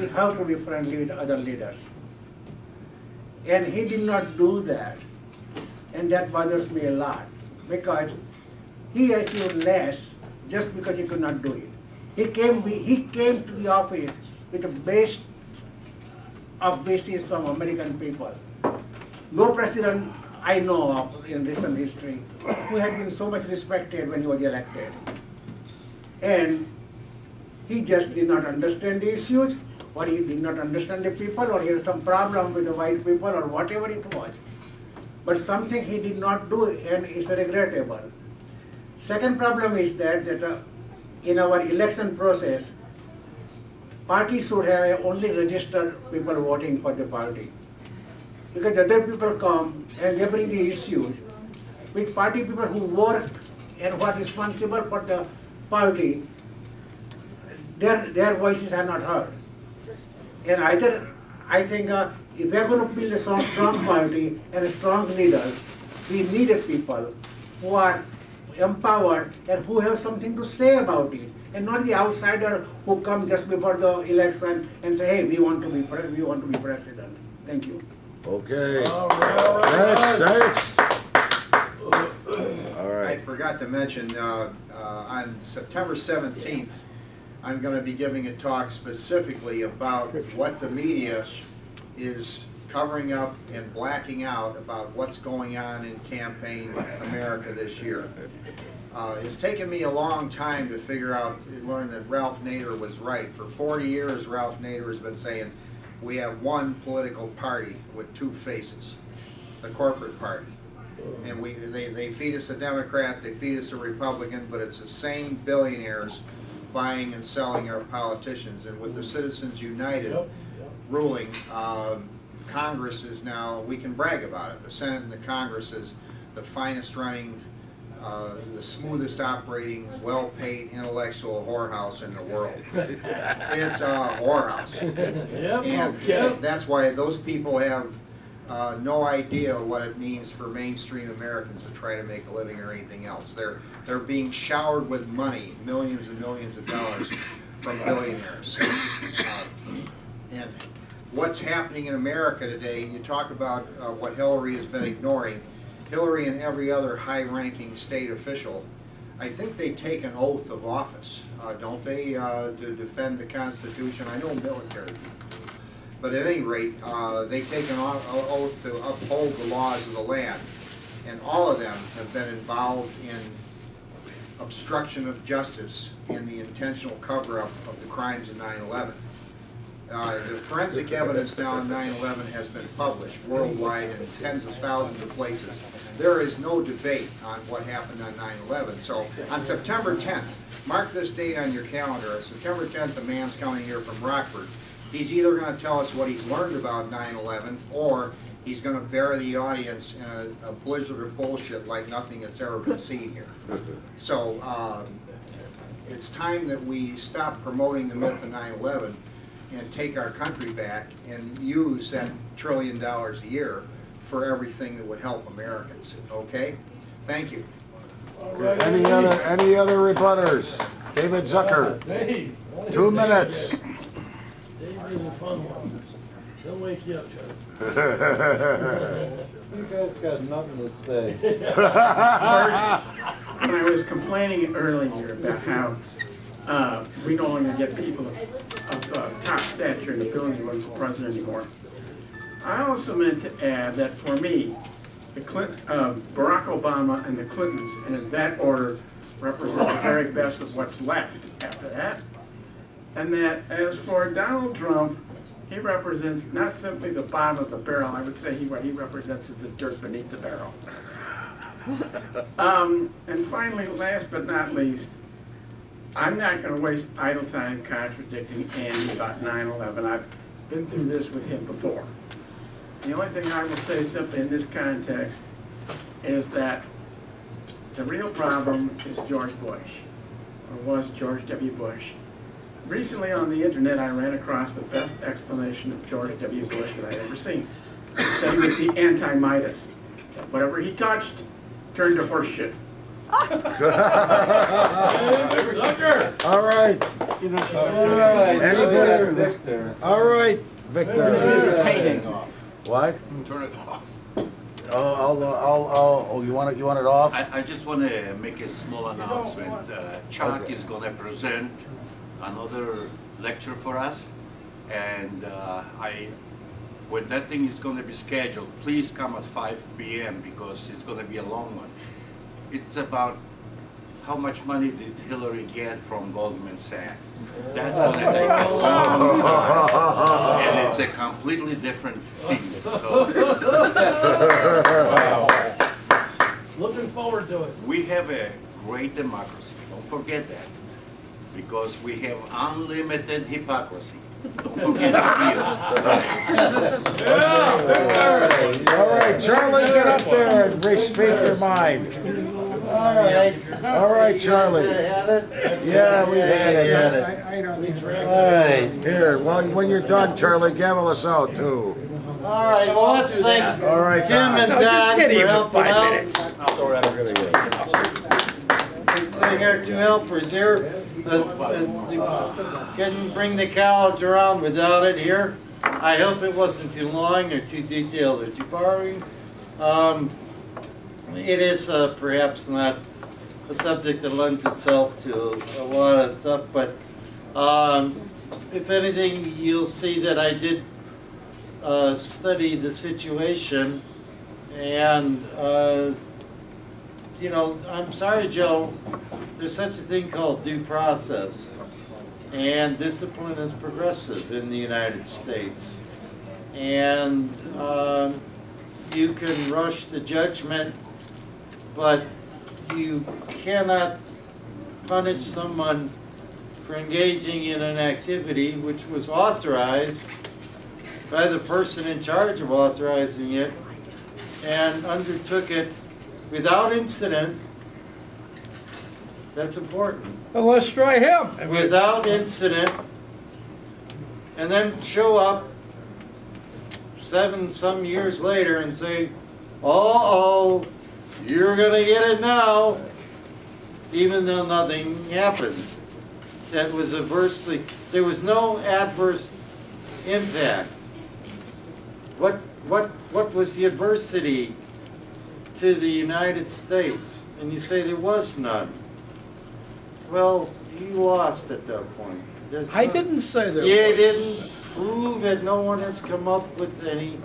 you have to be friendly with other leaders. And he did not do that. And that bothers me a lot because he achieved less just because he could not do it. He came, he came to the office with a base of basis from American people. No president I know of in recent history who had been so much respected when he was elected. And he just did not understand the issues, or he did not understand the people, or he had some problem with the white people, or whatever it was. But something he did not do and is regrettable. Second problem is that, that uh, in our election process, parties should have only registered people voting for the party. Because other people come and they bring the issues with party people who work and who are responsible for the party, their, their voices are not heard. And either, I think, uh, if we are going to build a strong, strong party and strong leaders, we need a people who are empowered and who have something to say about it, and not the outsider who come just before the election and say, "Hey, we want to be pre- we want to be president." Thank you. Okay. All right, all right. Next, next. All I forgot to mention, uh, uh, on September 17th, I'm going to be giving a talk specifically about what the media is covering up and blacking out about what's going on in campaign America this year. Uh, It's taken me a long time to figure out, learn that Ralph Nader was right. For 40 years, Ralph Nader has been saying, we have one political party with two faces, the corporate party. And we, they, they feed us a Democrat, they feed us a Republican, but it's the same billionaires buying and selling our politicians. And with the Citizens United Yep, ruling, um, Congress is now, we can brag about it. The Senate and the Congress is the finest running, uh, the smoothest operating, well-paid intellectual whorehouse in the world. It's a whorehouse. Yep, And okay. that's why those people have uh, no idea what it means for mainstream Americans to try to make a living or anything else. They're, they're being showered with money, millions and millions of dollars from billionaires. Uh, And what's happening in America today, you talk about uh, what Hillary has been ignoring. Hillary and every other high-ranking state official, I think they take an oath of office, uh, don't they, uh, to defend the Constitution? I know military people. But at any rate, uh, they take an oath to uphold the laws of the land. And all of them have been involved in obstruction of justice and the intentional cover-up of the crimes of 9/11. Uh, The forensic evidence now on 9/11 has been published worldwide in tens of thousands of places. There is no debate on what happened on 9/11. So on September 10th, mark this date on your calendar, on September 10th, a man's coming here from Rockford. He's either going to tell us what he's learned about 9/11, or he's going to bury the audience in a- a blizzard of bullshit like nothing that's ever been seen here. So um, it's time that we stop promoting the myth of 9/11 and take our country back and use that trillion dollars a year for everything that would help Americans, okay? Thank you. Any other, any other rebutters? David Zucker, uh, Dave. two minutes. Dave is a fun one. He'll wake you up, Charlie. You guys got nothing to say. First, when I was complaining earlier about how uh, we no longer get people of, of uh, top stature in the building run for president anymore, I also meant to add that for me, the Clint, uh, Barack Obama and the Clintons, and in that order, represent the very best of what's left after that. And that as for Donald Trump, he represents not simply the bottom of the barrel, I would say he, what he represents is the dirt beneath the barrel. Um, and finally, last but not least, I'm not gonna waste idle time contradicting Andy about 9/11. I've been through this with him before. The only thing I will say simply in this context is that the real problem is George Bush, or was George W. Bush. Recently on the internet, I ran across the best explanation of George W. Bush that I'd ever seen. He said he was the anti-Midas. Whatever he touched turned to horseshit. All right. Anybody? Victor. All right, Victor. Painting. What? Turn it off. Oh, I'll, I'll, I'll, oh, you want it, you want it off? I, I just want to make a small announcement. Uh, Chuck Okay. is going to present another lecture for us. And uh, I, when that thing is going to be scheduled, please come at 5 p.m. because it's going to be a long one. It's about how much money did Hillary get from Goldman Sachs. That's going to take a long time. And it's a completely different thing. So, Looking forward to it. We have a great democracy, don't forget that. Because we have unlimited hypocrisy. Don't forget that All right, Charlie, get up there and re-speak your mind. All right. All right, Charlie. Yeah, we've had it. I don't All right. Here, well, when you're done, Charlie, gavel us out too. All right, well, let's thank All right, Tim and Don. Don get for even helping five out. minutes. Let's thank our two helpers here. Couldn't bring the college around without it here. I hope it wasn't too long or too detailed or too boring. Um, It is uh, perhaps not a subject that lends itself to a lot of stuff, but um, if anything, you'll see that I did uh, study the situation and, uh, you know, I'm sorry, Joe, there's such a thing called due process. And discipline is progressive in the United States. And um, you can rush the judgment, but you cannot punish someone for for engaging in an activity which was authorized by the person in charge of authorizing it and undertook it without incident. That's important. Well, let's try him. Without incident, and then show up seven some years later and say, uh-oh, you're gonna get it now, even though nothing happened. That was adversely, there was no adverse impact. What, what, what was the adversity to the United States? And you say there was none. Well, you lost at that point. There's I no- didn't say there You was. didn't prove it, no one has come up with any,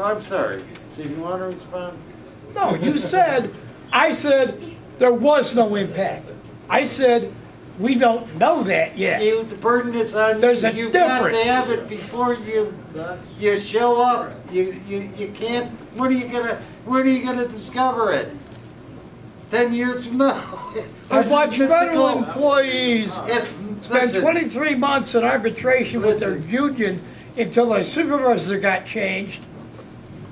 I'm sorry, did you want to respond? No, you said, I said, there was no impact. I said, we don't know that yet. You, the burden is on There's you, you've got to have it before you, you show up. You, you, you can't, when are you gonna, when are you gonna discover it? Ten years from now? I watched federal employees It's, spend 23 months in arbitration with their union until their supervisor got changed.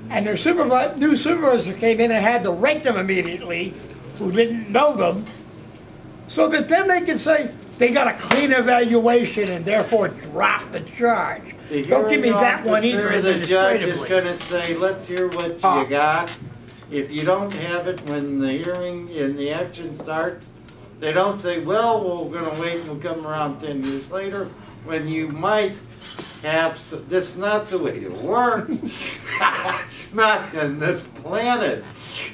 And their supervisor, new supervisor came in and had to rate them immediately, who didn't know them, so that then they can say they got a clean evaluation and therefore drop the charge. the Don't give me that one either The judge is gonna say, let's hear what you got. If you don't have it when the hearing and the action starts, they don't say, well, we're gonna wait and we'll come around ten years later, when you might have, s- this is not the way it works. Not in this planet.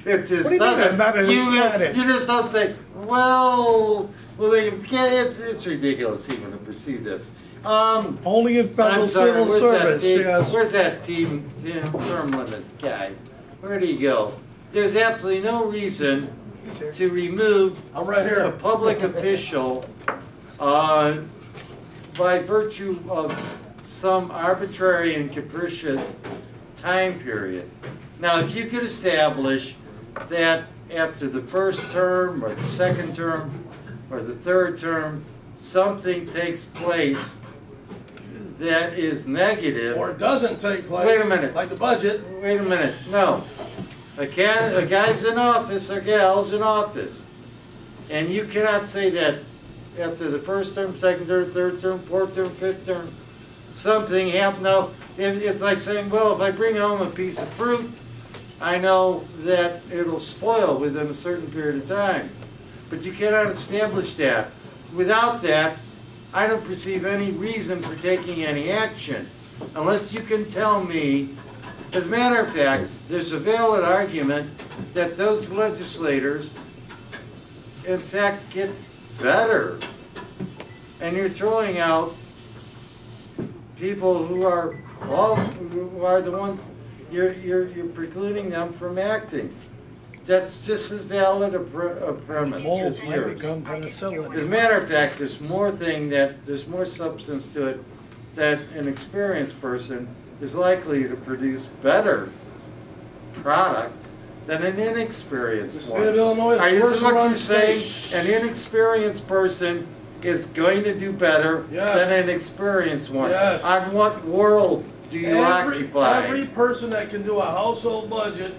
It do just you doesn't. not in this You, planet? you just don't say, well, well, they, it's, it's ridiculous even to pursue this. Um, Only in federal sorry, civil where's that service, team, yes. where's that team, team term limits guy? Where'd he go? There's absolutely no reason to remove right a public official, uh, by virtue of some arbitrary and capricious time period. Now, if you could establish that after the first term, or the second term, or the third term, something takes place that is negative. Or it doesn't take place. Wait a minute. Like the budget. Wait a minute, no. A can, a guy's in office, or gal's in office. And you cannot say that after the first term, second term, third term, fourth term, fifth term, something happened. Now, it, it's like saying, well, if I bring home a piece of fruit, I know that it'll spoil within a certain period of time. But you cannot establish that. Without that, I don't perceive any reason for taking any action. Unless you can tell me, as a matter of fact, there's a valid argument that those legislators, in fact, get better. And you're throwing out people who are qual, who are the ones, you're, you're, you're precluding them from acting. That's just as valid a, pre- a premise Mold as yours. As a matter of fact, there's more thing that, there's more substance to it, that an experienced person is likely to produce better product than an inexperienced The one. state of Illinois is Are you- the what you're saying, an inexperienced person is going to do better Yes. than an experienced one. Yes. On what world do you Every, occupy? every person that can do a household budget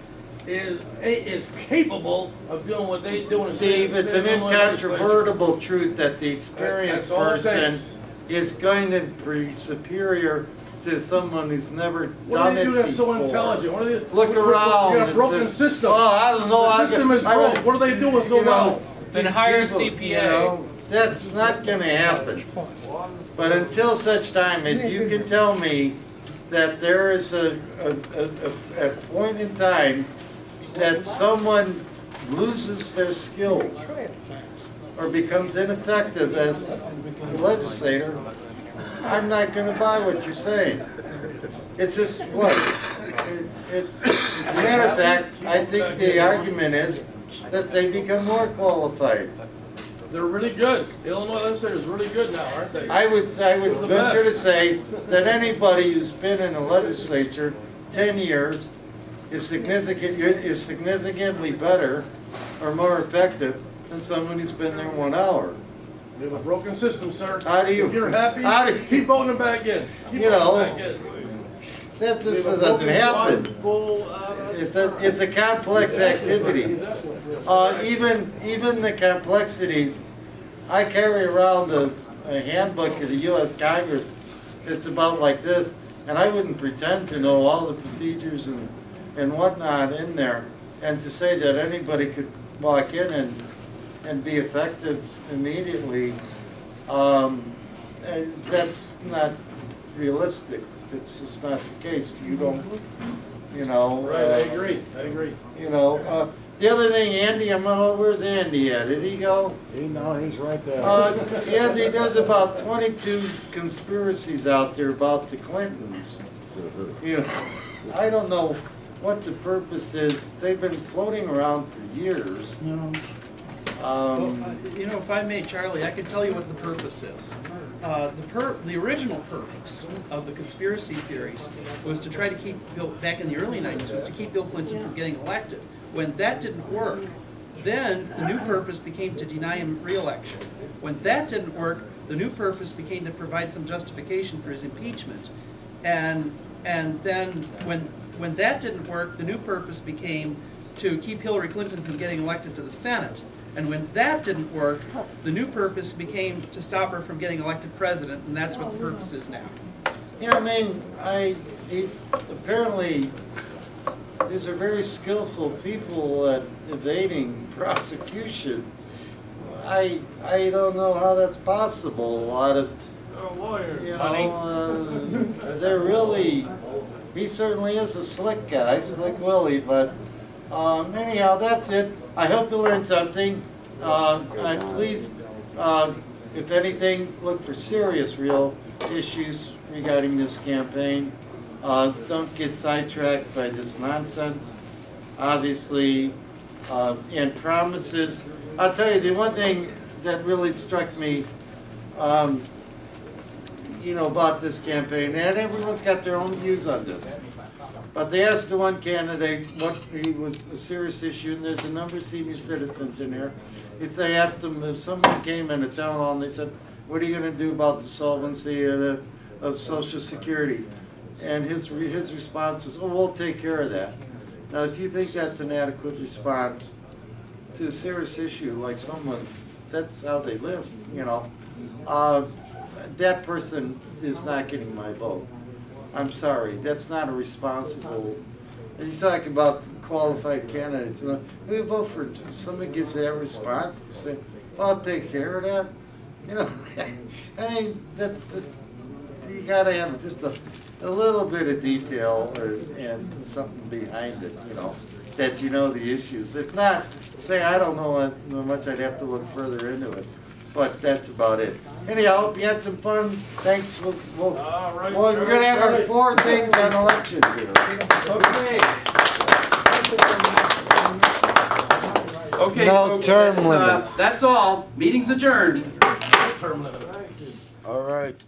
is, is capable of doing what they do in Steve, it's an state of Illinois legislature. incontrovertible truth that the experienced That's person is going to be superior to someone who's never What done do they it do that's so intelligent? What are they? Look we- we- around. We got a broken a- system. Oh, I don't know. I The system get- is I broke. What are they doing so you know, well? these people, you know, That's not gonna happen. But until such time as you can tell me that there is a, a, a, a- point in time that someone loses their skills or becomes ineffective as a legislator, I'm not gonna buy what you're saying. It's just, what? It, it, a matter of fact, I think the argument is that they become more qualified. They're really good. The Illinois legislature is really good now, aren't they? I would, I would venture to say that anybody who's been in the legislature ten years is significant, is significantly better or more effective than someone who's been there one hour. We have a broken system, sir. How do you- If you're happy, how do you- keep voting back in. Keep You voting know, back in. That just doesn't happen. It's a complex activity. Uh, even, even the complexities, I carry around a, a handbook of the US Congress. It's about like this, and I wouldn't pretend to know all the procedures and, and whatnot in there. And to say that anybody could walk in and, and be effective immediately, um, eh, that's not realistic. It's just not the case. You don't, you know. Right, I uh, agree, I agree. you know, uh, the other thing, Andy, I'm gonna, where's Andy at? Did he go? He, no, he's right there. Uh, Andy, there's about twenty-two conspiracies out there about the Clintons. You know, I don't know what the purpose is. They've been floating around for years. Well, Um, uh, you know, if I may, Charlie, I can tell you what the purpose is. Uh, the the original purpose of the conspiracy theories was to try to keep Bill, back in the early nineties, was to keep Bill Clinton from getting elected. When that didn't work, then the new purpose became to deny him reelection. When that didn't work, the new purpose became to provide some justification for his impeachment. And, and then when, when that didn't work, the new purpose became to keep Hillary Clinton from getting elected to the Senate. And when that didn't work, the new purpose became to stop her from getting elected president, and that's what the purpose is now. yeah, I mean, I, he's apparently, these are very skillful people at evading prosecution. I, I don't know how that's possible. A lot of a lawyer. You know, uh, they're really, he certainly is a slick guy, slick Willie, but, um, anyhow, that's it. I hope you learned something. Uh, please, uh, if anything, look for serious, real issues regarding this campaign. Uh, don't get sidetracked by this nonsense, obviously, uh, and promises. I'll tell you, the one thing that really struck me, um, you know, about this campaign, and everyone's got their own views on this. But they asked the one candidate what he was a serious issue, and there's a number of senior citizens in here. If they asked him if someone came in a town hall and they said, "What are you going to do about the solvency of the of Social Security?" and his his response was, "Oh, we'll take care of that." Now, if you think that's an adequate response to a serious issue like someone's, that's how they live, you know. Uh, that person is not getting my vote. I'm sorry, that's not a responsible, you talk about qualified candidates, you know, we vote for, somebody gives that response, to say, "Well, I'll take care of that, you know, I mean, that's just, you gotta have just a, a little bit of detail or, and something behind it, you know, that you know the issues. If not, say, I don't know much I'd have to look further into it, but that's about it. Anyhow, hope you had some fun, thanks, we'll, we'll, right, well, we're gonna have our four things on elections here. Okay. Okay, No folks, term that's, uh, limits. That's all. Meeting's adjourned. Term limit. All right.